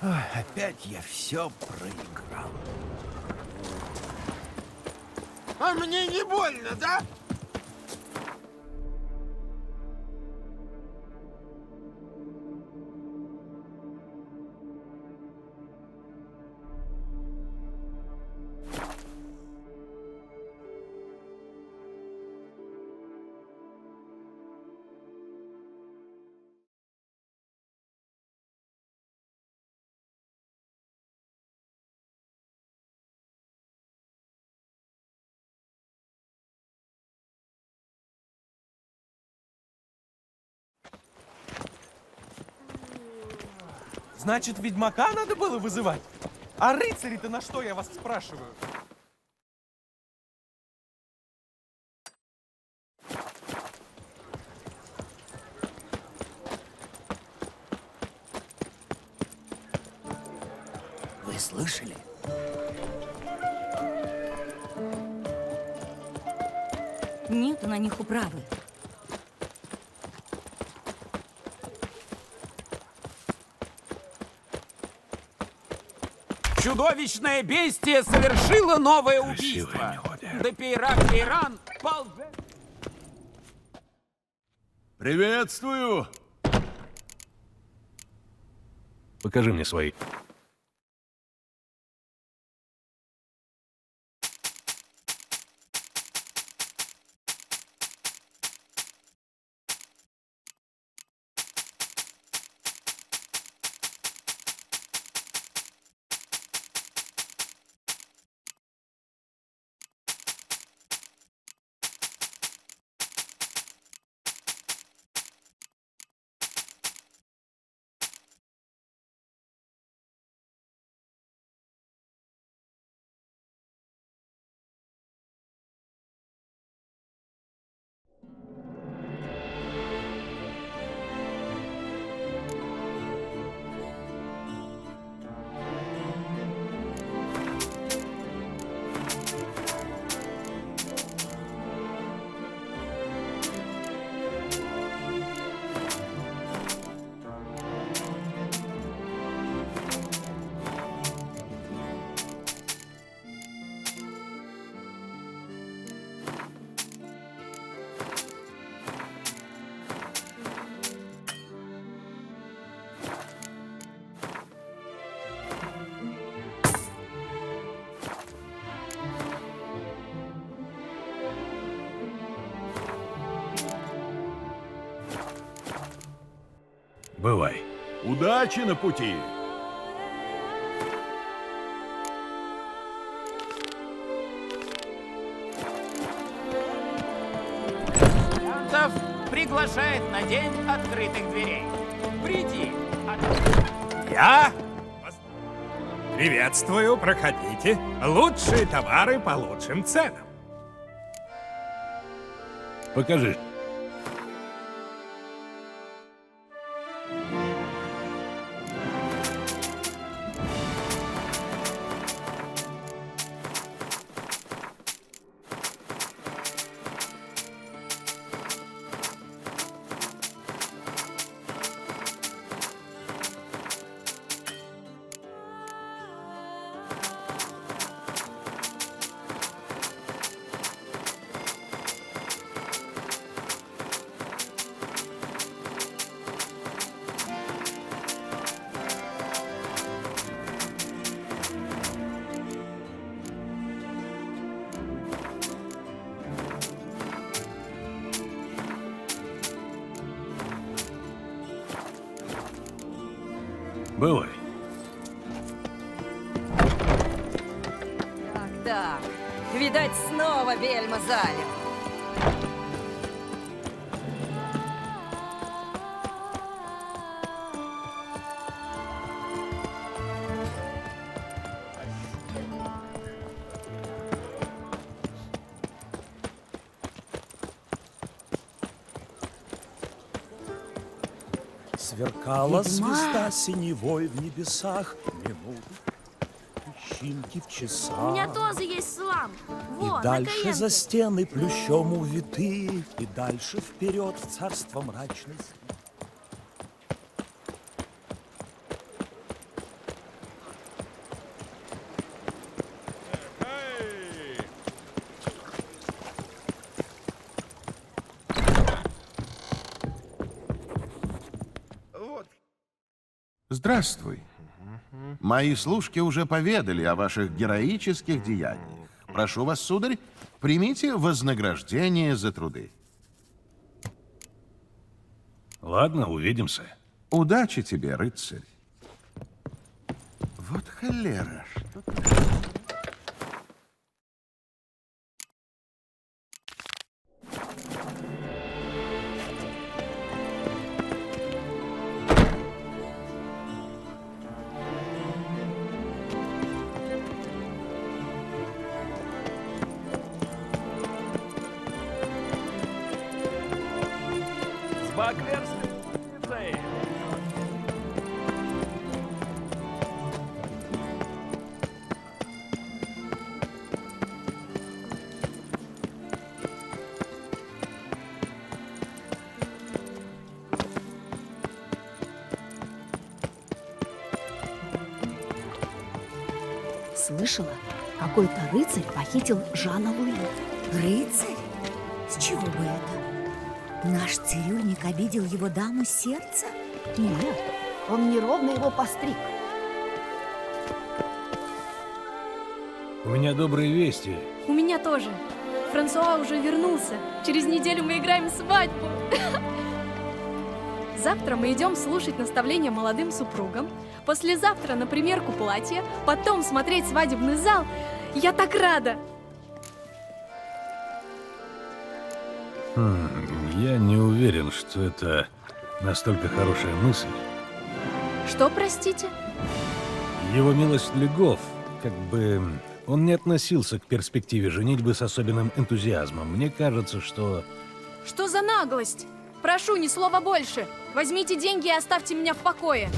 Ой, опять я все проиграл. А мне не больно, да? Значит, ведьмака надо было вызывать? А рыцари-то на что, я вас спрашиваю? Вы слышали? Нет на них управы. Чудовищное бестие совершило новое убийство. Депейрак Кейран пал в жертву. Приветствую! Покажи мне свои. Удачи на пути! Янтов приглашает на день открытых дверей. Приди. Я? Приветствую, проходите. Лучшие товары по лучшим ценам. Покажи. Ведьма. звезда синевой в небесах минут. Песчинки в часах. У меня тоже есть слам. И Вот, на дальше за стены плющом увиты, И дальше вперед в царство мрачной Здравствуй. Мои служки уже поведали о ваших героических деяниях. Прошу вас, сударь, примите вознаграждение за труды. Ладно, увидимся. Удачи тебе, рыцарь. Вот холера, что рыцарь похитил Жана Луи. Рыцарь? С чего бы это? Наш цирюльник обидел его даму сердца? Нет, он неровно его постриг. У меня добрые вести. У меня тоже. Франсуа уже вернулся. Через неделю мы играем свадьбу. Завтра мы идем слушать наставления молодым супругам. Послезавтра на примерку платья. Потом смотреть свадебный зал. Я так рада! Хм, я не уверен, что это настолько хорошая мысль. Что, простите? Его милость Легов, как бы... Он не относился к перспективе женитьбы с особенным энтузиазмом. Мне кажется, что... Что за наглость? Прошу, ни слова больше. Возьмите деньги и оставьте меня в покое.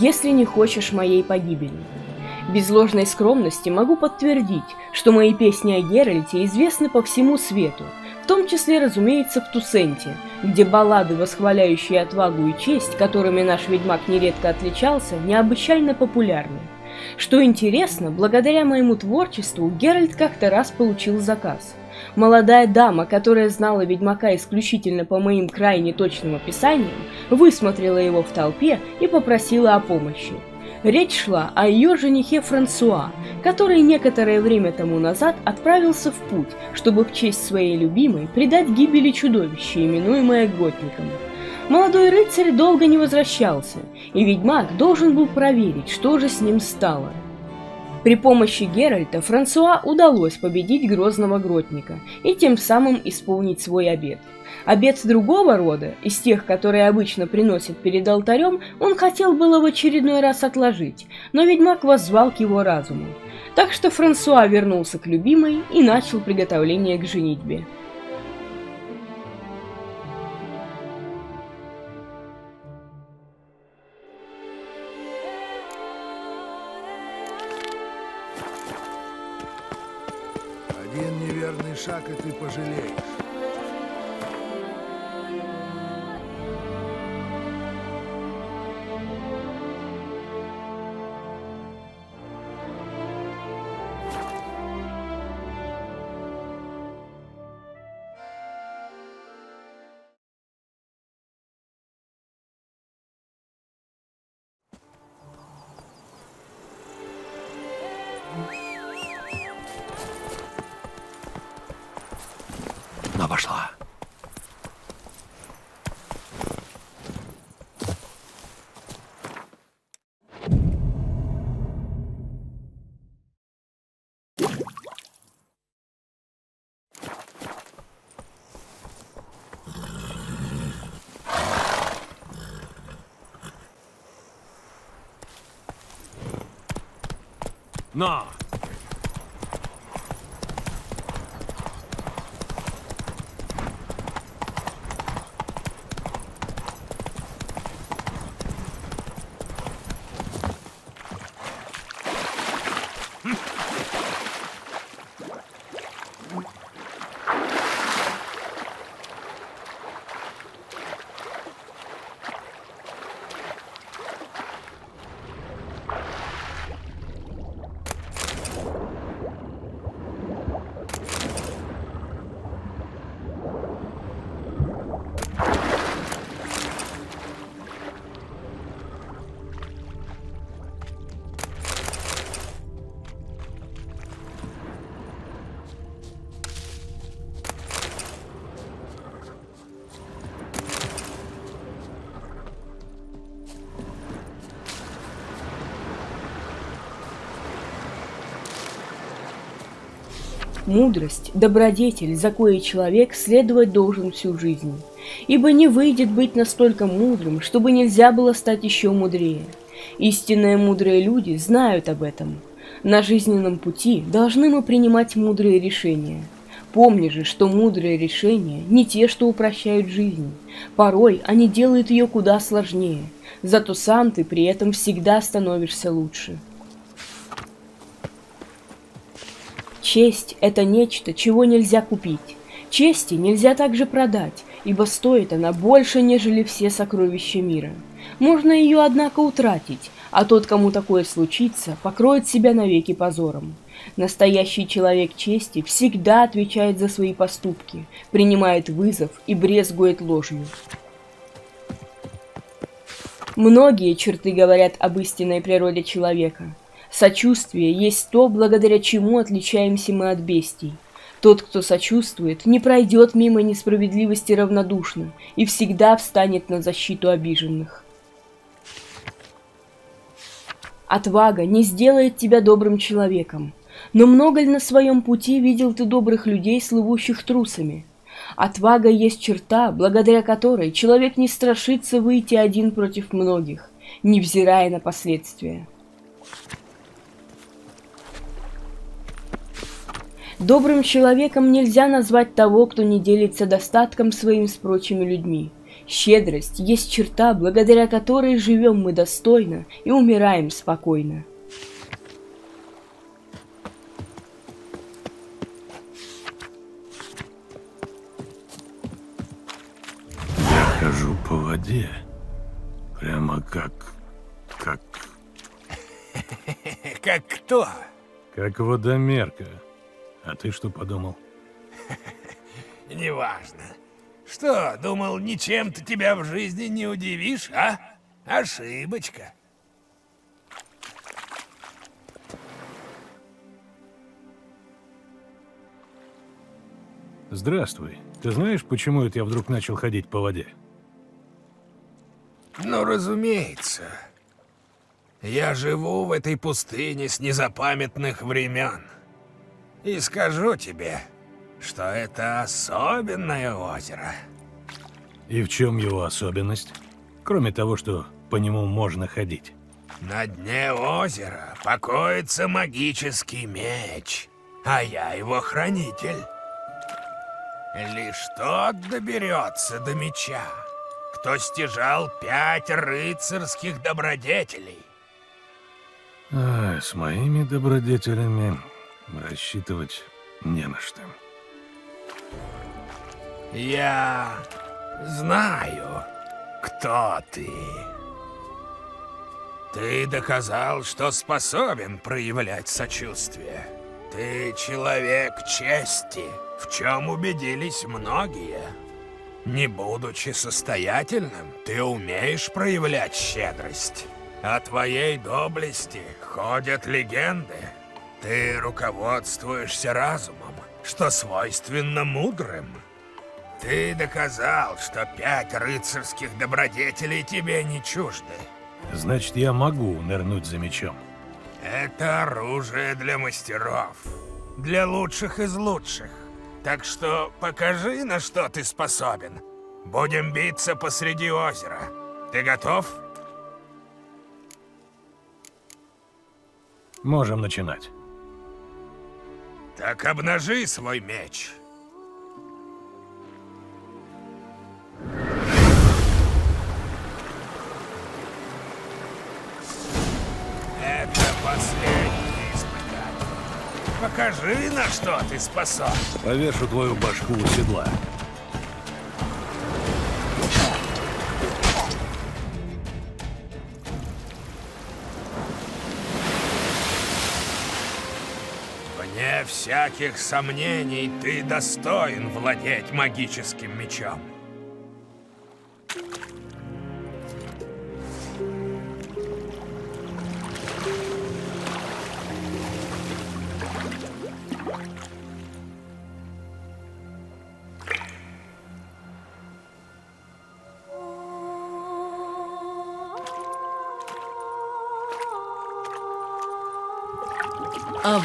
Если не хочешь моей погибели. Без ложной скромности могу подтвердить, что мои песни о Геральте известны по всему свету, в том числе, разумеется, в Тусенте, где баллады, восхваляющие отвагу и честь, которыми наш ведьмак нередко отличался, необычайно популярны. Что интересно, благодаря моему творчеству Геральт как-то раз получил заказ. Молодая дама, которая знала ведьмака исключительно по моим крайне точным описаниям, высмотрела его в толпе и попросила о помощи. Речь шла о ее женихе Франсуа, который некоторое время тому назад отправился в путь, чтобы в честь своей любимой предать гибели чудовище, именуемое Готником. Молодой рыцарь долго не возвращался, и ведьмак должен был проверить, что же с ним стало. При помощи Геральта Франсуа удалось победить грозного Гротника и тем самым исполнить свой обет – Обед другого рода, из тех, которые обычно приносят перед алтарем, он хотел было в очередной раз отложить, но ведьмак воззвал к его разуму. Так что Франсуа вернулся к любимой и начал приготовление к женитьбе. И Но! Мудрость, добродетель, за кое человек следовать должен всю жизнь. Ибо не выйдет быть настолько мудрым, чтобы нельзя было стать еще мудрее. Истинные мудрые люди знают об этом. На жизненном пути должны мы принимать мудрые решения. Помни же, что мудрые решения не те, что упрощают жизнь. Порой они делают ее куда сложнее, зато сам ты при этом всегда становишься лучше. Честь – это нечто, чего нельзя купить. Чести нельзя также продать, ибо стоит она больше, нежели все сокровища мира. Можно ее, однако, утратить, а тот, кому такое случится, покроет себя навеки позором. Настоящий человек чести всегда отвечает за свои поступки, принимает вызов и брезгует ложью. Многие черты говорят об истинной природе человека – Сочувствие есть то, благодаря чему отличаемся мы от бестий. Тот, кто сочувствует, не пройдет мимо несправедливости равнодушно и всегда встанет на защиту обиженных. Отвага не сделает тебя добрым человеком, но много ли на своем пути видел ты добрых людей, слывущих трусами? Отвага есть черта, благодаря которой человек не страшится выйти один против многих, невзирая на последствия. Добрым человеком нельзя назвать того, кто не делится достатком своим с прочими людьми. Щедрость есть черта, благодаря которой живем мы достойно и умираем спокойно. Я хожу по воде, прямо как... как... Как кто? Как водомерка. А ты что подумал? Неважно. Что, думал, ничем ты тебя в жизни не удивишь, а? Ошибочка. Здравствуй. Ты знаешь, почему это я вдруг начал ходить по воде? Ну, разумеется. Я живу в этой пустыне с незапамятных времен. И скажу тебе, что это особенное озеро. И в чем его особенность? Кроме того, что по нему можно ходить. На дне озера покоится магический меч, а я его хранитель. Лишь тот доберется до меча, кто стяжал пять рыцарских добродетелей. А, с моими добродетелями рассчитывать не на что. Я знаю, кто ты. Ты доказал, что способен проявлять сочувствие. Ты человек чести, в чем убедились многие. Не будучи состоятельным, ты умеешь проявлять щедрость. О твоей доблести ходят легенды. Ты руководствуешься разумом, что свойственно мудрым. Ты доказал, что пять рыцарских добродетелей тебе не чужды. Значит, я могу нырнуть за мечом. Это оружие для мастеров. Для лучших из лучших. Так что покажи, на что ты способен. Будем биться посреди озера. Ты готов? Можем начинать. Так обнажи свой меч. Это последний испытание. Покажи, на что ты способен. Повешу твою башку у седла. Вне всяких сомнений, ты достоин владеть магическим мечом.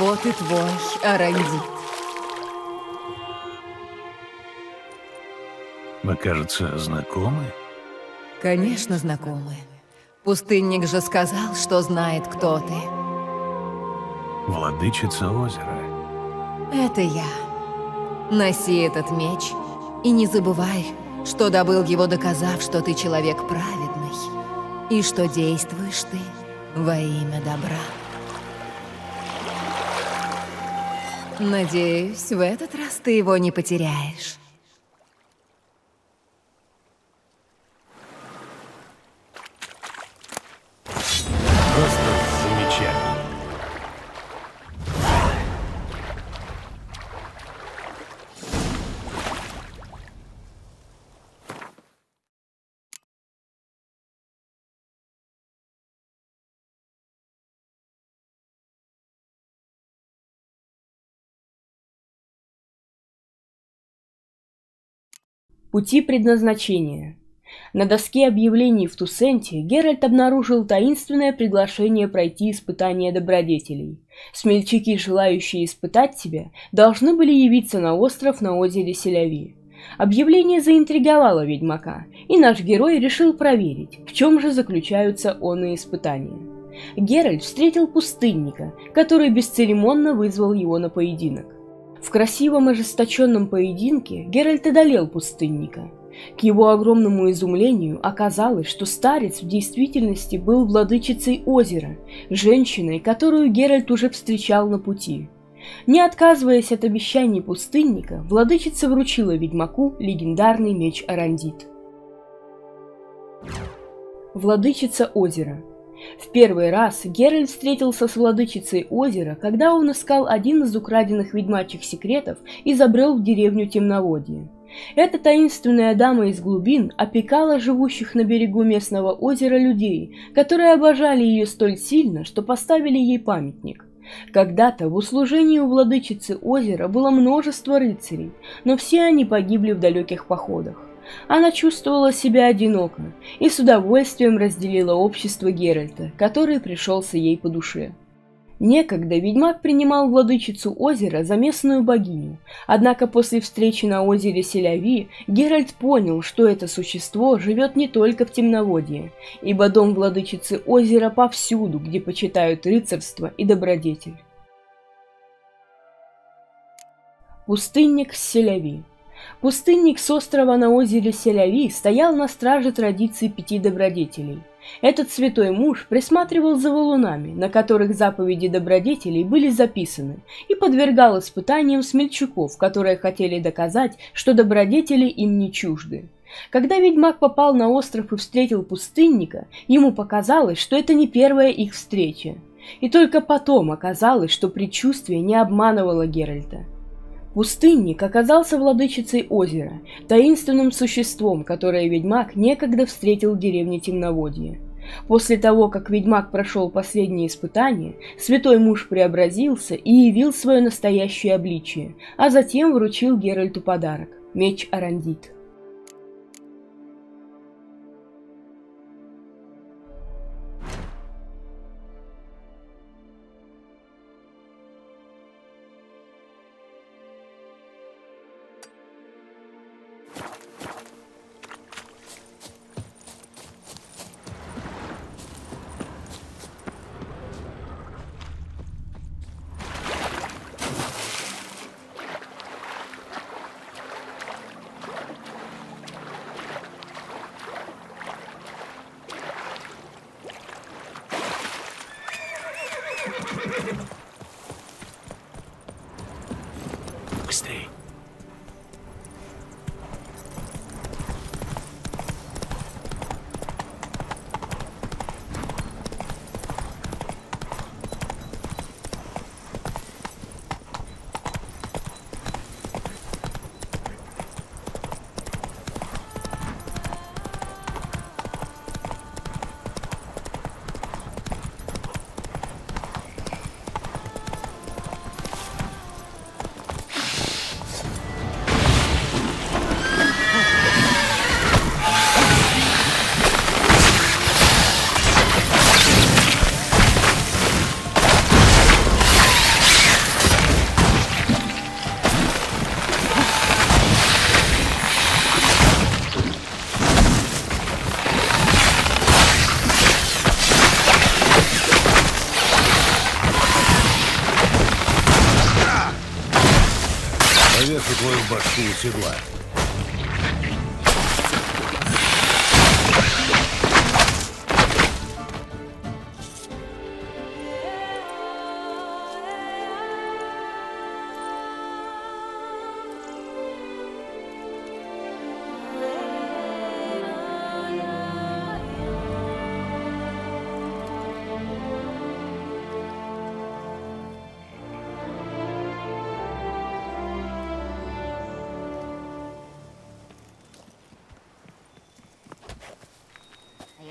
Вот и твой Арандит. Мы, кажется, знакомы. Конечно, знакомы. Пустынник же сказал, что знает, кто ты. Владычица озера. Это я. Носи этот меч и не забывай, что добыл его, доказав, что ты человек праведный и что действуешь ты во имя добра. Надеюсь, в этот раз ты его не потеряешь. Пути предназначения. На доске объявлений в Тусенте Геральт обнаружил таинственное приглашение пройти испытание добродетелей. Смельчаки, желающие испытать себя, должны были явиться на остров на озере Селяви. Объявление заинтриговало ведьмака, и наш герой решил проверить, в чем же заключаются оные испытания. Геральт встретил пустынника, который бесцеремонно вызвал его на поединок. В красивом ожесточенном поединке Геральт одолел пустынника. К его огромному изумлению оказалось, что старец в действительности был владычицей озера, женщиной, которую Геральт уже встречал на пути. Не отказываясь от обещаний пустынника, владычица вручила ведьмаку легендарный меч Арандит. Владычица озера. В первый раз Геральт встретился с владычицей озера, когда он искал один из украденных ведьмачьих секретов и забрел в деревню Темноводье. Эта таинственная дама из глубин опекала живущих на берегу местного озера людей, которые обожали ее столь сильно, что поставили ей памятник. Когда-то в услужении у владычицы озера было множество рыцарей, но все они погибли в далеких походах. Она чувствовала себя одиноко и с удовольствием разделила общество Геральта, который пришелся ей по душе. Некогда ведьмак принимал владычицу озера за местную богиню, однако после встречи на озере Селяви Геральт понял, что это существо живет не только в темноводье, ибо дом владычицы озера повсюду, где почитают рыцарство и добродетель. Пустынник Селяви Пустынник с острова на озере Селяви стоял на страже традиций пяти добродетелей. Этот святой муж присматривал за валунами, на которых заповеди добродетелей были записаны, и подвергал испытаниям смельчаков, которые хотели доказать, что добродетели им не чужды. Когда ведьмак попал на остров и встретил пустынника, ему показалось, что это не первая их встреча. И только потом оказалось, что предчувствие не обманывало Геральта. Пустынник оказался владычицей озера, таинственным существом, которое ведьмак некогда встретил в деревне Темноводье. После того, как ведьмак прошел последнее испытание, святой муж преобразился и явил свое настоящее обличие, а затем вручил Геральту подарок – меч Арандит.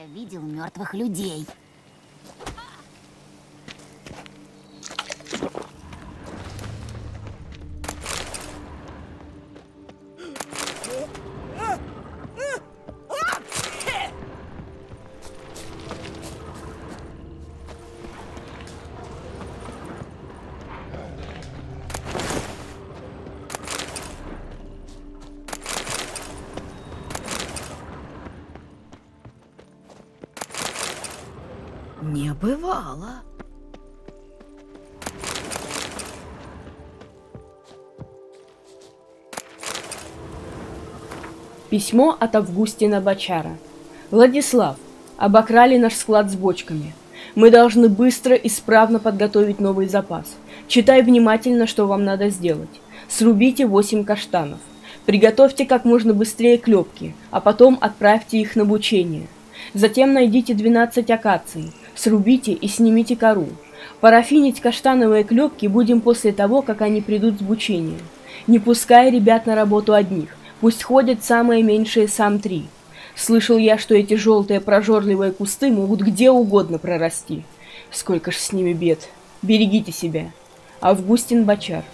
Я видел мертвых людей. Письмо от Августина Бачара. Владислав, обокрали наш склад с бочками. Мы должны быстро и справно подготовить новый запас. Читай внимательно, что вам надо сделать. Срубите 8 каштанов. Приготовьте как можно быстрее клепки, а потом отправьте их на обучение. Затем найдите 12 акаций, срубите и снимите кору. Парафинить каштановые клепки будем после того, как они придут с бучения. Не пускай ребят на работу одних, пусть ходят самые меньшие сам три. Слышал я, что эти желтые прожорливые кусты могут где угодно прорасти. Сколько ж с ними бед. Берегите себя. Августин Бачар.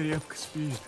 крепко спит.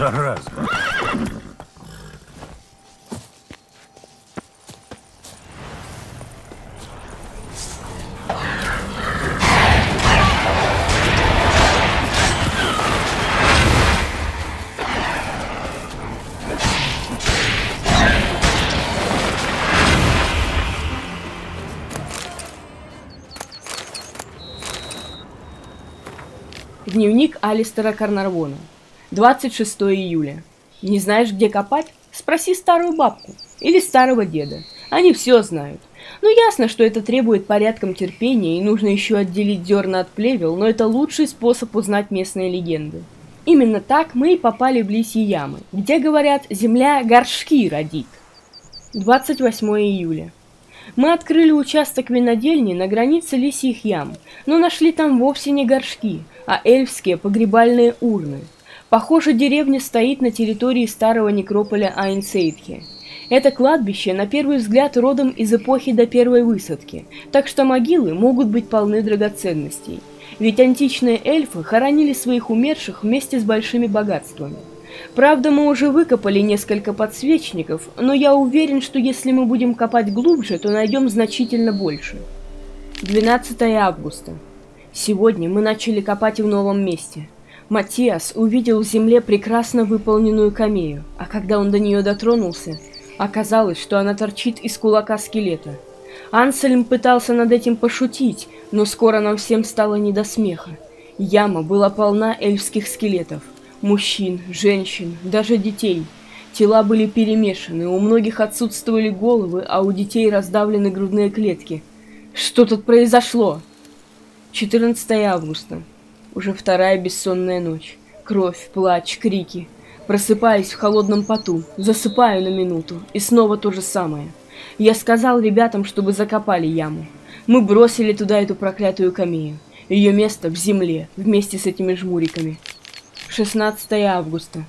Зараза. Дневник Алистера Карнарвона. 26 июля. Не знаешь, где копать? Спроси старую бабку или старого деда. Они все знают. Ну, ясно, что это требует порядком терпения, и нужно еще отделить зерна от плевел, но это лучший способ узнать местные легенды. Именно так мы и попали в лисьи ямы, где, говорят, земля горшки родит. 28 июля. Мы открыли участок винодельни на границе лисьих ям, но нашли там вовсе не горшки, а эльфские погребальные урны. Похоже, деревня стоит на территории старого некрополя Айнсейдхе. Это кладбище, на первый взгляд, родом из эпохи до первой высадки, так что могилы могут быть полны драгоценностей. Ведь античные эльфы хоронили своих умерших вместе с большими богатствами. Правда, мы уже выкопали несколько подсвечников, но я уверен, что если мы будем копать глубже, то найдем значительно больше. 12 августа. Сегодня мы начали копать в новом месте. Матиас увидел в земле прекрасно выполненную камею, а когда он до нее дотронулся, оказалось, что она торчит из кулака скелета. Ансельм пытался над этим пошутить, но скоро нам всем стало не до смеха. Яма была полна эльфских скелетов – Мужчин, женщин, даже детей. Тела были перемешаны, у многих отсутствовали головы, а у детей раздавлены грудные клетки. Что тут произошло? 14 августа. Уже вторая бессонная ночь. Кровь, плач, крики. Просыпаюсь в холодном поту, засыпаю на минуту, и снова то же самое. Я сказал ребятам, чтобы закопали яму. Мы бросили туда эту проклятую камею. Ее место в земле, вместе с этими жмуриками. 16 августа.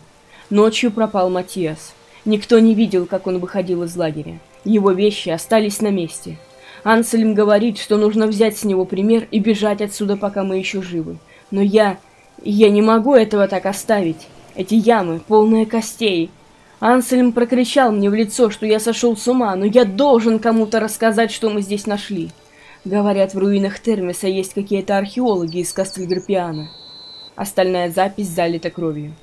Ночью пропал Матиас. Никто не видел, как он выходил из лагеря. Его вещи остались на месте. Ансельм говорит, что нужно взять с него пример и бежать отсюда, пока мы еще живы. Но я... я не могу этого так оставить. Эти ямы, полные костей. Ансельм прокричал мне в лицо, что я сошел с ума, но я должен кому-то рассказать, что мы здесь нашли. Говорят, в руинах Термиса есть какие-то археологи из Кастельграпиана. Остальная запись залита кровью.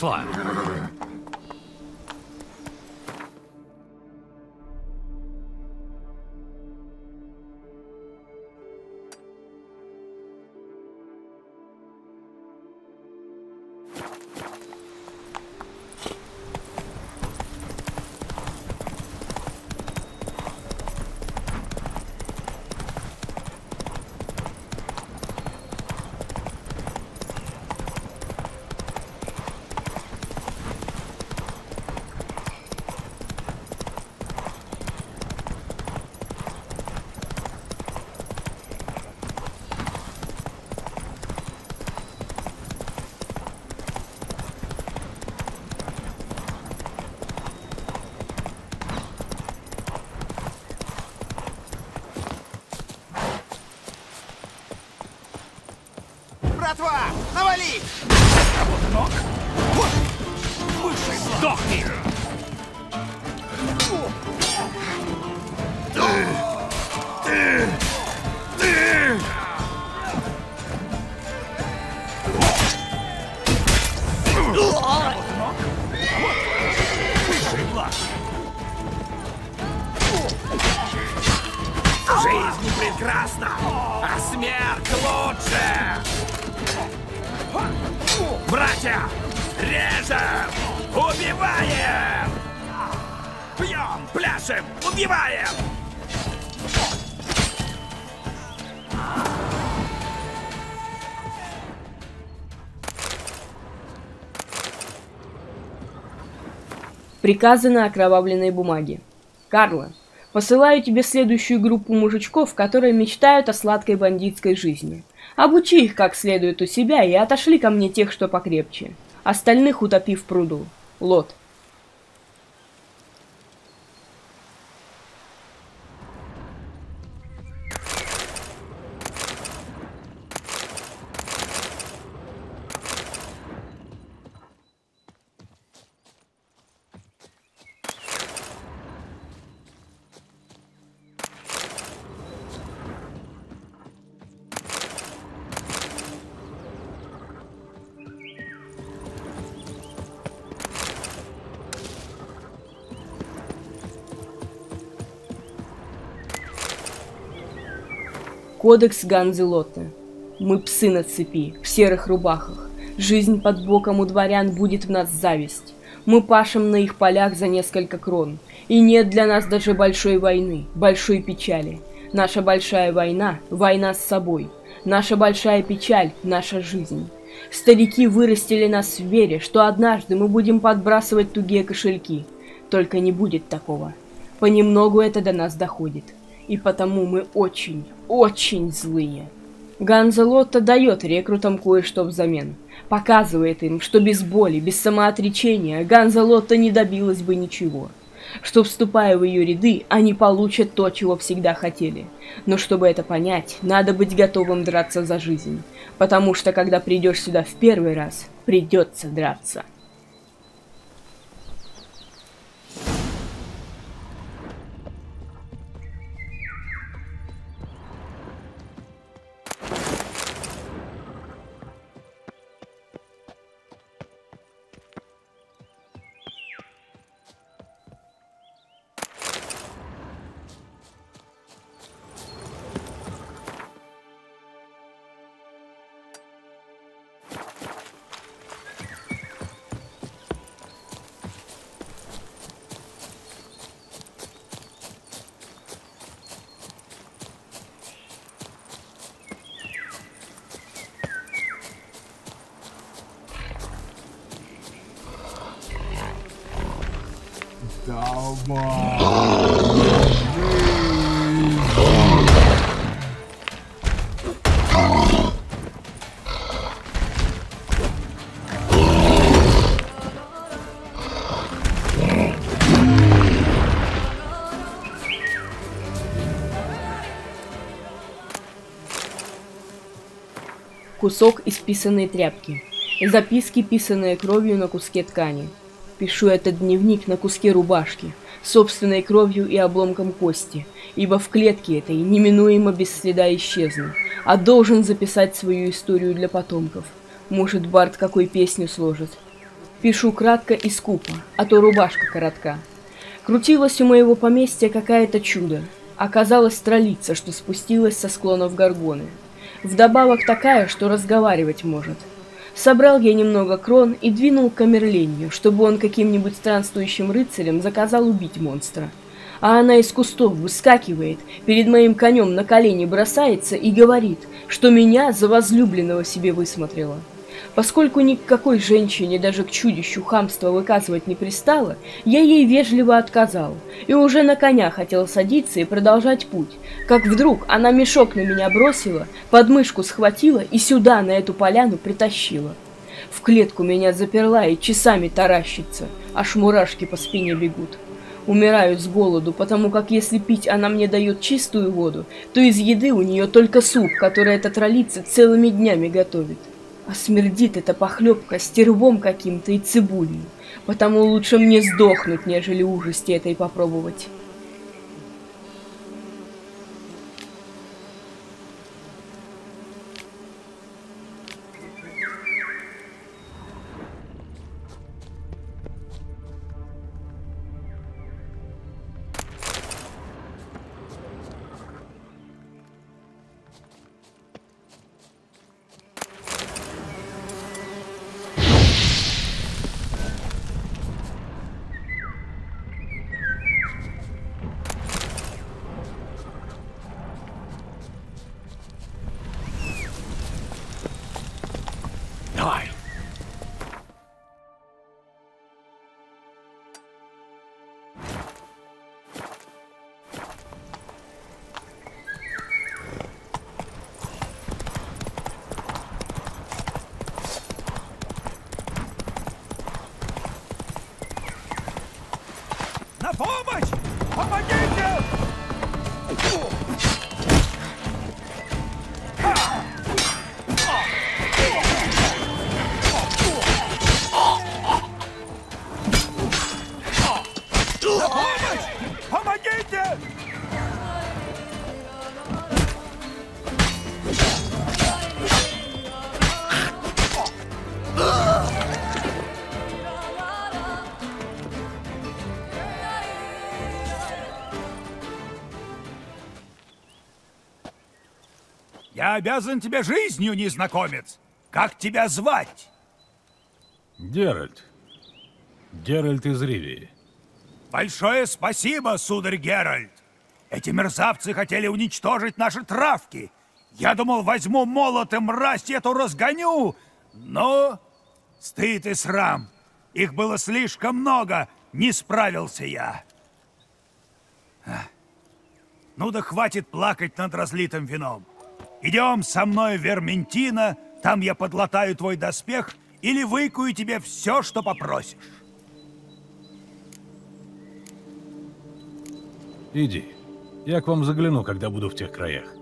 Пошла. Приказы на окровавленной бумаге. Карла, посылаю тебе следующую группу мужичков, которые мечтают о сладкой бандитской жизни. Обучи их как следует у себя и отошли ко мне тех, что покрепче. Остальных утопи в пруду. Лот. Кодекс Ганзы Лотте. Мы псы на цепи, в серых рубахах. Жизнь под боком у дворян будет в нас зависть. Мы пашем на их полях за несколько крон. И нет для нас даже большой войны, большой печали. Наша большая война — война с собой. Наша большая печаль — наша жизнь. Старики вырастили нас в вере, что однажды мы будем подбрасывать тугие кошельки. Только не будет такого. Понемногу это до нас доходит. И потому мы очень, очень злые. Ганза Лотта дает рекрутам кое-что взамен. Показывает им, что без боли, без самоотречения Ганза Лотта не добилась бы ничего. Что, вступая в ее ряды, они получат то, чего всегда хотели. Но чтобы это понять, надо быть готовым драться за жизнь. Потому что, когда придешь сюда в первый раз, придется драться. Кусок исписанной тряпки. Записки, писанные кровью на куске ткани. Пишу этот дневник на куске рубашки, собственной кровью и обломком кости, ибо в клетке этой неминуемо без следа исчезну, а должен записать свою историю для потомков. Может, Барт какой песню сложит. Пишу кратко и скупо, а то рубашка коротка. Крутилась у моего поместья какая-то чудо. Оказалась тролица, что спустилась со склонов Гаргоны. Вдобавок такая, что разговаривать может. Собрал я немного крон и двинул к Камерленью, чтобы он каким-нибудь странствующим рыцарем заказал убить монстра. А она из кустов выскакивает, перед моим конем на колени бросается и говорит, что меня за возлюбленного себе высмотрела. Поскольку ни к какой женщине, даже к чудищу хамства выказывать не пристало, я ей вежливо отказал, и уже на коня хотел садиться и продолжать путь, как вдруг она мешок на меня бросила, подмышку схватила и сюда, на эту поляну, притащила. В клетку меня заперла и часами таращится, аж мурашки по спине бегут. Умираю с голоду, потому как если пить она мне дает чистую воду, то из еды у нее только суп, который эта троллица целыми днями готовит. А смердит эта похлебка стервом каким-то и цибулей. Потому лучше мне сдохнуть, нежели ужасти этой попробовать. Обязан тебе жизнью, незнакомец. Как тебя звать? Геральт. Геральт из Ривии. Большое спасибо, сударь Геральт. Эти мерзавцы хотели уничтожить наши травки. Я думал, возьму молот и мразь эту разгоню, но стыд и срам. Их было слишком много, не справился я. Ну да хватит плакать над разлитым вином. Идем со мной в Верментино, там я подлатаю твой доспех или выкую тебе все, что попросишь. Иди. Я к вам загляну, когда буду в тех краях.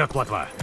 Вперед, плотва!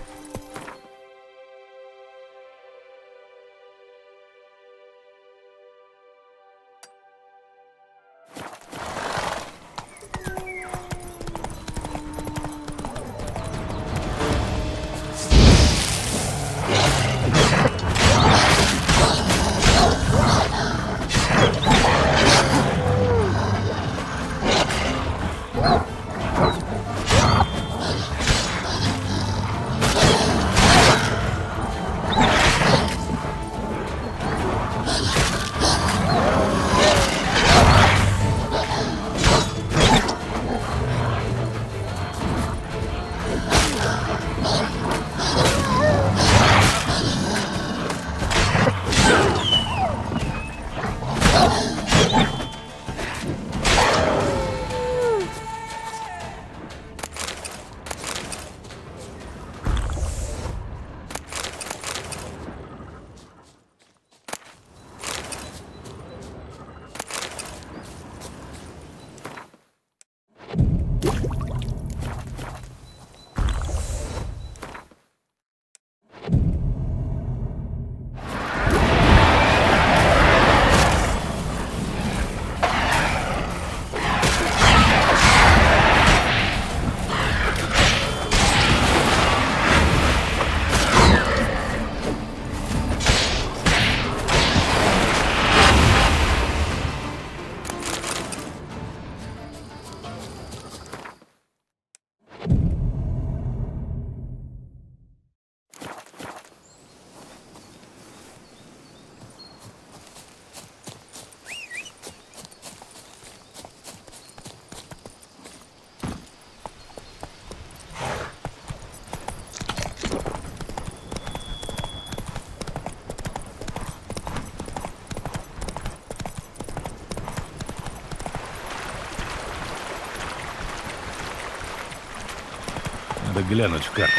Глянуть в карту.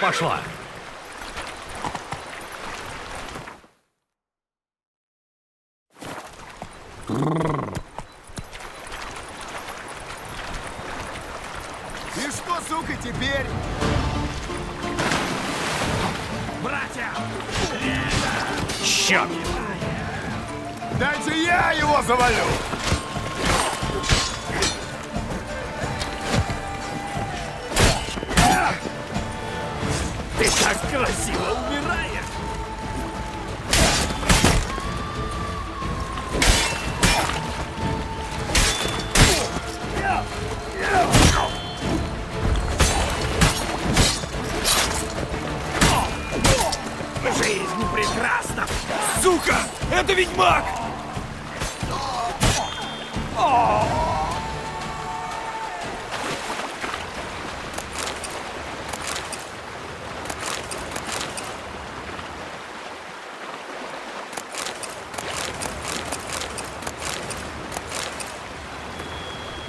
Пошла!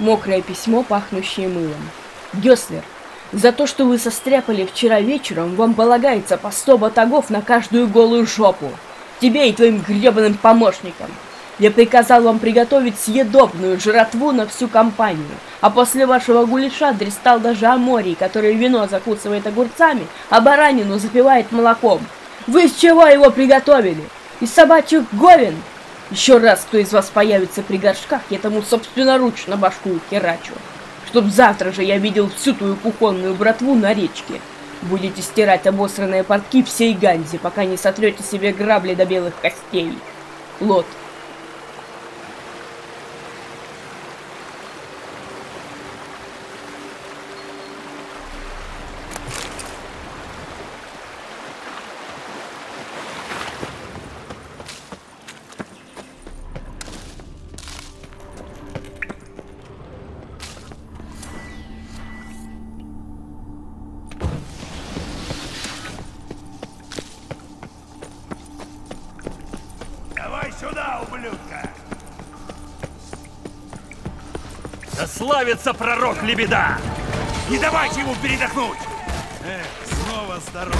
Мокрое письмо, пахнущее мылом. Гёслер, за то, что вы состряпали вчера вечером, вам полагается по сто батагов на каждую голую жопу. Тебе и твоим гребаным помощникам. Я приказал вам приготовить съедобную жратву на всю компанию, а после вашего гуляша дристал даже Аморий, который вино закусывает огурцами, а баранину запивает молоком. Вы из чего его приготовили? Из собачьих говен? Еще раз кто из вас появится при горшках, я тому собственноручно башку херачу. Чтоб завтра же я видел всю твою кухонную братву на речке. Будете стирать обосранные портки всей Ганзе, пока не сотрете себе грабли до белых костей. Лот. Да славится пророк Лебеда! Не давайте ему передохнуть! Эх, снова здорово!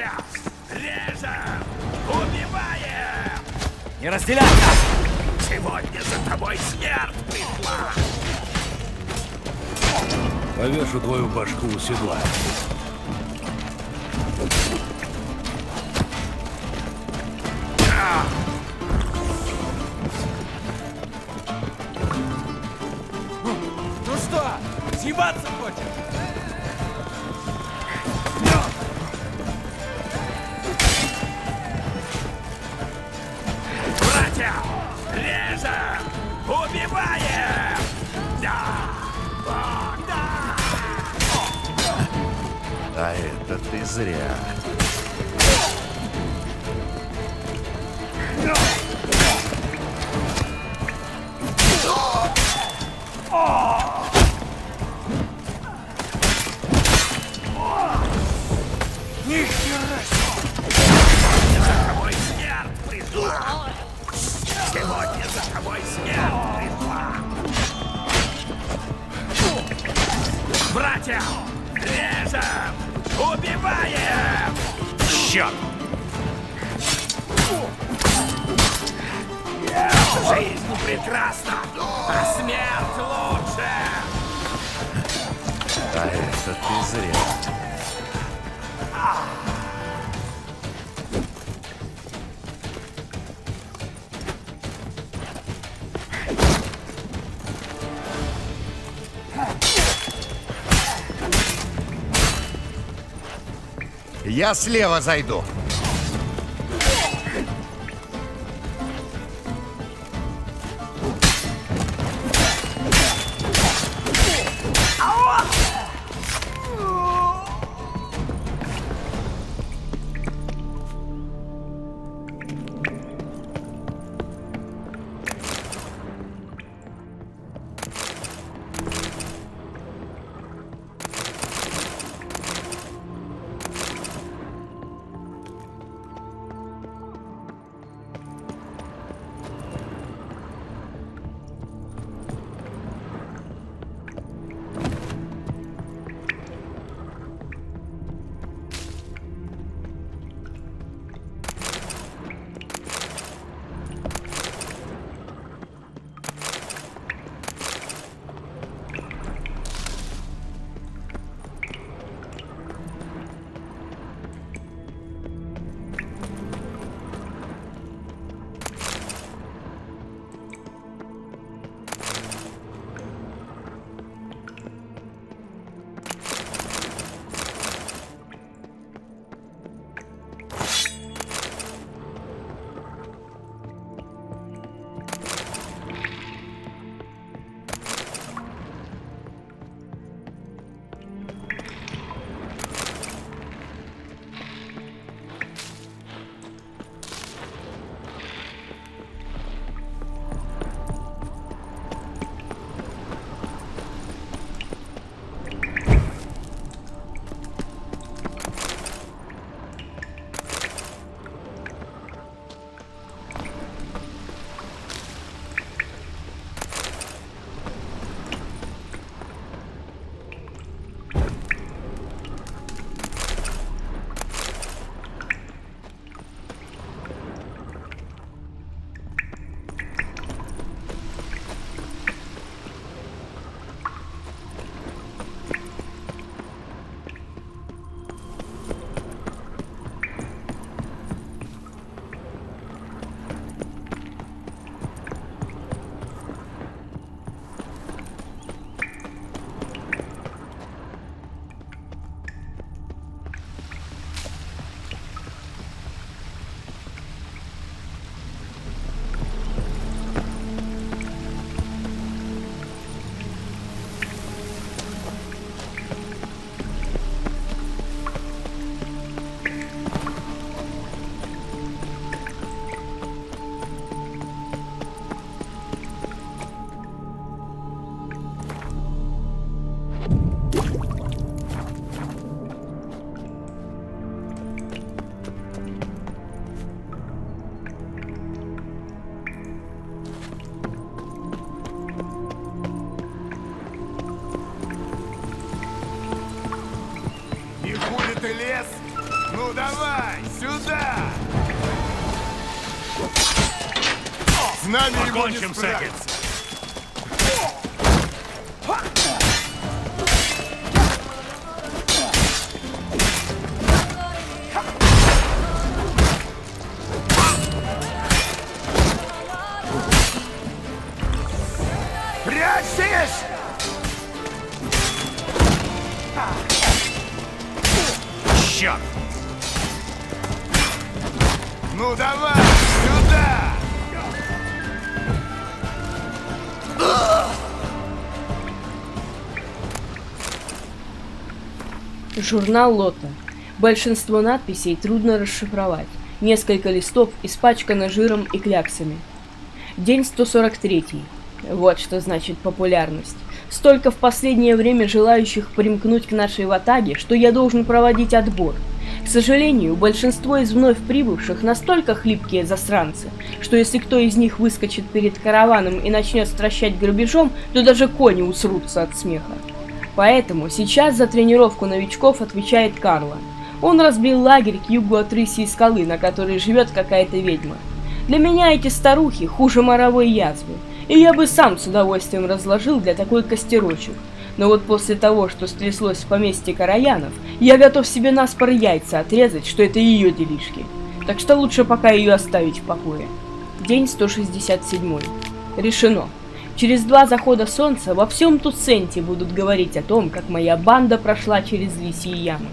Братья! Режем! Убиваем! Не разделяйся! Сегодня за тобой смерть пришла! Повешу твою башку у седла. Я слева зайду. С нами Журнал Лота. Большинство надписей трудно расшифровать. Несколько листов испачкано жиром и кляксами. День 143. Вот что значит популярность. Столько в последнее время желающих примкнуть к нашей ватаге, что я должен проводить отбор. К сожалению, большинство из вновь прибывших настолько хлипкие засранцы, что если кто из них выскочит перед караваном и начнет стращать грабежом, то даже кони усрутся от смеха. Поэтому сейчас за тренировку новичков отвечает Карло. Он разбил лагерь к югу от Рысьей скалы, на которой живет какая-то ведьма. Для меня эти старухи хуже моровой язвы, и я бы сам с удовольствием разложил для такой костерочек. Но вот после того, что стряслось в поместье Караянов, я готов себе наспор яйца отрезать, что это ее делишки. Так что лучше пока ее оставить в покое. День 167. Решено. Через два захода солнца во всем Туценте будут говорить о том, как моя банда прошла через лисьи ямы.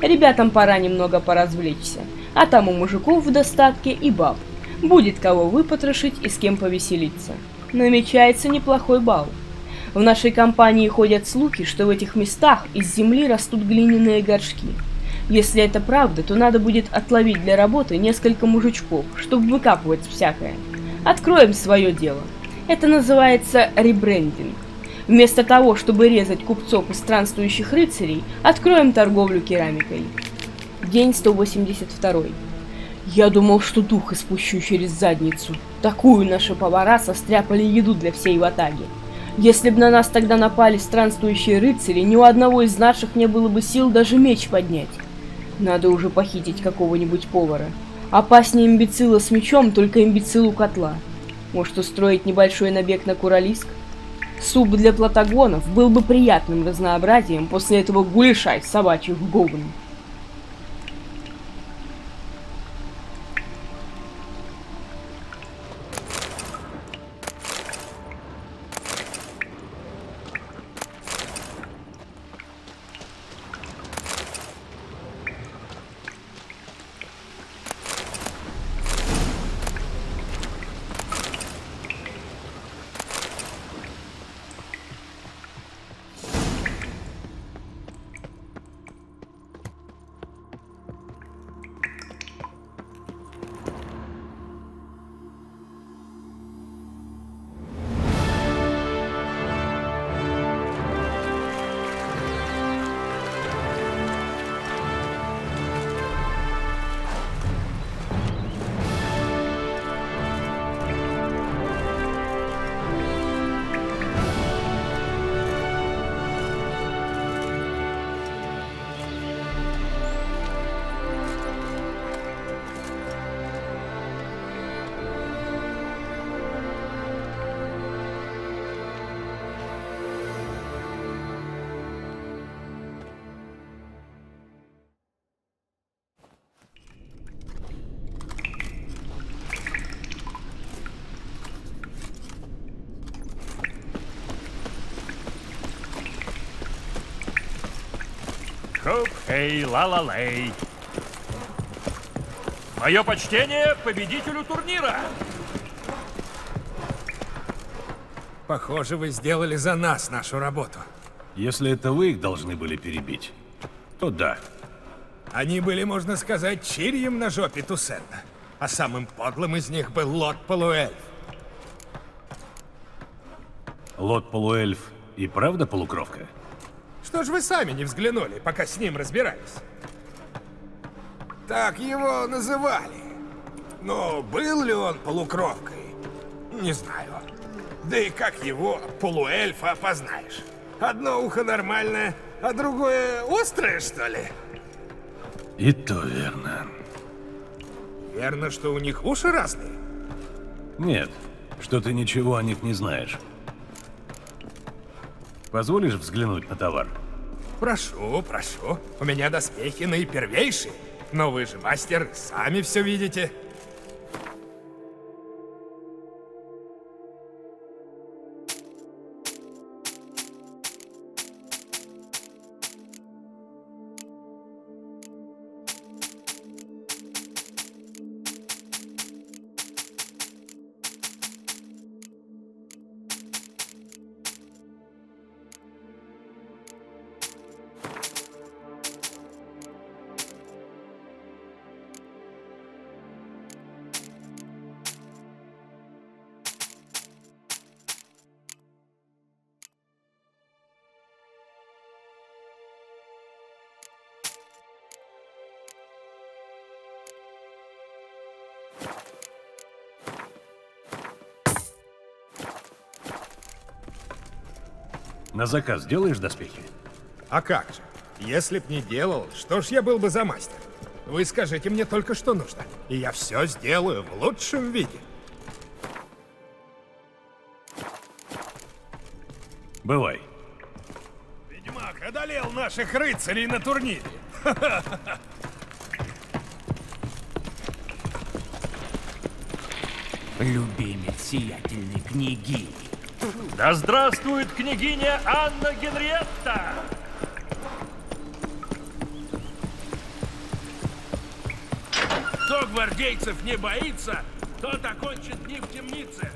Ребятам пора немного поразвлечься, а там у мужиков в достатке и баб. Будет кого выпотрошить и с кем повеселиться. Намечается неплохой бал. В нашей компании ходят слухи, что в этих местах из земли растут глиняные горшки. Если это правда, то надо будет отловить для работы несколько мужичков, чтобы выкапывать всякое. Откроем свое дело. Это называется ребрендинг. Вместо того, чтобы резать купцов и странствующих рыцарей, откроем торговлю керамикой. День 182. Я думал, что дух испущу через задницу. Такую наши повара состряпали еду для всей ватаги. Если бы на нас тогда напали странствующие рыцари, ни у одного из наших не было бы сил даже меч поднять. Надо уже похитить какого-нибудь повара. Опаснее имбецила с мечом, только имбецил у котла. Может устроить небольшой набег на Куралиск? Суп для платагонов был бы приятным разнообразием после этого гуляша из собачьих говн. Хей, ла-ла-лей. Мое почтение победителю турнира. Похоже, вы сделали за нас нашу работу. Если это вы их должны были перебить, то да. Они были, можно сказать, чирьем на жопе Тусента. А самым подлым из них был Лот Полуэльф. Лот Полуэльф и правда полукровка? Что ж вы сами не взглянули, пока с ним разбирались? Так его называли. Но был ли он полукровкой? Не знаю. Да и как его, полуэльфа, опознаешь? Одно ухо нормальное, а другое острое, что ли? И то верно. Верно, что у них уши разные? Нет, что ты ничего о них не знаешь. Позволишь взглянуть на товар? Прошу, прошу. У меня доспехи наипервейшие. Но вы же мастер, сами все видите. На заказ делаешь доспехи? А как же? Если б не делал, что ж я был бы за мастер? Вы скажите мне только, что нужно, и я все сделаю в лучшем виде. Бывай. Ведьмак одолел наших рыцарей на турнире. Любимец сиятельной княгини. Да здравствует княгиня Анна Генриетта! Кто гвардейцев не боится, тот окончит дни в темнице.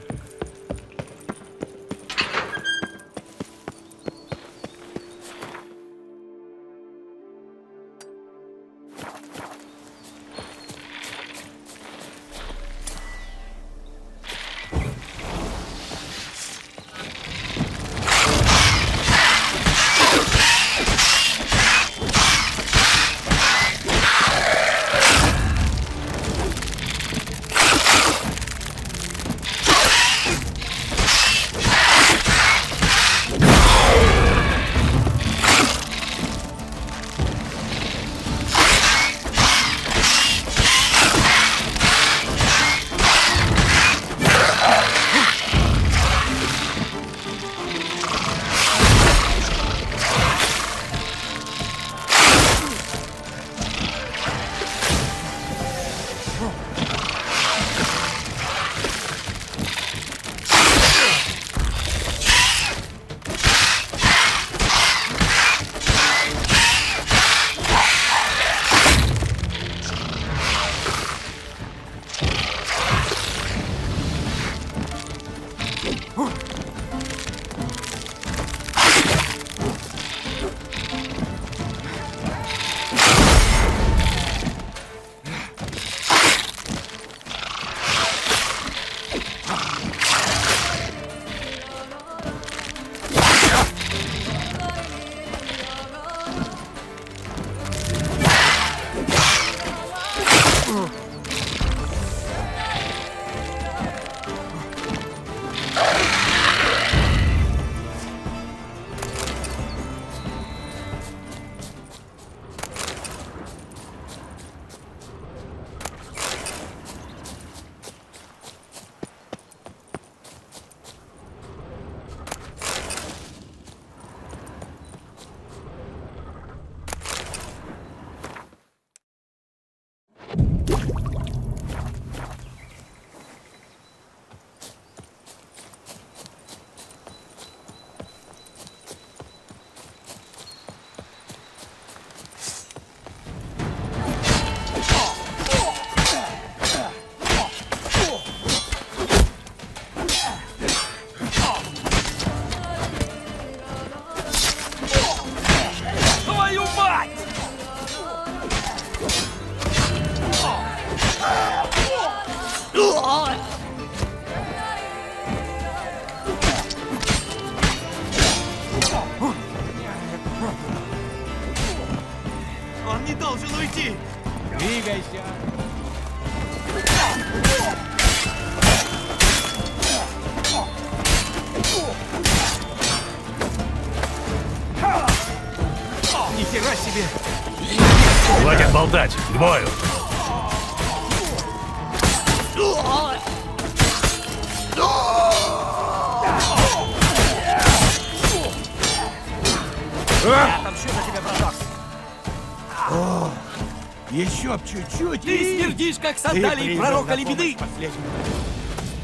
Еще чуть-чуть Ты и- смердишь, как сандалии пророка Лебеды!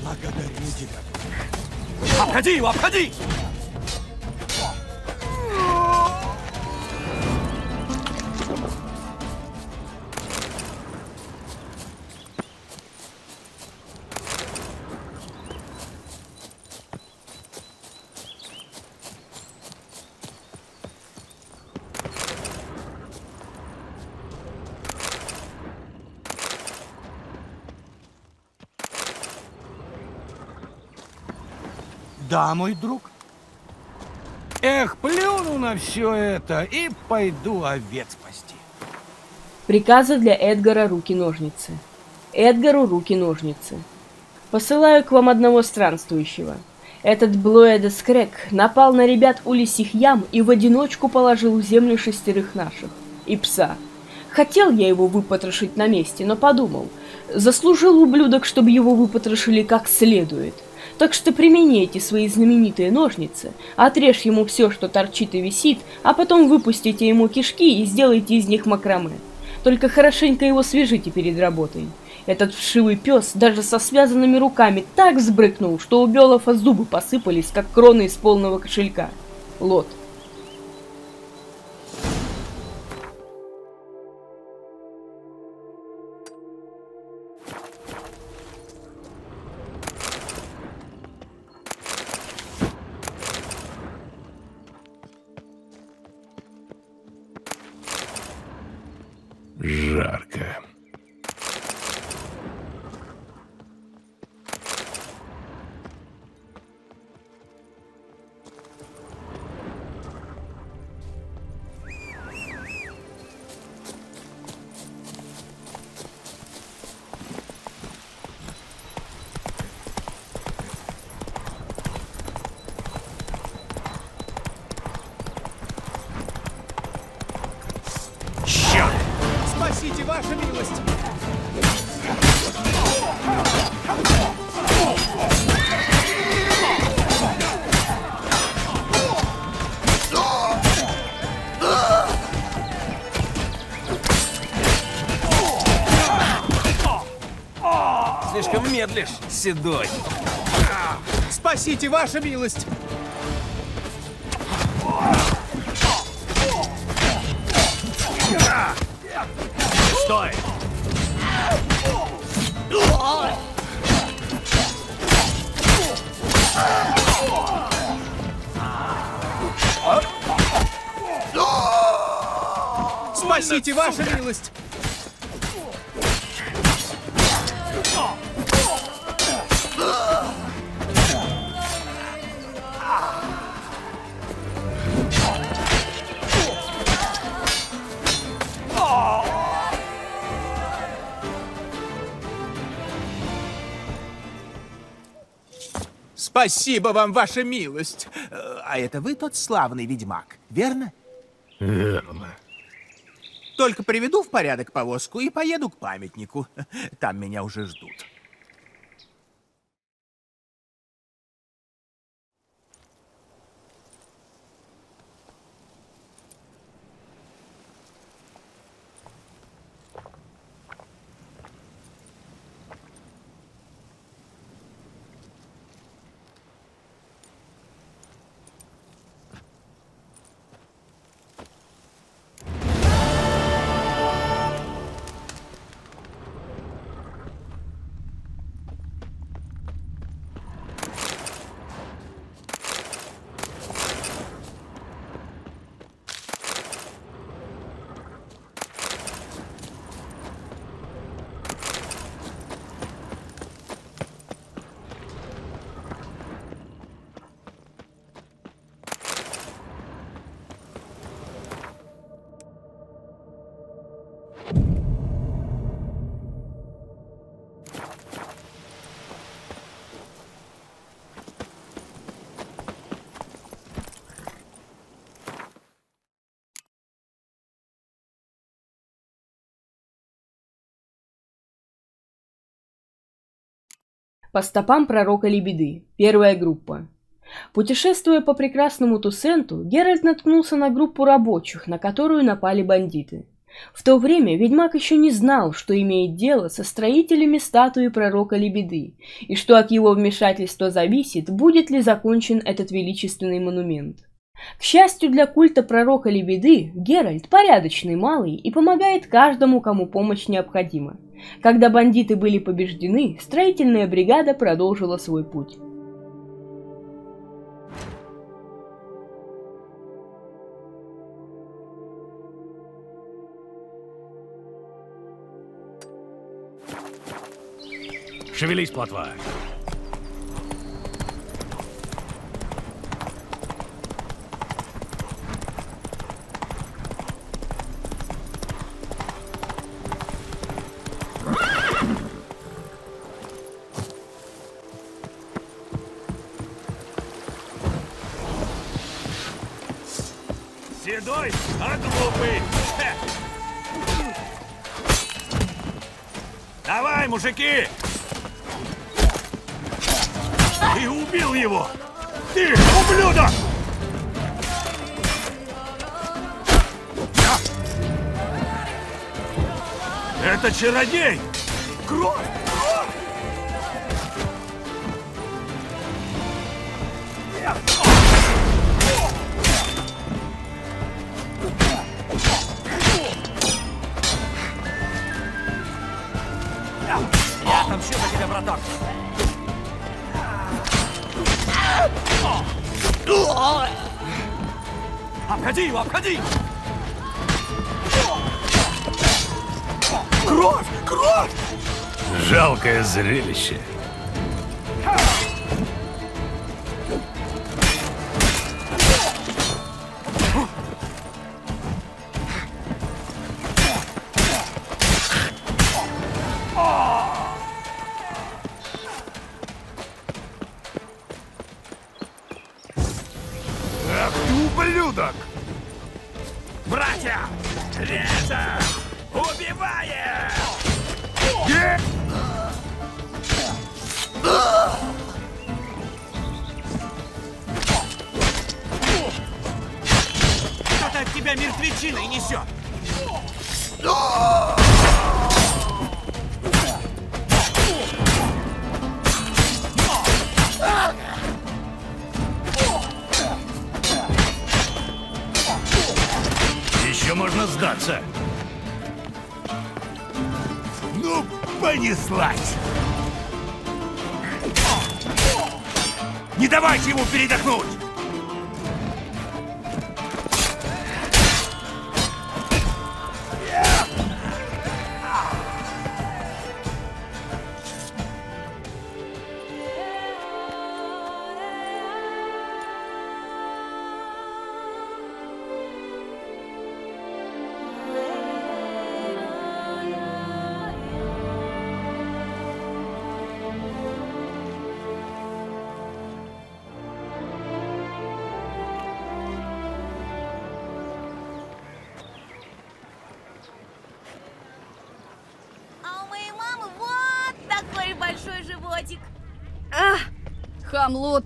Благодарю тебя. Обходи его, обходи! Мой друг. Эх, плюну на все это и пойду овец пасти. Приказы для Эдгара руки-ножницы. Эдгару руки-ножницы. Посылаю к вам одного странствующего. Этот Блуэдес Крэк напал на ребят у лисих ям и в одиночку положил в землю шестерых наших. И пса. Хотел я его выпотрошить на месте, но подумал, заслужил ублюдок, чтобы его выпотрошили как следует. Так что примени эти свои знаменитые ножницы, отрежь ему все, что торчит и висит, а потом выпустите ему кишки и сделайте из них макраме. Только хорошенько его свяжите перед работой. Этот вшивый пес даже со связанными руками так взбрыкнул, что у Белофа зубы посыпались, как кроны из полного кошелька. Лот. Седой. Спасите, ваша милость! Стой! Спасите, ваша милость! Спасибо вам, ваша милость. Э, А это вы тот славный ведьмак, верно? Верно. Только приведу в порядок повозку и поеду к памятнику. Там меня уже ждут. По стопам пророка Лебеды. Первая группа. Путешествуя по прекрасному Тусенту, Геральт наткнулся на группу рабочих, на которую напали бандиты. В то время ведьмак еще не знал, что имеет дело со строителями статуи пророка Лебеды, и что от его вмешательства зависит, будет ли закончен этот величественный монумент. К счастью для культа пророка Лебеды, Геральт порядочный малый и помогает каждому, кому помощь необходима. Когда бандиты были побеждены, строительная бригада продолжила свой путь. Шевелись, плотва. Мужики! Ты убил его! Ты, ублюдок! Это чародей! Кровь! Обходи его, обходи! Кровь! Кровь! Жалкое зрелище.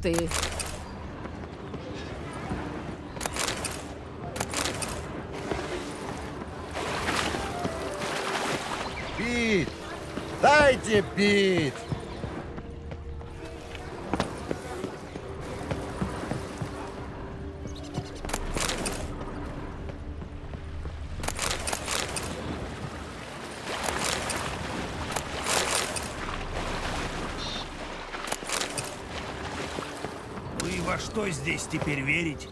este теперь верите?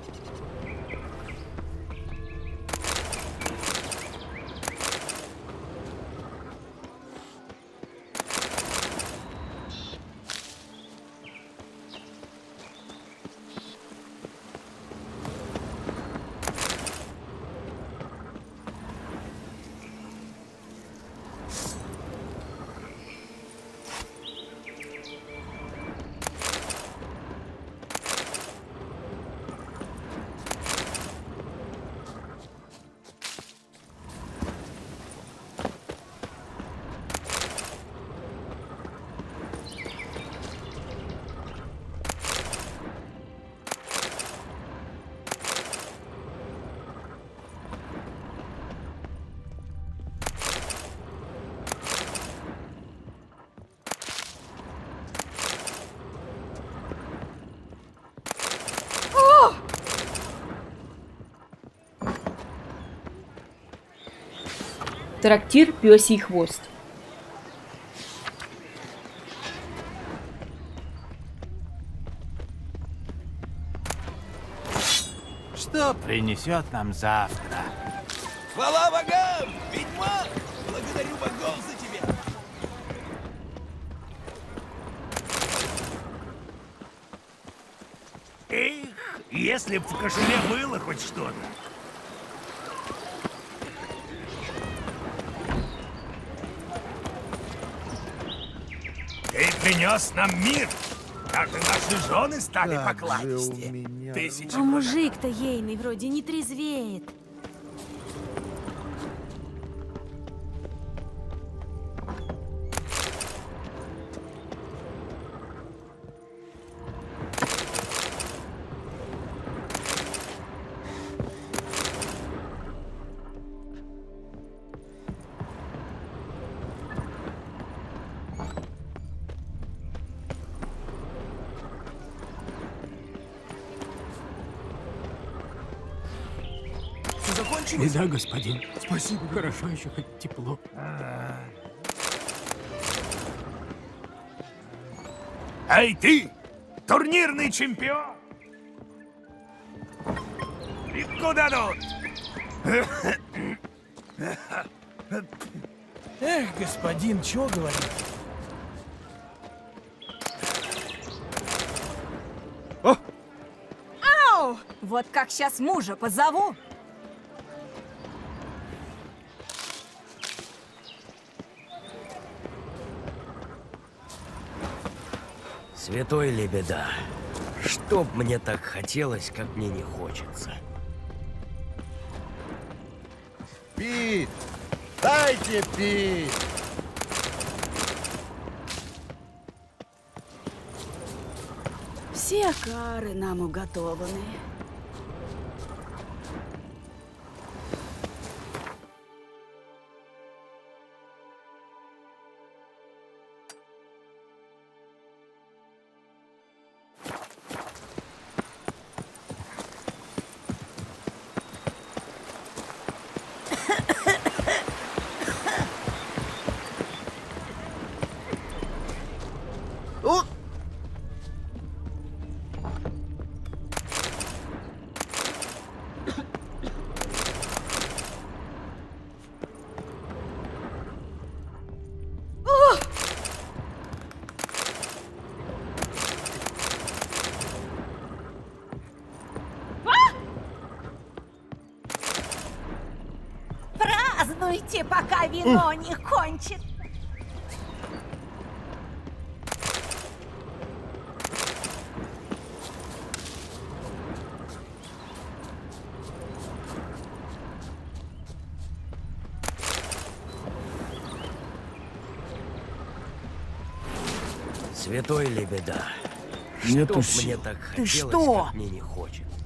Трактир «Пёсий хвост». Что принесет нам завтра? Хвала богам! Ведьмак! Благодарю богов за тебя! Эх, если б в кошеле было хоть что-то. Принес нам мир, Даже наши жены стали Как меня. Тысячи А мужик-то ейный вроде не трезвеет. Да, господин. Спасибо. Хорошо еще хоть тепло. Эй, ты! Турнирный чемпион! И куда тут? Эх, господин, чего говорит? Ау! Вот как сейчас мужа позову. Святой Лебеда, чтоб мне так хотелось, как мне не хочется. Пить! Дайте пить! Все кары нам уготованы. Празднуйте, пока вино не кончит. Святой Лебеда, Нету чтоб мне так Ты хотелось, что? как мне не хочется.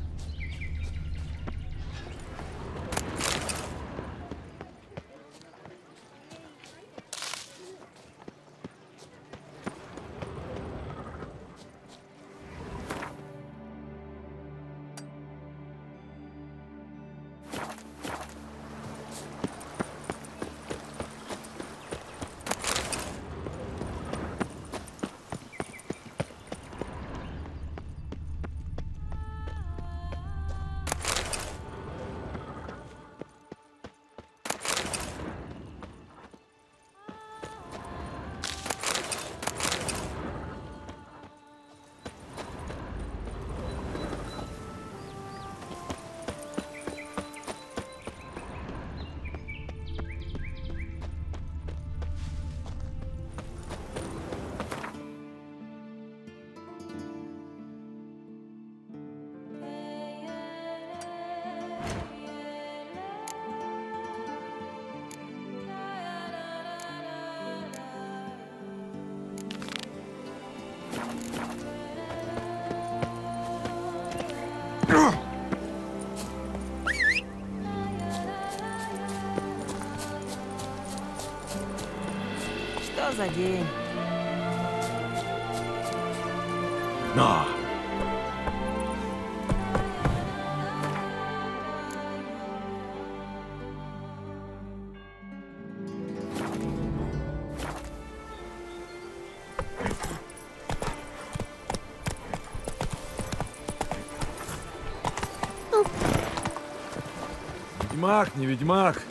Ведьмак, не ведьмак.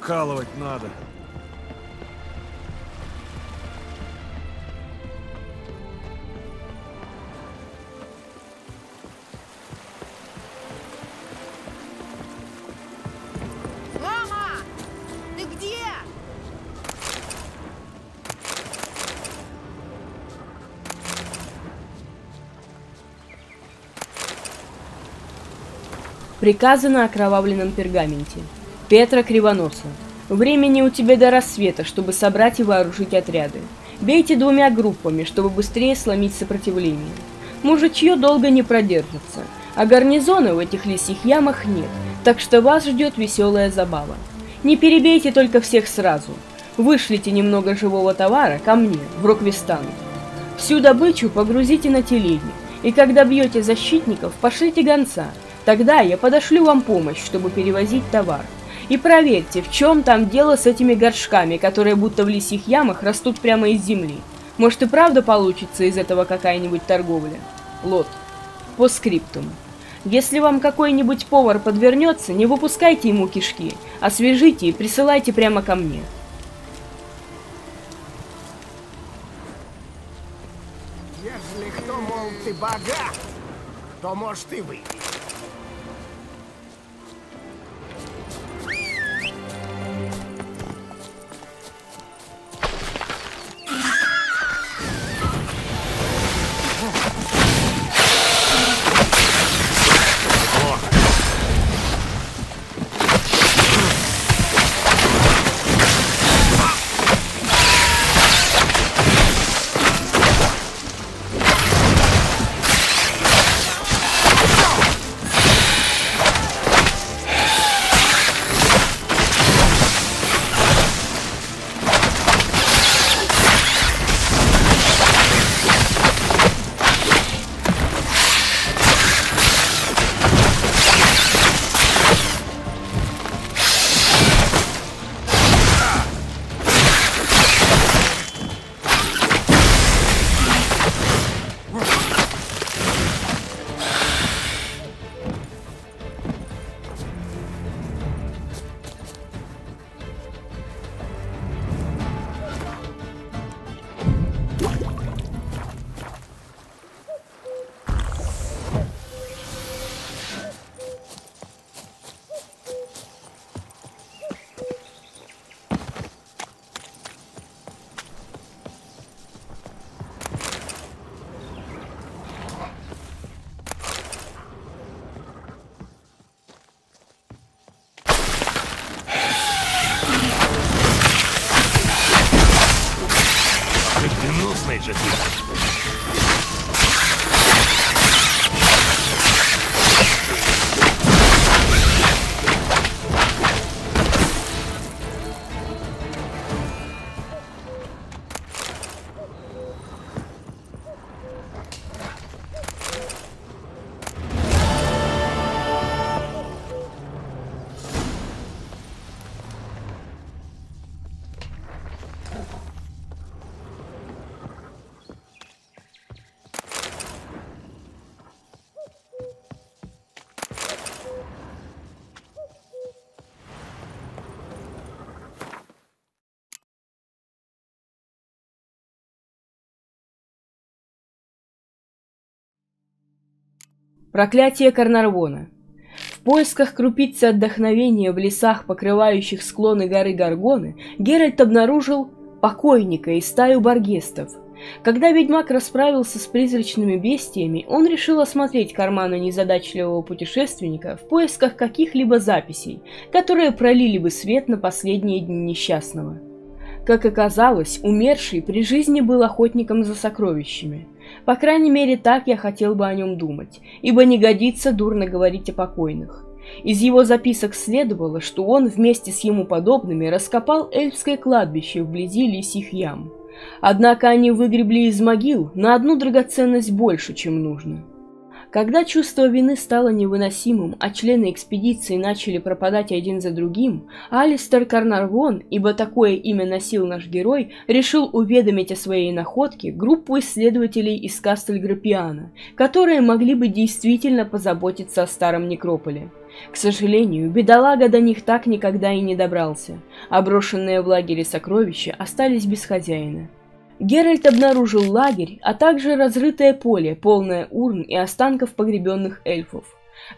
Вкалывать надо. Приказы на окровавленном пергаменте. Петра Кривоноса. Времени у тебя до рассвета, чтобы собрать и вооружить отряды. Бейте двумя группами, чтобы быстрее сломить сопротивление. Мужичье долго не продержится, а гарнизона в этих лисьих ямах нет, так что вас ждет веселая забава. Не перебейте только всех сразу. Вышлите немного живого товара ко мне, в Роквистан. Всю добычу погрузите на телеги, и когда бьете защитников, пошлите гонца. Тогда я подошлю вам помощь, чтобы перевозить товар. И проверьте, в чем там дело с этими горшками, которые будто в лисьих ямах растут прямо из земли. Может и правда получится из этого какая-нибудь торговля. Лот. По скриптум. Если вам какой-нибудь повар подвернется, не выпускайте ему кишки, а свяжите и присылайте прямо ко мне. Если кто, мол, ты богат, то может и выпить. Гнусный же ты. Проклятие Карнарвона. В поисках крупицы отдохновения в лесах, покрывающих склоны горы Гаргоны, Геральт обнаружил покойника и стаю баргестов. Когда ведьмак расправился с призрачными бестиями, он решил осмотреть карманы незадачливого путешественника в поисках каких-либо записей, которые пролили бы свет на последние дни несчастного. Как оказалось, умерший при жизни был охотником за сокровищами. По крайней мере, так я хотел бы о нем думать, ибо не годится дурно говорить о покойных. Из его записок следовало, что он вместе с ему подобными раскопал эльфское кладбище вблизи лисьих ям. Однако они выгребли из могил на одну драгоценность больше, чем нужно. Когда чувство вины стало невыносимым, а члены экспедиции начали пропадать один за другим, Алистер Карнарвон, ибо такое имя носил наш герой, решил уведомить о своей находке группу исследователей из Кастельграпиана, которые могли бы действительно позаботиться о старом некрополе. К сожалению, бедолага до них так никогда и не добрался, а брошенные в лагере сокровища остались без хозяина. Геральт обнаружил лагерь, а также разрытое поле, полное урн и останков погребенных эльфов.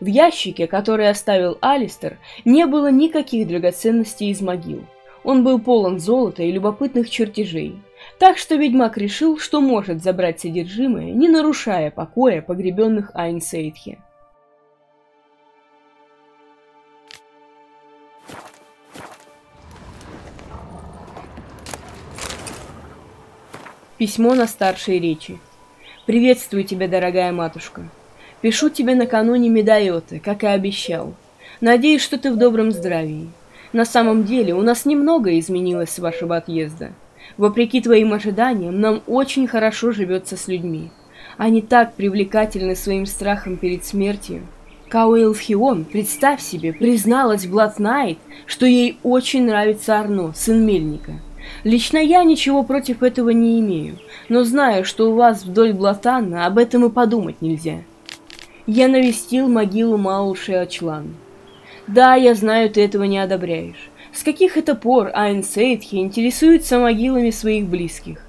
В ящике, который оставил Алистер, не было никаких драгоценностей из могил. Он был полон золота и любопытных чертежей. Так что ведьмак решил, что может забрать содержимое, не нарушая покоя погребенных Айнсейтхе. Письмо на старшей речи. Приветствую тебя, дорогая матушка. Пишу тебе накануне медоеты, как и обещал. Надеюсь, что ты в добром здравии. На самом деле, у нас немного изменилось с вашего отъезда. Вопреки твоим ожиданиям, нам очень хорошо живется с людьми. Они так привлекательны своим страхом перед смертью. Кауэлл Хион, представь себе, призналась Блад Найт, что ей очень нравится Арно, сын Мельника. Лично я ничего против этого не имею, но знаю, что у вас вдоль Блатана об этом и подумать нельзя. Я навестил могилу Мауши Ачлан. Да, я знаю, ты этого не одобряешь. С каких это пор Айн Сейдхи интересуется могилами своих близких?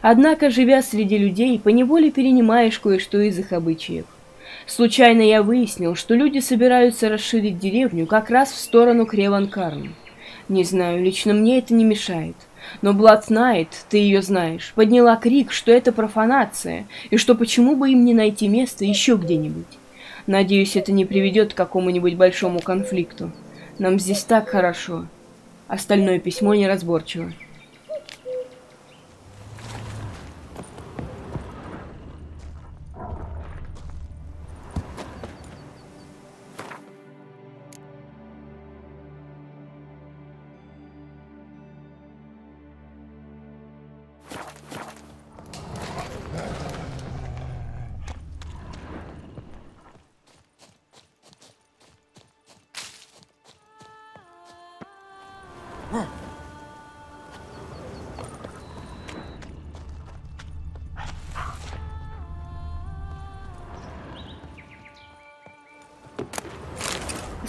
Однако, живя среди людей, поневоле перенимаешь кое-что из их обычаев. Случайно я выяснил, что люди собираются расширить деревню как раз в сторону Креванкарн. Не знаю, лично мне это не мешает. Но Блад Найт, ты ее знаешь, подняла крик, что это профанация, и что почему бы им не найти место еще где-нибудь. Надеюсь, это не приведет к какому-нибудь большому конфликту. Нам здесь так хорошо. Остальное письмо неразборчиво.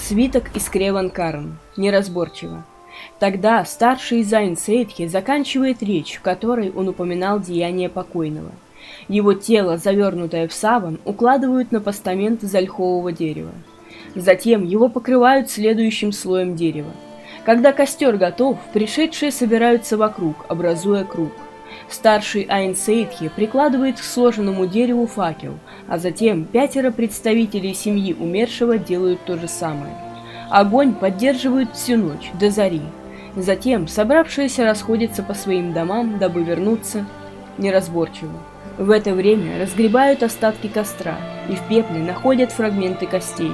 Свиток из Креван Карн. Неразборчиво. Тогда старший Зайн Сейдхи заканчивает речь, в которой он упоминал деяние покойного. Его тело, завернутое в саван, укладывают на постамент из ольхового дерева. Затем его покрывают следующим слоем дерева. Когда костер готов, пришедшие собираются вокруг, образуя круг. Старший Айн прикладывает к сложенному дереву факел, а затем пятеро представителей семьи умершего делают то же самое. Огонь поддерживают всю ночь, до зари. Затем собравшиеся расходятся по своим домам, дабы вернуться неразборчиво. В это время разгребают остатки костра и в пепле находят фрагменты костей.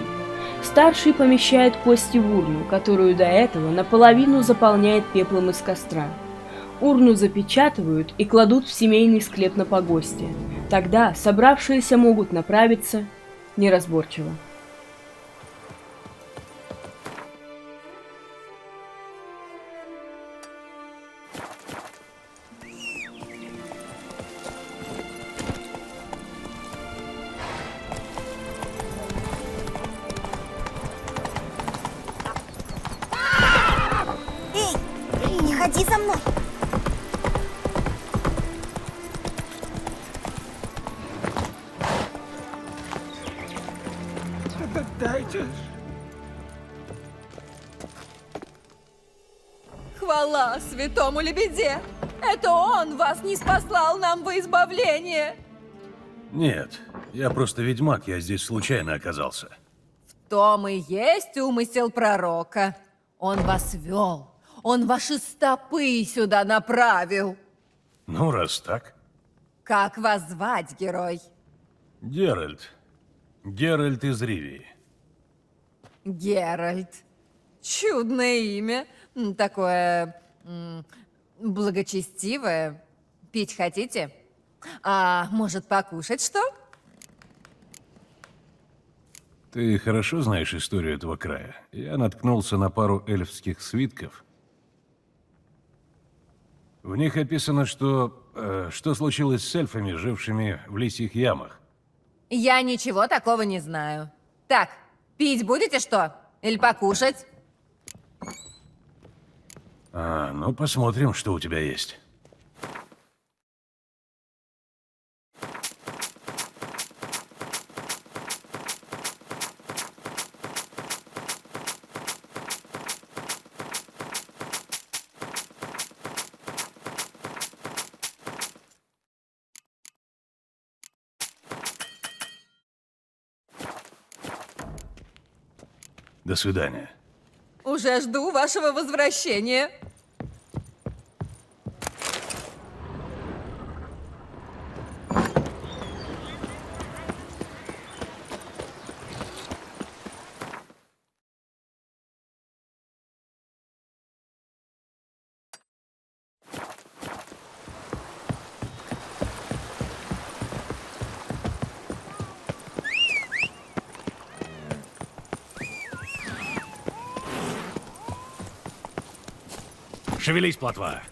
Старший помещает кости в урну, которую до этого наполовину заполняет пеплом из костра. Урну запечатывают и кладут в семейный склеп на погосте. Тогда собравшиеся могут направиться неразборчиво. Святому лебеде! Это он вас не спаслал нам во избавление! Нет, я просто ведьмак, я здесь случайно оказался. В том и есть умысел пророка. Он вас вел, он ваши стопы сюда направил. Ну, раз так. Как вас звать, герой? Геральт. Геральт из Ривии. Геральт. Чудное имя. Такое м, благочестивое. Пить хотите? А может, покушать что? Ты хорошо знаешь историю этого края. Я наткнулся на пару эльфских свитков. В них описано, что... э, что случилось с эльфами, жившими в лисьих ямах. Я ничего такого не знаю. Так, пить будете что? Или покушать? А, ну посмотрим, что у тебя есть. До свидания. Уже жду вашего возвращения. Шевелись, плотва.